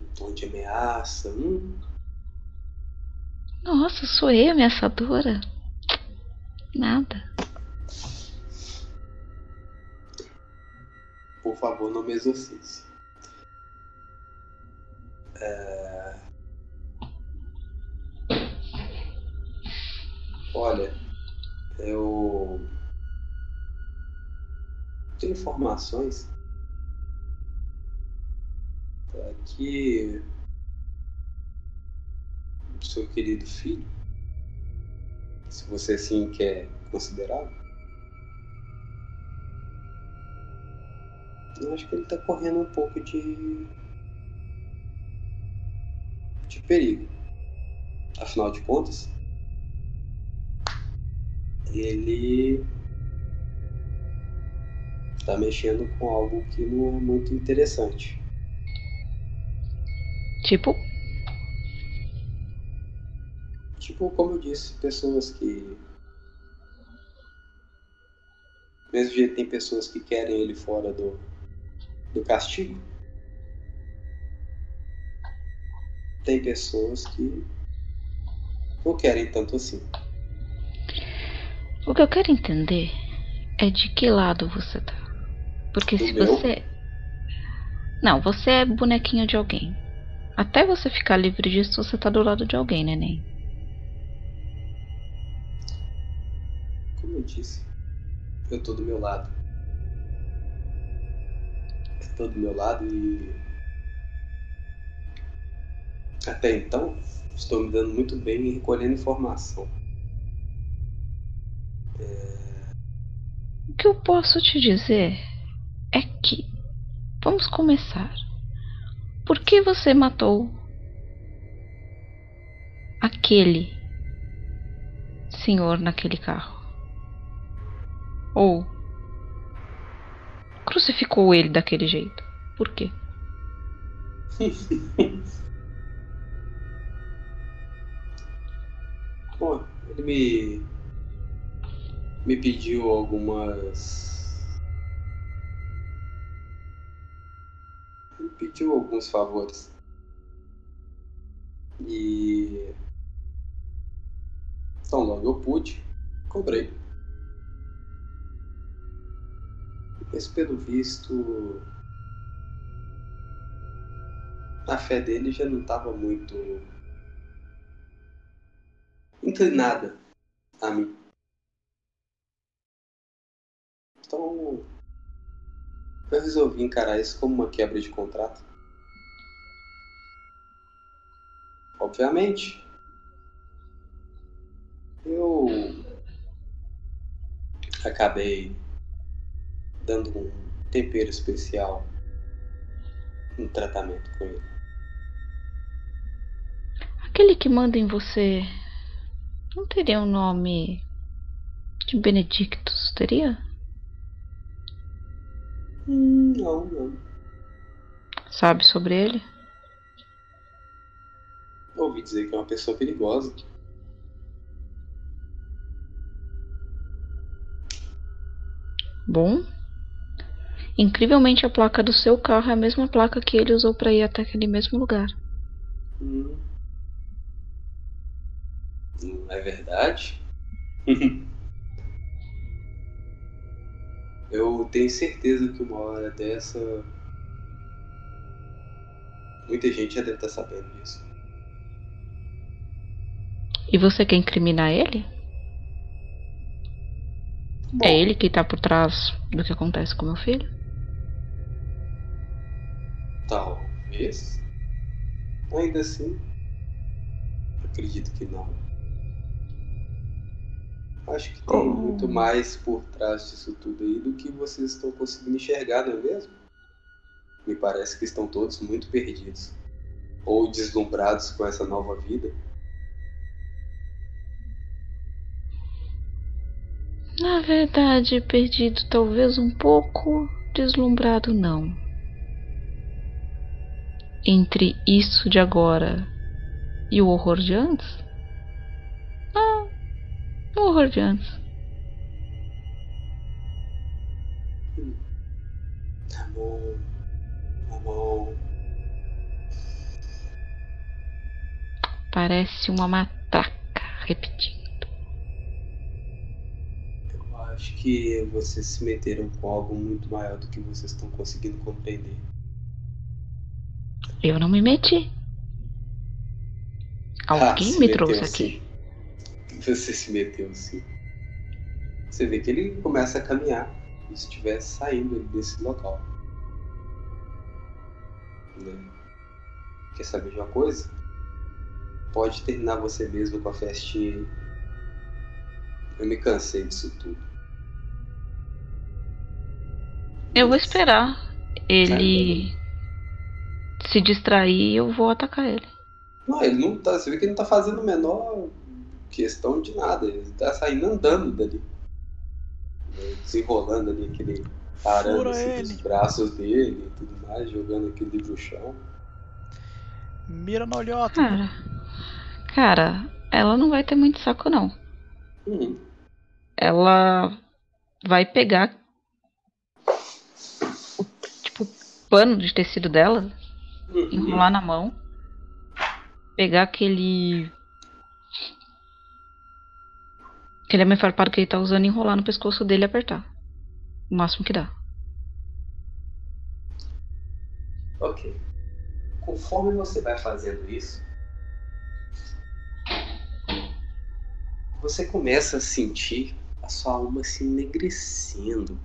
Um tom de ameaça. Hum. Nossa, sou eu ameaçadora? Nada. por favor, não me exorcize. É... Olha, eu tenho informações que o seu querido filho, se você assim quer considerar, Eu acho que ele tá correndo um pouco de. de perigo. Afinal de contas, ele tá mexendo com algo que não é muito interessante. Tipo? Tipo, como eu disse, pessoas que. Mesmo jeito tem pessoas que querem ele fora do, do castigo. Tem pessoas que não querem tanto assim. O que eu quero entender é de que lado você tá. Porque Do se meu? você. Não, você é bonequinho de alguém. Até você ficar livre disso, você tá do lado de alguém, neném. Como eu disse, eu tô do meu lado. Eu tô do meu lado e. Até então, estou me dando muito bem em recolhendo informação. O que eu posso te dizer é que. Vamos começar. Por que você matou aquele senhor naquele carro? Ou crucificou ele daquele jeito? Por quê? [LAUGHS] Bom, ele me. Me pediu algumas. Ele pediu alguns favores. E. Então logo eu pude, cobrei. Mas pelo visto. A fé dele já não estava muito inclinada a mim. Então, eu resolvi encarar isso como uma quebra de contrato. Obviamente, eu acabei dando um tempero especial no tratamento com ele. Aquele que manda em você não teria um nome de Benedictus, teria? Hum, não, não. Sabe sobre ele? Ouvi dizer que é uma pessoa perigosa. Bom. Incrivelmente a placa do seu carro é a mesma placa que ele usou para ir até aquele mesmo lugar. Hum. Não é verdade? [LAUGHS] Eu tenho certeza que uma hora dessa. Muita gente já deve estar sabendo disso. E você quer incriminar ele? Bom, É ele que tá por trás do que acontece com meu filho? Talvez. Ainda assim. Acredito que não. Acho que tem Oh. muito mais por trás disso tudo aí do que vocês estão conseguindo enxergar, não é mesmo? Me parece que estão todos muito perdidos. Ou deslumbrados com essa nova vida. Na verdade, perdido talvez um pouco, deslumbrado não. Entre isso de agora e o horror de antes? Ah, o horror de. Tá bom. Tá bom. Parece uma matraca repetindo. Eu acho que vocês se meteram com algo muito maior do que vocês estão conseguindo compreender. Eu não me meti. Ah, Alguém se me trouxe sim. aqui. Você se meteu sim. Você vê que ele começa a caminhar como se estivesse saindo desse local. Né? Quer saber de uma coisa? Pode terminar você mesmo com a festinha. Eu me cansei disso tudo. Eu vou esperar ele se distrair e eu vou atacar ele. Não, ele não tá. Você vê que ele não tá fazendo a menor questão de nada. Ele tá saindo andando dali. Desenrolando ali aquele arame assim, dos braços dele e tudo mais, jogando aquilo ali pro chão. Mira na olhota. Cara, cara, ela não vai ter muito saco não. Hum, Ela vai pegar o tipo pano de tecido dela, uhum. enrolar na mão, pegar aquele Aquele homem farpado que ele tá usando enrolar no pescoço dele e apertar. O máximo que dá. Ok. Conforme você vai fazendo isso, você começa a sentir a sua alma se enegrecendo.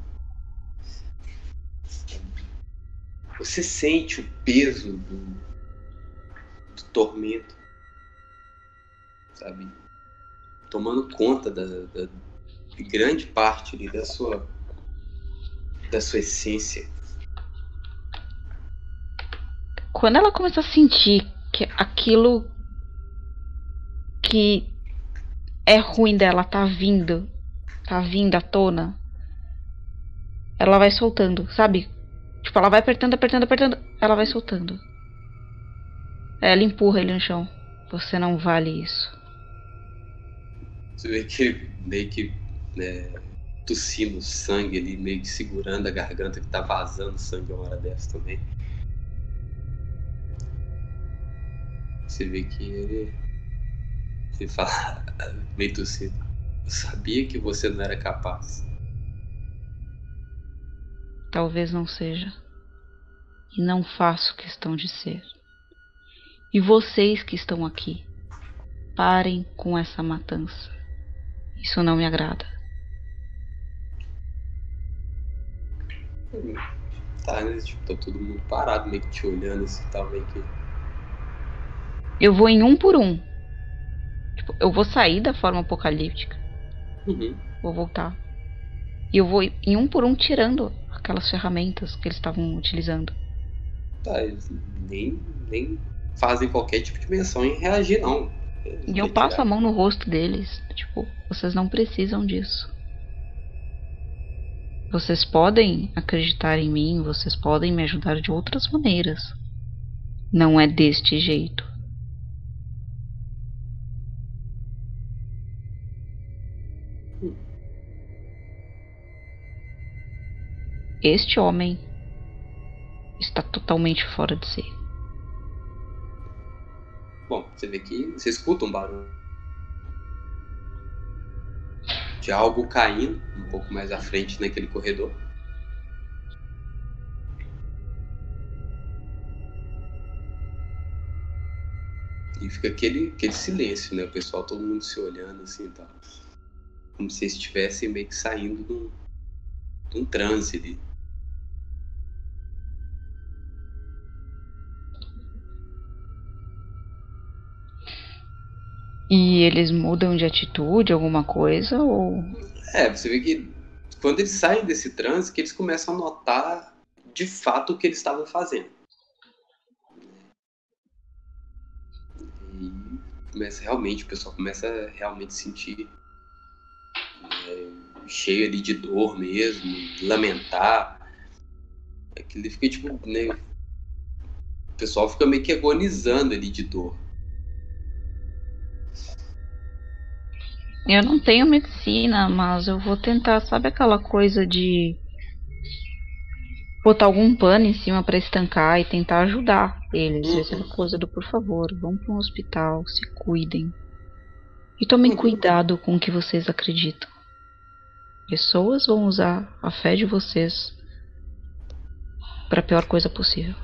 Você sente o peso do, do tormento, sabe? Tomando conta da, da de grande parte ali da sua da sua essência. Quando ela começa a sentir que aquilo que é ruim dela tá vindo, tá vindo à tona, ela vai soltando, sabe? Tipo, ela vai apertando, apertando, apertando, ela vai soltando. Ela empurra ele no chão. Você não vale isso. Você vê que meio que né, tossindo sangue ali, meio que segurando a garganta que tá vazando sangue uma hora dessa também. Você vê que ele. Ele fala [LAUGHS] meio tossindo. Eu sabia que você não era capaz. Talvez não seja. E não faço questão de ser. E vocês que estão aqui, parem com essa matança. Isso não me agrada. Tá, né? Tipo, tá todo mundo parado, meio que te olhando assim, tá meio que. Eu vou em um por um. Tipo, eu vou sair da forma apocalíptica. Uhum. Vou voltar. E eu vou em um por um tirando aquelas ferramentas que eles estavam utilizando. Tá, eles nem, nem fazem qualquer tipo de menção em reagir, não. E eu passo a mão no rosto deles. Tipo, vocês não precisam disso. Vocês podem acreditar em mim, vocês podem me ajudar de outras maneiras. Não é deste jeito. Este homem está totalmente fora de si. Bom, você vê que você escuta um barulho de algo caindo um pouco mais à frente naquele corredor. E fica aquele, aquele silêncio, né? O pessoal, todo mundo se olhando assim e tal. Como se estivessem meio que saindo de um, de um transe ali. E eles mudam de atitude, alguma coisa, ou. É, você vê que quando eles saem desse transe, que eles começam a notar de fato o que eles estavam fazendo. E começa realmente, o pessoal começa a realmente sentir é, cheio ali de dor mesmo, lamentar. Aquilo fica tipo, né? O pessoal fica meio que agonizando ali de dor. Eu não tenho medicina, mas eu vou tentar, sabe aquela coisa de botar algum pano em cima para estancar e tentar ajudar eles. Uhum. Essa é coisa do por favor, vão para um hospital, se cuidem. E tomem uhum. cuidado com o que vocês acreditam. Pessoas vão usar a fé de vocês para a pior coisa possível.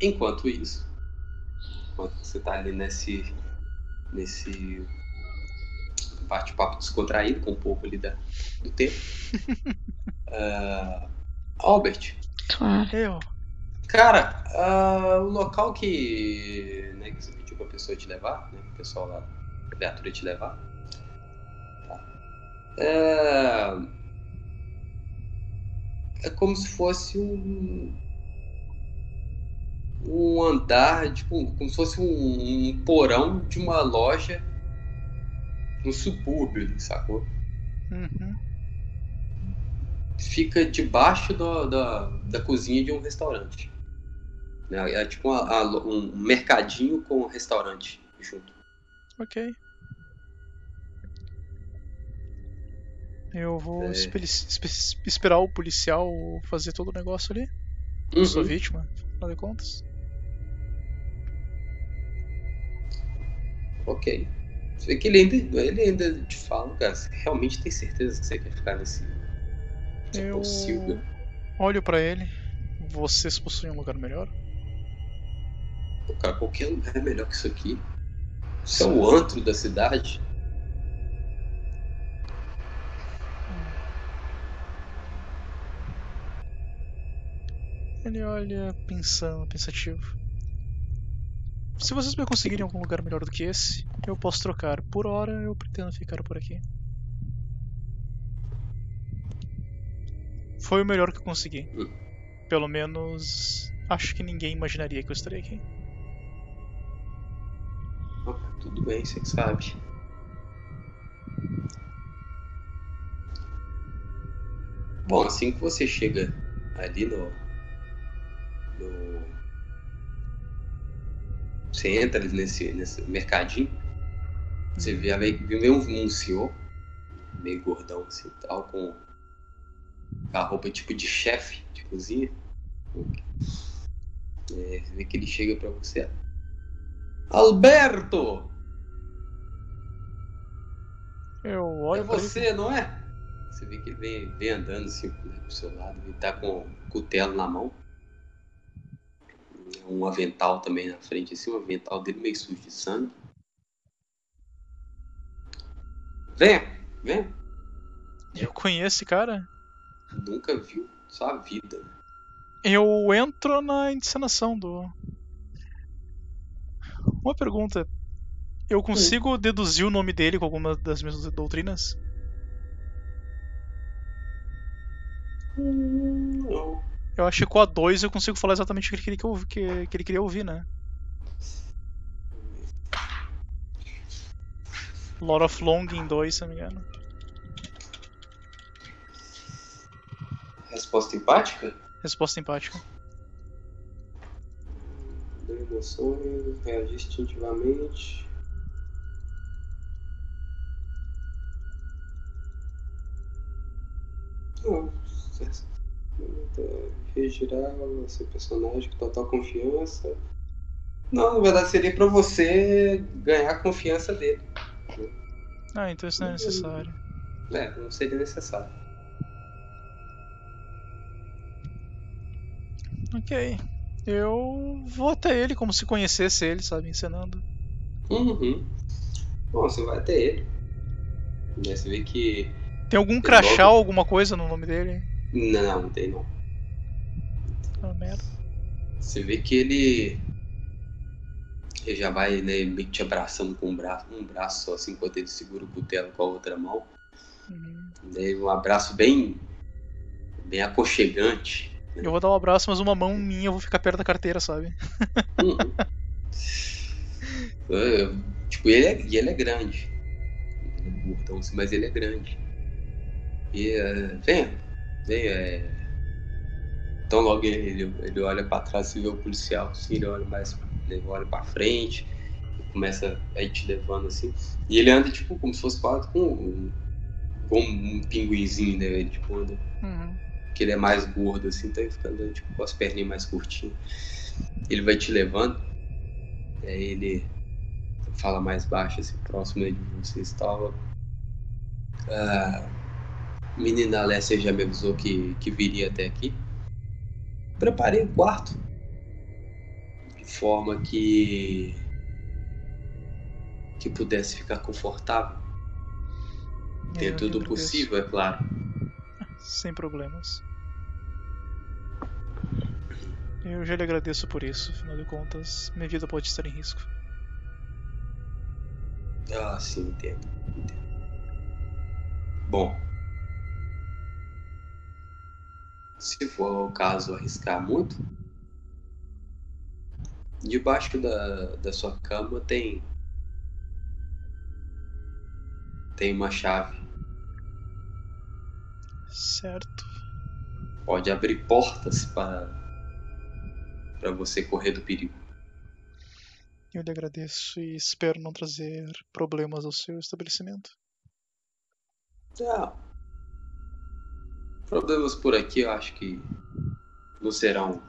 Enquanto isso, enquanto você tá ali nesse nesse bate-papo descontraído, com um pouco ali da, do tempo. uh, [LAUGHS] Albert. Eu. Cara, uh, o local que, né, que você pediu pra pessoa te levar, né, o pessoal lá, a criatura te levar. Tá. É, é como se fosse um um andar, tipo, como se fosse um, um porão de uma loja no subúrbio, sacou? Uhum. Fica debaixo do, da, da cozinha de um restaurante. É, é tipo uma, um mercadinho com um restaurante junto. Ok. Eu vou é... esperar o policial fazer todo o negócio ali. Eu sou uhum. vítima, afinal de contas. Ok. Você vê que ele ainda, ele ainda te fala, cara, você realmente tem certeza que você quer ficar nesse. Eu possível? olho pra ele. Vocês possuem um lugar melhor? Cara, qualquer lugar é melhor que isso aqui. Isso é o antro da cidade. Ele olha pensando, pensativo. Se vocês me conseguirem algum lugar melhor do que esse, eu posso trocar. Por hora, eu pretendo ficar por aqui. Foi o melhor que eu consegui. Pelo menos, acho que ninguém imaginaria que eu estaria aqui. Tudo bem, você sabe. Bom, assim que você chega ali no. no você entra nesse, nesse mercadinho, você vê, vê, vê um, um senhor, meio gordão assim tal, com a roupa tipo de chefe de cozinha. É, você vê que ele chega pra você. Alberto! Eu É olho ele. você, não é? Você vê que ele vem, vem andando assim pro seu lado, ele tá com o cutelo na mão. Um avental também na frente, assim, um avental dele meio sujo de sangue. Vem, vem. Eu conheço esse cara? Nunca viu sua vida. Eu entro na encenação do. Uma pergunta. Eu consigo deduzir o nome dele com alguma das minhas doutrinas? Não. Eu acho que com a 2 eu consigo falar exatamente o que ele queria, que eu- que- que ele queria ouvir, né? Lord of Longing 2, se não me engano. Resposta empática? Resposta empática. Deu emoções, reagir instintivamente. Não, sucesso. Regirar seu personagem com total confiança. Não, na verdade seria pra você ganhar a confiança dele. Ah, então isso não é necessário. É, não seria necessário. Ok. Eu vou até ele como se conhecesse ele, sabe? Encenando. Uhum. Bom, você vai até ele. Né, Você vê que. Tem algum crachá logo- ou alguma coisa no nome dele? Não, não tem não. Ah, merda. Você vê que ele. Ele já vai né, meio que te abraçando com um braço, um braço só, assim, enquanto ele segura o cutelo com a outra mão. Uhum. Né, um abraço bem. bem aconchegante. Eu vou dar um abraço, mas uma mão minha eu vou ficar perto da carteira, sabe? Uhum. [LAUGHS] É, tipo, ele é, e ele é grande. Ele é gordão, assim, mas ele é grande. E é, vem, vem, é. Então logo ele, ele olha pra trás e vê o policial, assim, ele olha mais, ele olha pra frente, e começa a ir te levando assim. E ele anda tipo como se fosse quase com um, com um pinguinzinho, né? Ele tipo anda Uhum. que ele é mais gordo, assim, então ele fica andando tipo, com as perninhas mais curtinhas. Ele vai te levando, e aí ele fala mais baixo, assim, próximo de você estava. A menina Alessia já me avisou que, que viria até aqui. Preparei o quarto de forma que que pudesse ficar confortável, Eu dentro do possível, é claro. [LAUGHS] Sem problemas. Eu já lhe agradeço por isso, afinal de contas, minha vida pode estar em risco. Ah, sim, entendo. entendo. Bom. Se for o caso arriscar muito, debaixo da, da sua cama tem. Tem uma chave. Certo. Pode abrir portas para. para você correr do perigo. Eu lhe agradeço e espero não trazer problemas ao seu estabelecimento. Ah, problemas por aqui eu acho que não serão.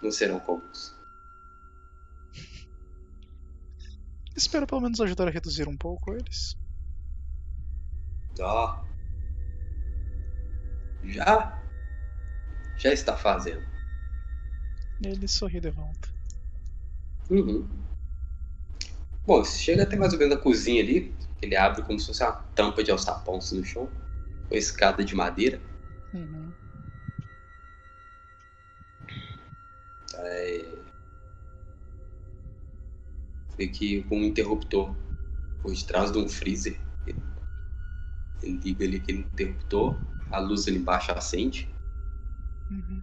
não serão comuns. Espero pelo menos ajudar a reduzir um pouco eles. Ó. Já? Já está fazendo. Ele sorri de volta. Uhum. Bom, chega até mais ou menos na cozinha ali. Ele abre como se fosse uma tampa de alçapões no chão. Com escada de madeira. Uhum. É... Vê que com um interruptor por detrás de um freezer. Ele, liga ali aquele interruptor. A luz ali embaixo acende. Uhum.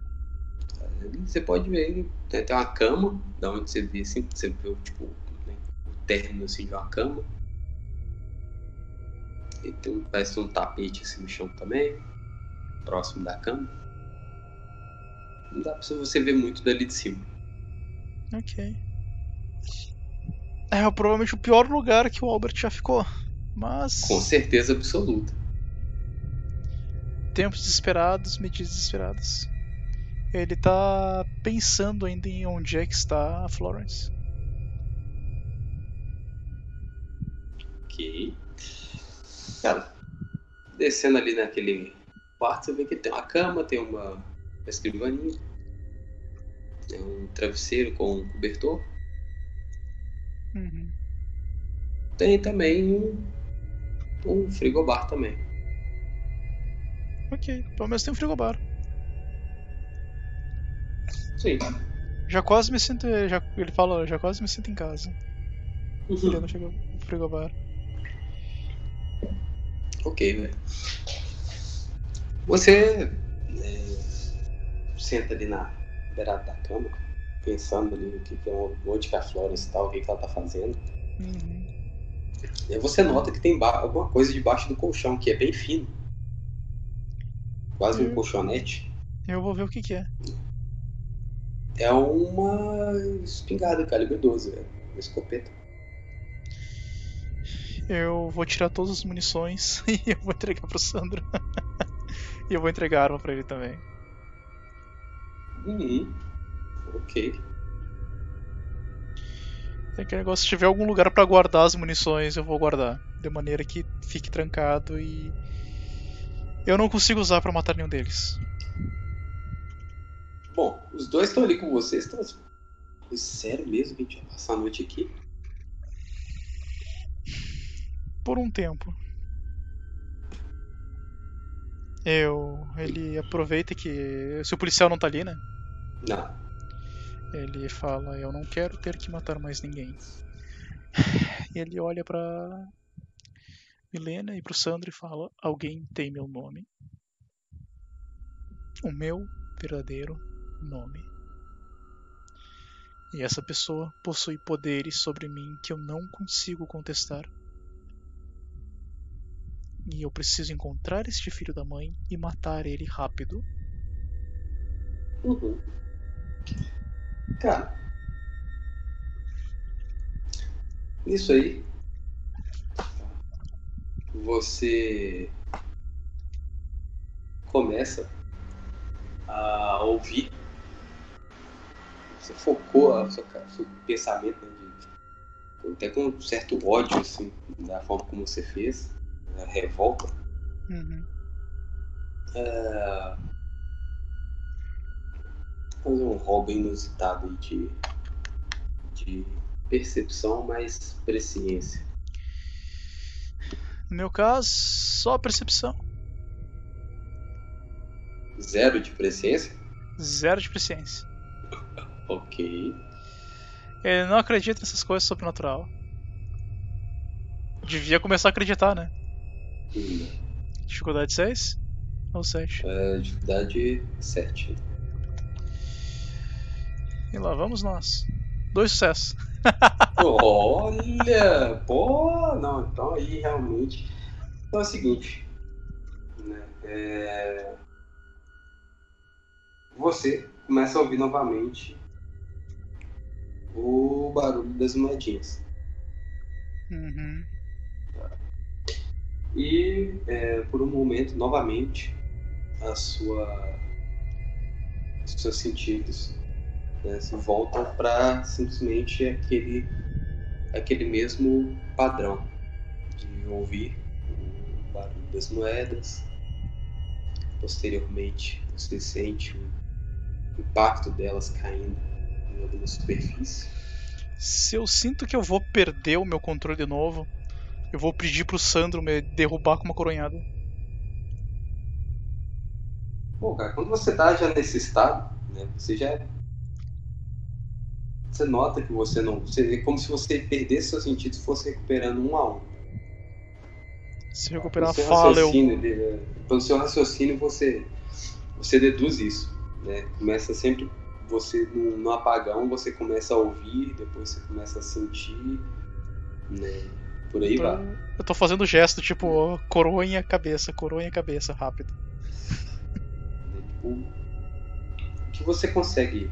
Ali Você pode ver, tem até uma cama, da onde você vê assim, você vê tipo, né, o término assim de uma cama. E tem um, parece um tapete assim no chão também, próximo da cama. Não dá pra você ver muito dali de cima. Ok. É provavelmente o pior lugar que o Albert já ficou. Mas. Com certeza absoluta. Tempos desesperados, medidas desesperadas. Ele tá pensando ainda em onde é que está a Florence. Ok. Cara, descendo ali naquele quarto, você vê que tem uma cama, tem uma, uma escrivaninha, tem um travesseiro com um cobertor. Uhum. Tem também um, um frigobar também. Ok, pelo menos tem um frigobar. Sim. Já quase me sinto. Já, ele fala, já quase me sinto em casa. Não chegou no frigobar. Ok, velho. Você é, senta ali na beirada da cama, pensando ali o que, que é onde que a Florence está, o que, que ela tá fazendo. Uhum. E você nota que tem alguma coisa debaixo do colchão, que é bem fino. Quase um Hum. colchonete. Eu vou ver o que, que é. É uma espingarda calibre 12, velho. Uma escopeta. Eu vou tirar todas as munições [LAUGHS] e eu vou entregar pro Sandro. [LAUGHS] e eu vou entregar a arma pra ele também. Uhum. Ok. Tem aquele negócio, se tiver algum lugar pra guardar as munições, eu vou guardar. De maneira que fique trancado e. Eu não consigo usar pra matar nenhum deles. Bom, os dois estão ali com vocês. Estão... Sério mesmo que a gente vai passar a noite aqui? Por um tempo. Eu. Ele aproveita que. Se o policial não tá ali, né? Não. Ele fala: Eu não quero ter que matar mais ninguém. E [SIGHS] ele olha pra Milena e pro Sandro e fala: Alguém tem meu nome? O meu verdadeiro nome. E essa pessoa possui poderes sobre mim que eu não consigo contestar. E eu preciso encontrar este filho da mãe e matar ele rápido. Uhum. Cara. Isso aí. Você começa a ouvir. Você focou a sua, seu pensamento né, de, até com um certo ódio assim, da forma como você fez, revolta. Uhum. É, fazer um bem inusitado de, de percepção mais presciência. No meu caso, só percepção. Zero de presciência? Zero de presciência. [LAUGHS] Ok. Ele não acredita nessas coisas sobrenatural. Devia começar a acreditar, né? Dificuldade 6 ou 7? é, dificuldade 7. E lá vamos nós. Dois sucessos. [LAUGHS] Olha! Pô, não, então aí realmente. Então é o seguinte. Né, é, Você começa a ouvir novamente o barulho das moedinhas. Uhum. E é, por um momento, novamente, a sua, os seus sentidos né, se voltam para simplesmente aquele aquele mesmo padrão de ouvir o barulho das moedas. Posteriormente, você sente o impacto delas caindo em alguma superfície. Se eu sinto que eu vou perder o meu controle de novo, eu vou pedir pro Sandro me derrubar com uma coronhada. Bom, cara, quando você tá já nesse estado, né, você já. Você nota que você não. Você, é como se você perdesse seus sentidos e fosse recuperando um a um. Se recuperar a fala, eu. né, Pelo seu raciocínio, você, você deduz isso. Né? Começa sempre você no, no apagão, você começa a ouvir, depois você começa a sentir. Né? Por aí vai. Eu tô fazendo gesto tipo coronha cabeça, coronha cabeça, rápido. o que você consegue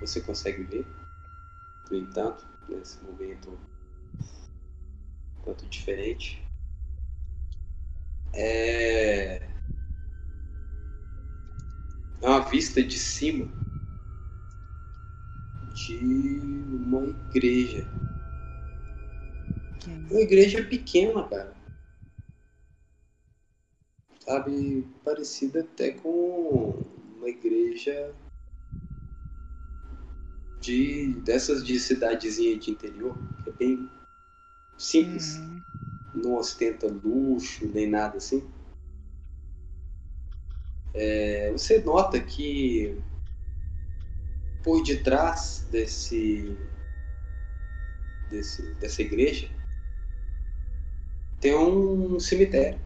você consegue ver no entanto nesse momento tanto diferente é é uma vista de cima de uma igreja uma igreja pequena cara sabe, parecida até com uma igreja de dessas de cidadezinha de interior, que é bem simples, Uhum. não ostenta luxo nem nada assim. É, você nota que por detrás desse, desse dessa igreja tem um cemitério.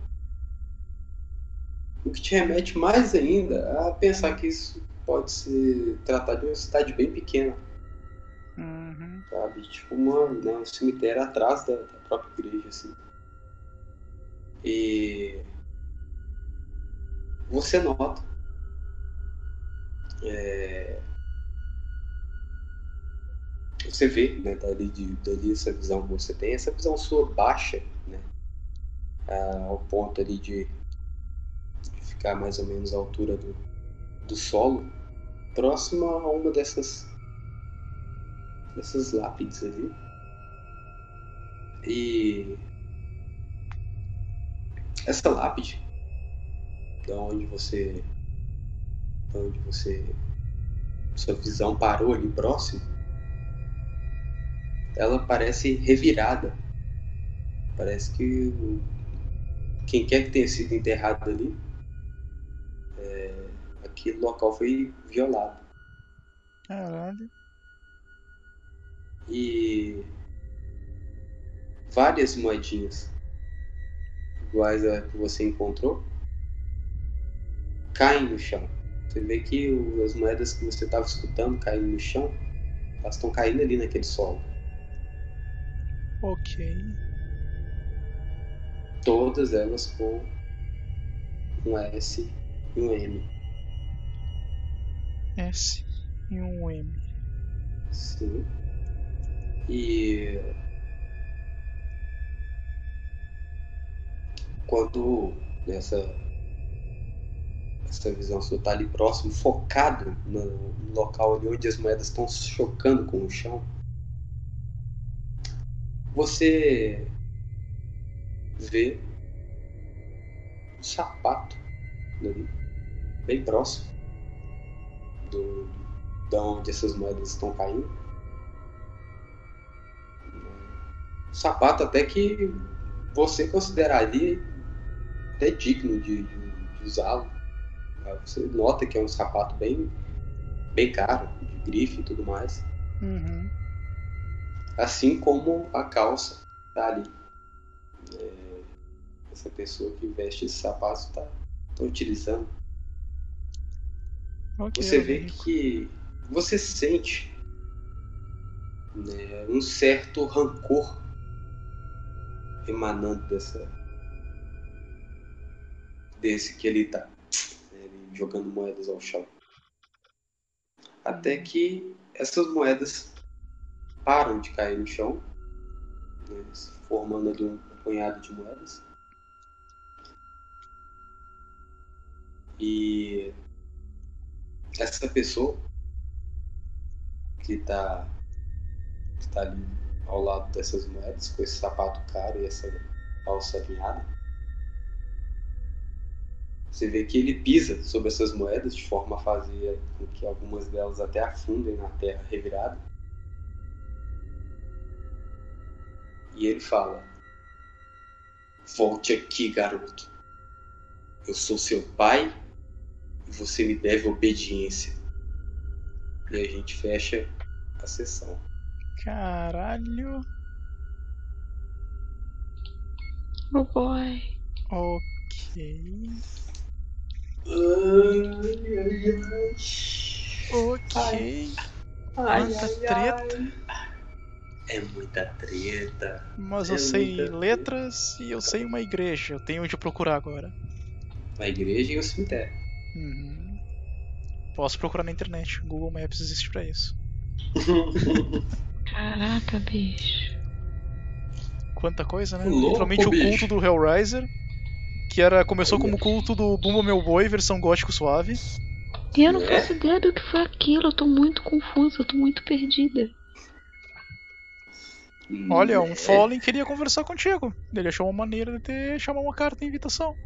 O que te remete mais ainda a pensar que isso pode se tratar de uma cidade bem pequena, Uhum. sabe? Tipo uma, né, um cemitério atrás da, da própria igreja, assim. E você nota é, você vê né, dali, de, dali essa visão que você tem, essa visão sua baixa, ao ponto ali de ficar mais ou menos à altura do, do solo, próximo a uma dessas dessas lápides ali. E essa lápide, da onde você, da onde você, sua visão parou ali próximo, ela parece revirada. Parece que quem quer que tenha sido enterrado ali, é, aquele local foi violado. Caralho. e várias moedinhas iguais a que você encontrou caem no chão. Você vê que as moedas que você estava escutando caindo no chão, elas estão caindo ali naquele solo. Ok. Todas elas com um S e um M. S e um M. Sim. E quando nessa essa visão sua tá ali próximo, focado no, local ali onde as moedas estão se chocando com o chão, você vê um sapato ali, bem próximo do, da onde essas moedas estão caindo. Um sapato até que você consideraria até digno de, de- de usá-lo. Você nota que é um sapato bem, bem caro, de grife e tudo mais. Uhum. Assim como a calça tá ali. É, essa pessoa que veste esse sapato está tá utilizando. Ok, Você vê que você sente né, um certo rancor emanando dessa desse que ele tá né, ele jogando moedas ao chão. Até que essas moedas param de cair no chão né, se formando ali um punhado de moedas e essa pessoa que está que tá ali ao lado dessas moedas, com esse sapato caro e essa calça alinhada. Você vê que ele pisa sobre essas moedas de forma a fazer com que algumas delas até afundem na terra revirada. E ele fala: Volte aqui, garoto. Eu sou seu pai você me deve obediência. E a gente fecha a sessão. Caralho. Oh boy. Ok. Ai, ai, ai. Ok. Ai, ai, treta. É muita treta. Mas eu É sei muita letras e eu sei uma igreja. Eu tenho onde procurar agora. A igreja e o cemitério. Uhum. Posso procurar na internet. Google Maps existe pra isso. [LAUGHS] Caraca, bicho. Quanta coisa, né? Louco, Literalmente o bicho. culto do Hellraiser. Que era, começou como culto do Bumba Meu Boi, versão gótico suave. E eu não É? faço ideia do que foi aquilo. Eu tô muito confusa, eu tô muito perdida. Olha, um É. Fallen queria conversar contigo. Ele achou uma maneira de te chamar uma carta de invitação.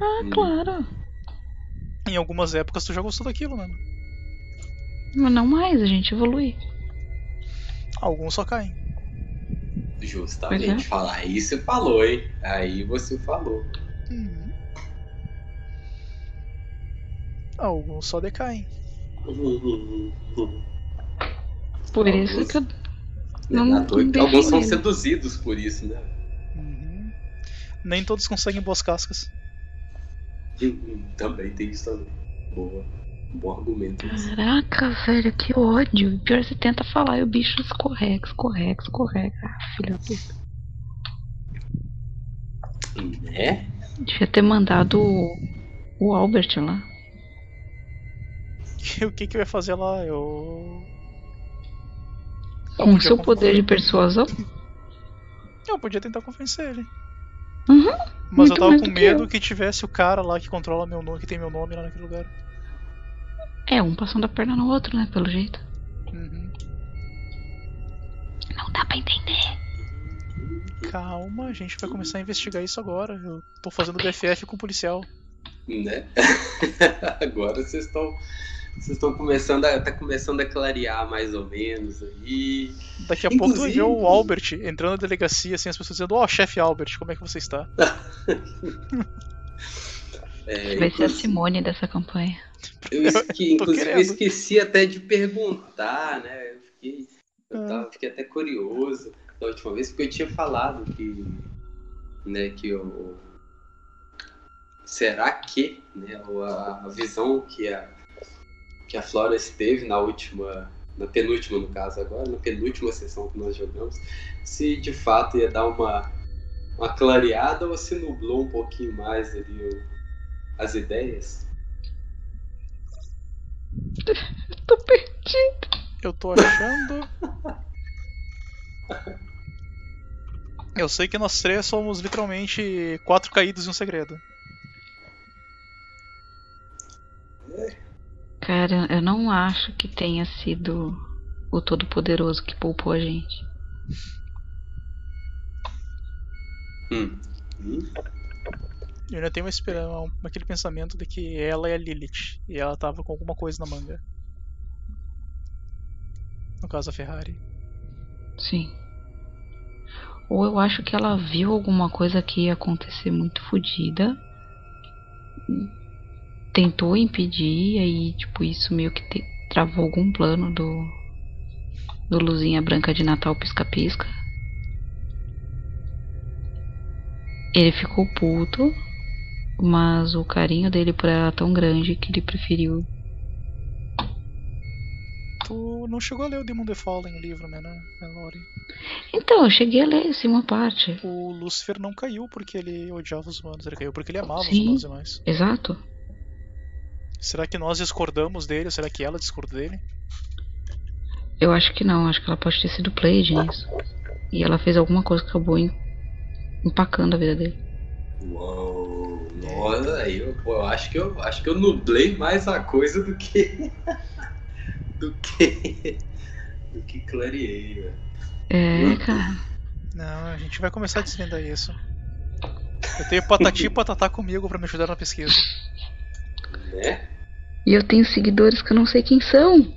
Ah, Hum. claro. Em algumas épocas tu já gostou daquilo, né? Mas não mais, a gente evolui. Alguns só caem. Justamente, é. falar você falou, hein? Aí você falou. Uhum. Alguns só decaem. Por isso que eu. Não- Não, não que alguns são seduzidos por isso, né? Uhum. Nem todos conseguem boas cascas. Também tem isso também. Boa. Bom argumento. isso. Caraca, velho, que ódio. Pior você tenta falar e o bicho escorrega, escorrega, escorrega. Ah, filha da puta. Né? Devia ter mandado o, o Albert lá. [LAUGHS] o que que ia fazer lá? Eu. Com seu poder de persuasão. [LAUGHS] Eu podia tentar convencer ele. Uhum, Mas muito eu tava com do que medo eu. que tivesse o cara lá que controla meu nome, que tem meu nome lá naquele lugar. É, um passando a perna no outro, né? Pelo jeito. Uhum. Não dá pra entender. Calma, a gente vai começar a investigar isso agora. Eu tô fazendo BFF com o policial. Né? [LAUGHS] Agora vocês estão. Vocês estão começando a. tá começando a clarear mais ou menos aí. Daqui a pouco tu ver o Inclusive- Albert entrando na delegacia, assim, as pessoas dizendo, ó, chefe Albert, como é que você está? [LAUGHS] É, Vai ser a inclusive- Simone dessa campanha. Eu esque... Inclusive, eu esqueci até de perguntar, né? Eu fiquei, eu Ah. tava- fiquei até curioso da última vez, porque eu tinha falado que. Né, que o. Será que né, a visão que a, que a Flores teve na última. Na penúltima, no caso, agora, na penúltima sessão que nós jogamos, se de fato ia dar uma, uma clareada ou se nublou um pouquinho mais ali o- as ideias? [LAUGHS] Tô perdido. Eu tô achando. [LAUGHS] Eu sei que nós três somos literalmente quatro caídos em um segredo. Cara, eu não acho que tenha sido o Todo-Poderoso que poupou a gente. Hum. Hum? Eu ainda tenho uma espera- um- aquele pensamento de que ela é a Lilith e ela tava com alguma coisa na manga. No caso, a Ferrari. Sim. Ou eu acho que ela viu alguma coisa que ia acontecer muito fodida. Tentou impedir, e aí, tipo, isso meio que te- travou algum plano do. Do Luzinha Branca de Natal Pisca-Pisca. Ele ficou puto, mas o carinho dele por ela é tão grande que ele preferiu. Tu não chegou a ler o Demon the Fallen, o livro, né, né, Lori? Então, eu cheguei a ler assim uma parte. O Lúcifer não caiu porque ele odiava os humanos, ele caiu porque ele amava os Sim. humanos demais. Exato. Será que nós discordamos dele ou será que ela discorda dele? Eu acho que não, acho que ela pode ter sido played nisso. E ela fez alguma coisa que acabou em- empacando a vida dele. Uou, nossa, aí eu, pô, eu acho que eu acho que eu nublei mais a coisa do que [LAUGHS] do que do que clareei, velho. É, cara. Não, a gente vai começar a desvendar isso. Eu tenho patati e patatá comigo pra me ajudar na pesquisa. Né? E eu tenho seguidores que eu não sei quem são.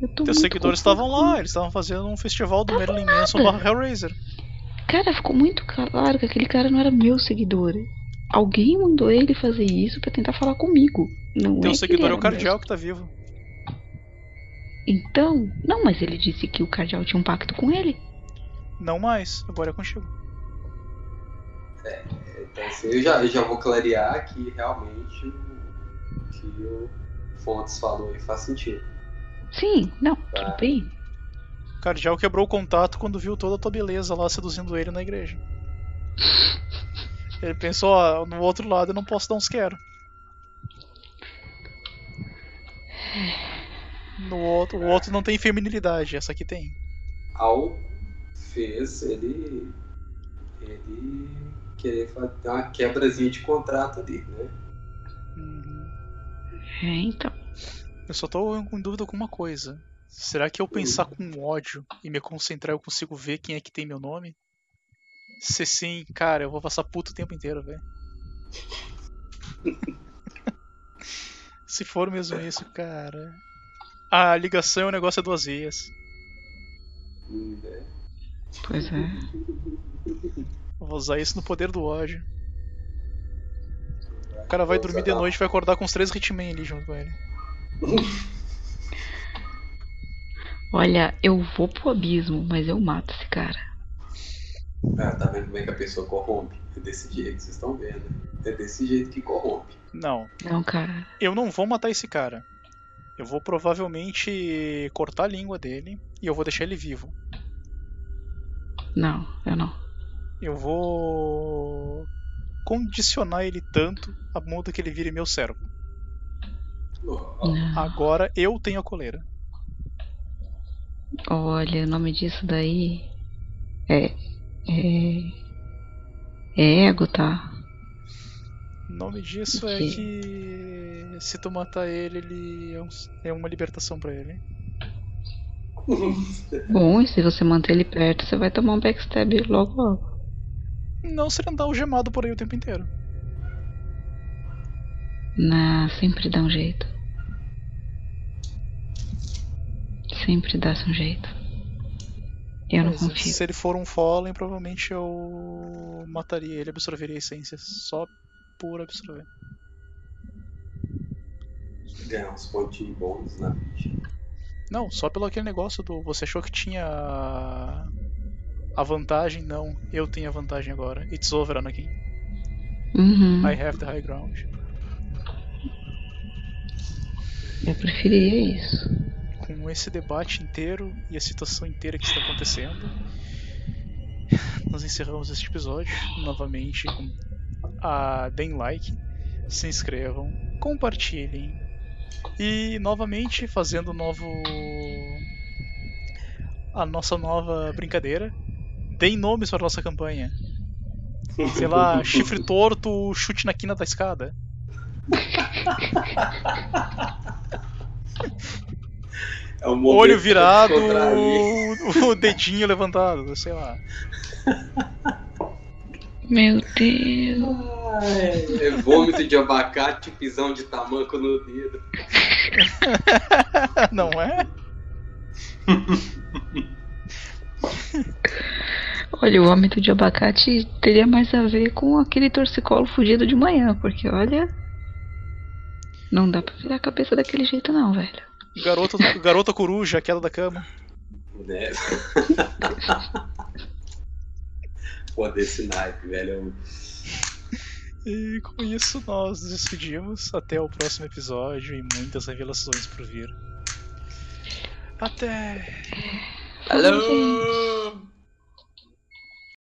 Eu tô Teus muito seguidores estavam lá, eles estavam fazendo um festival do Marilyn Manson barra Hellraiser. Cara, ficou muito claro que aquele cara não era meu seguidor. Alguém mandou ele fazer isso pra tentar falar comigo. Não é Teu que seguidor é o Cardial que tá vivo. Então, não, mas ele disse que o Cardial tinha um pacto com ele. Não mais, agora é contigo. Então, assim, eu já, eu já vou clarear que realmente que o Fontes falou aí faz sentido. Sim, não, Tá. tudo bem. O Cardial quebrou o contato quando viu toda a tua beleza lá seduzindo ele na igreja. Ele pensou, ó, no outro lado eu não posso dar uns quero. No outro, o outro não tem feminilidade, essa aqui tem. Al fez ele, ele querer fazer uma quebrazinha de contrato ali, né? É, então. Eu só tô em dúvida com uma coisa. Será que eu pensar com ódio e me concentrar eu consigo ver quem é que tem meu nome? Se sim, cara, eu vou passar puto o tempo inteiro, velho. [LAUGHS] Se for mesmo isso, cara. A ligação é um negócio a duas vias. Hum, né? Pois é. Eu vou usar isso no poder do ódio. O cara vai dormir de noite e vai acordar com os três Hitman ali junto com ele. [LAUGHS] Olha, eu vou pro abismo, mas eu mato esse cara. Ah, tá vendo como é que a pessoa corrompe? É desse jeito, vocês estão vendo. É desse jeito que corrompe. Não, Não, cara. eu não vou matar esse cara. Eu vou provavelmente cortar a língua dele e eu vou deixar ele vivo. Não, eu não. Eu vou condicionar ele tanto a ponto que ele vire meu servo. Não. Agora eu tenho a coleira. Olha, o nome disso daí é. É. É ego, tá? O nome disso é que se tu matar ele, ele é, um- é uma libertação pra ele. Bom, e se você manter ele perto, você vai tomar um backstab logo logo. Não se ele andar algemado por aí o tempo inteiro. Não, sempre dá um jeito. Sempre dá-se um jeito. Eu não Mas confio. se ele for um Fallen, provavelmente eu mataria ele, absorveria a essência só por absorver. Ganhar uns pontinhos bons na ficha. Não, só pelo aquele negócio do. Você achou que tinha a- vantagem? Não, eu tenho a vantagem agora. It's over, Anakin. Uhum. I have the high ground. Eu preferiria isso. Com esse debate inteiro e a situação inteira que está acontecendo, nós encerramos este episódio novamente com a deem like, se inscrevam, compartilhem e novamente fazendo o novo a nossa nova brincadeira. Deem nomes para a nossa campanha. Sei lá, [LAUGHS] chifre torto, chute na quina da escada. É o momento Olho virado, o dedinho levantado, sei lá. Meu Deus. Ai, é vômito de abacate, pisão de tamanco no dedo. [LAUGHS] Não é? [LAUGHS] Olha, o vômito de abacate teria mais a ver com aquele torcicolo fugido de manhã, porque olha. Não dá pra virar a cabeça daquele jeito, não, velho. Garota, garota coruja, queda da cama. Né? [LAUGHS] Pô, desse naipe, velho. E com isso nós nos despedimos. Até o próximo episódio e muitas revelações por vir. Até! Falou!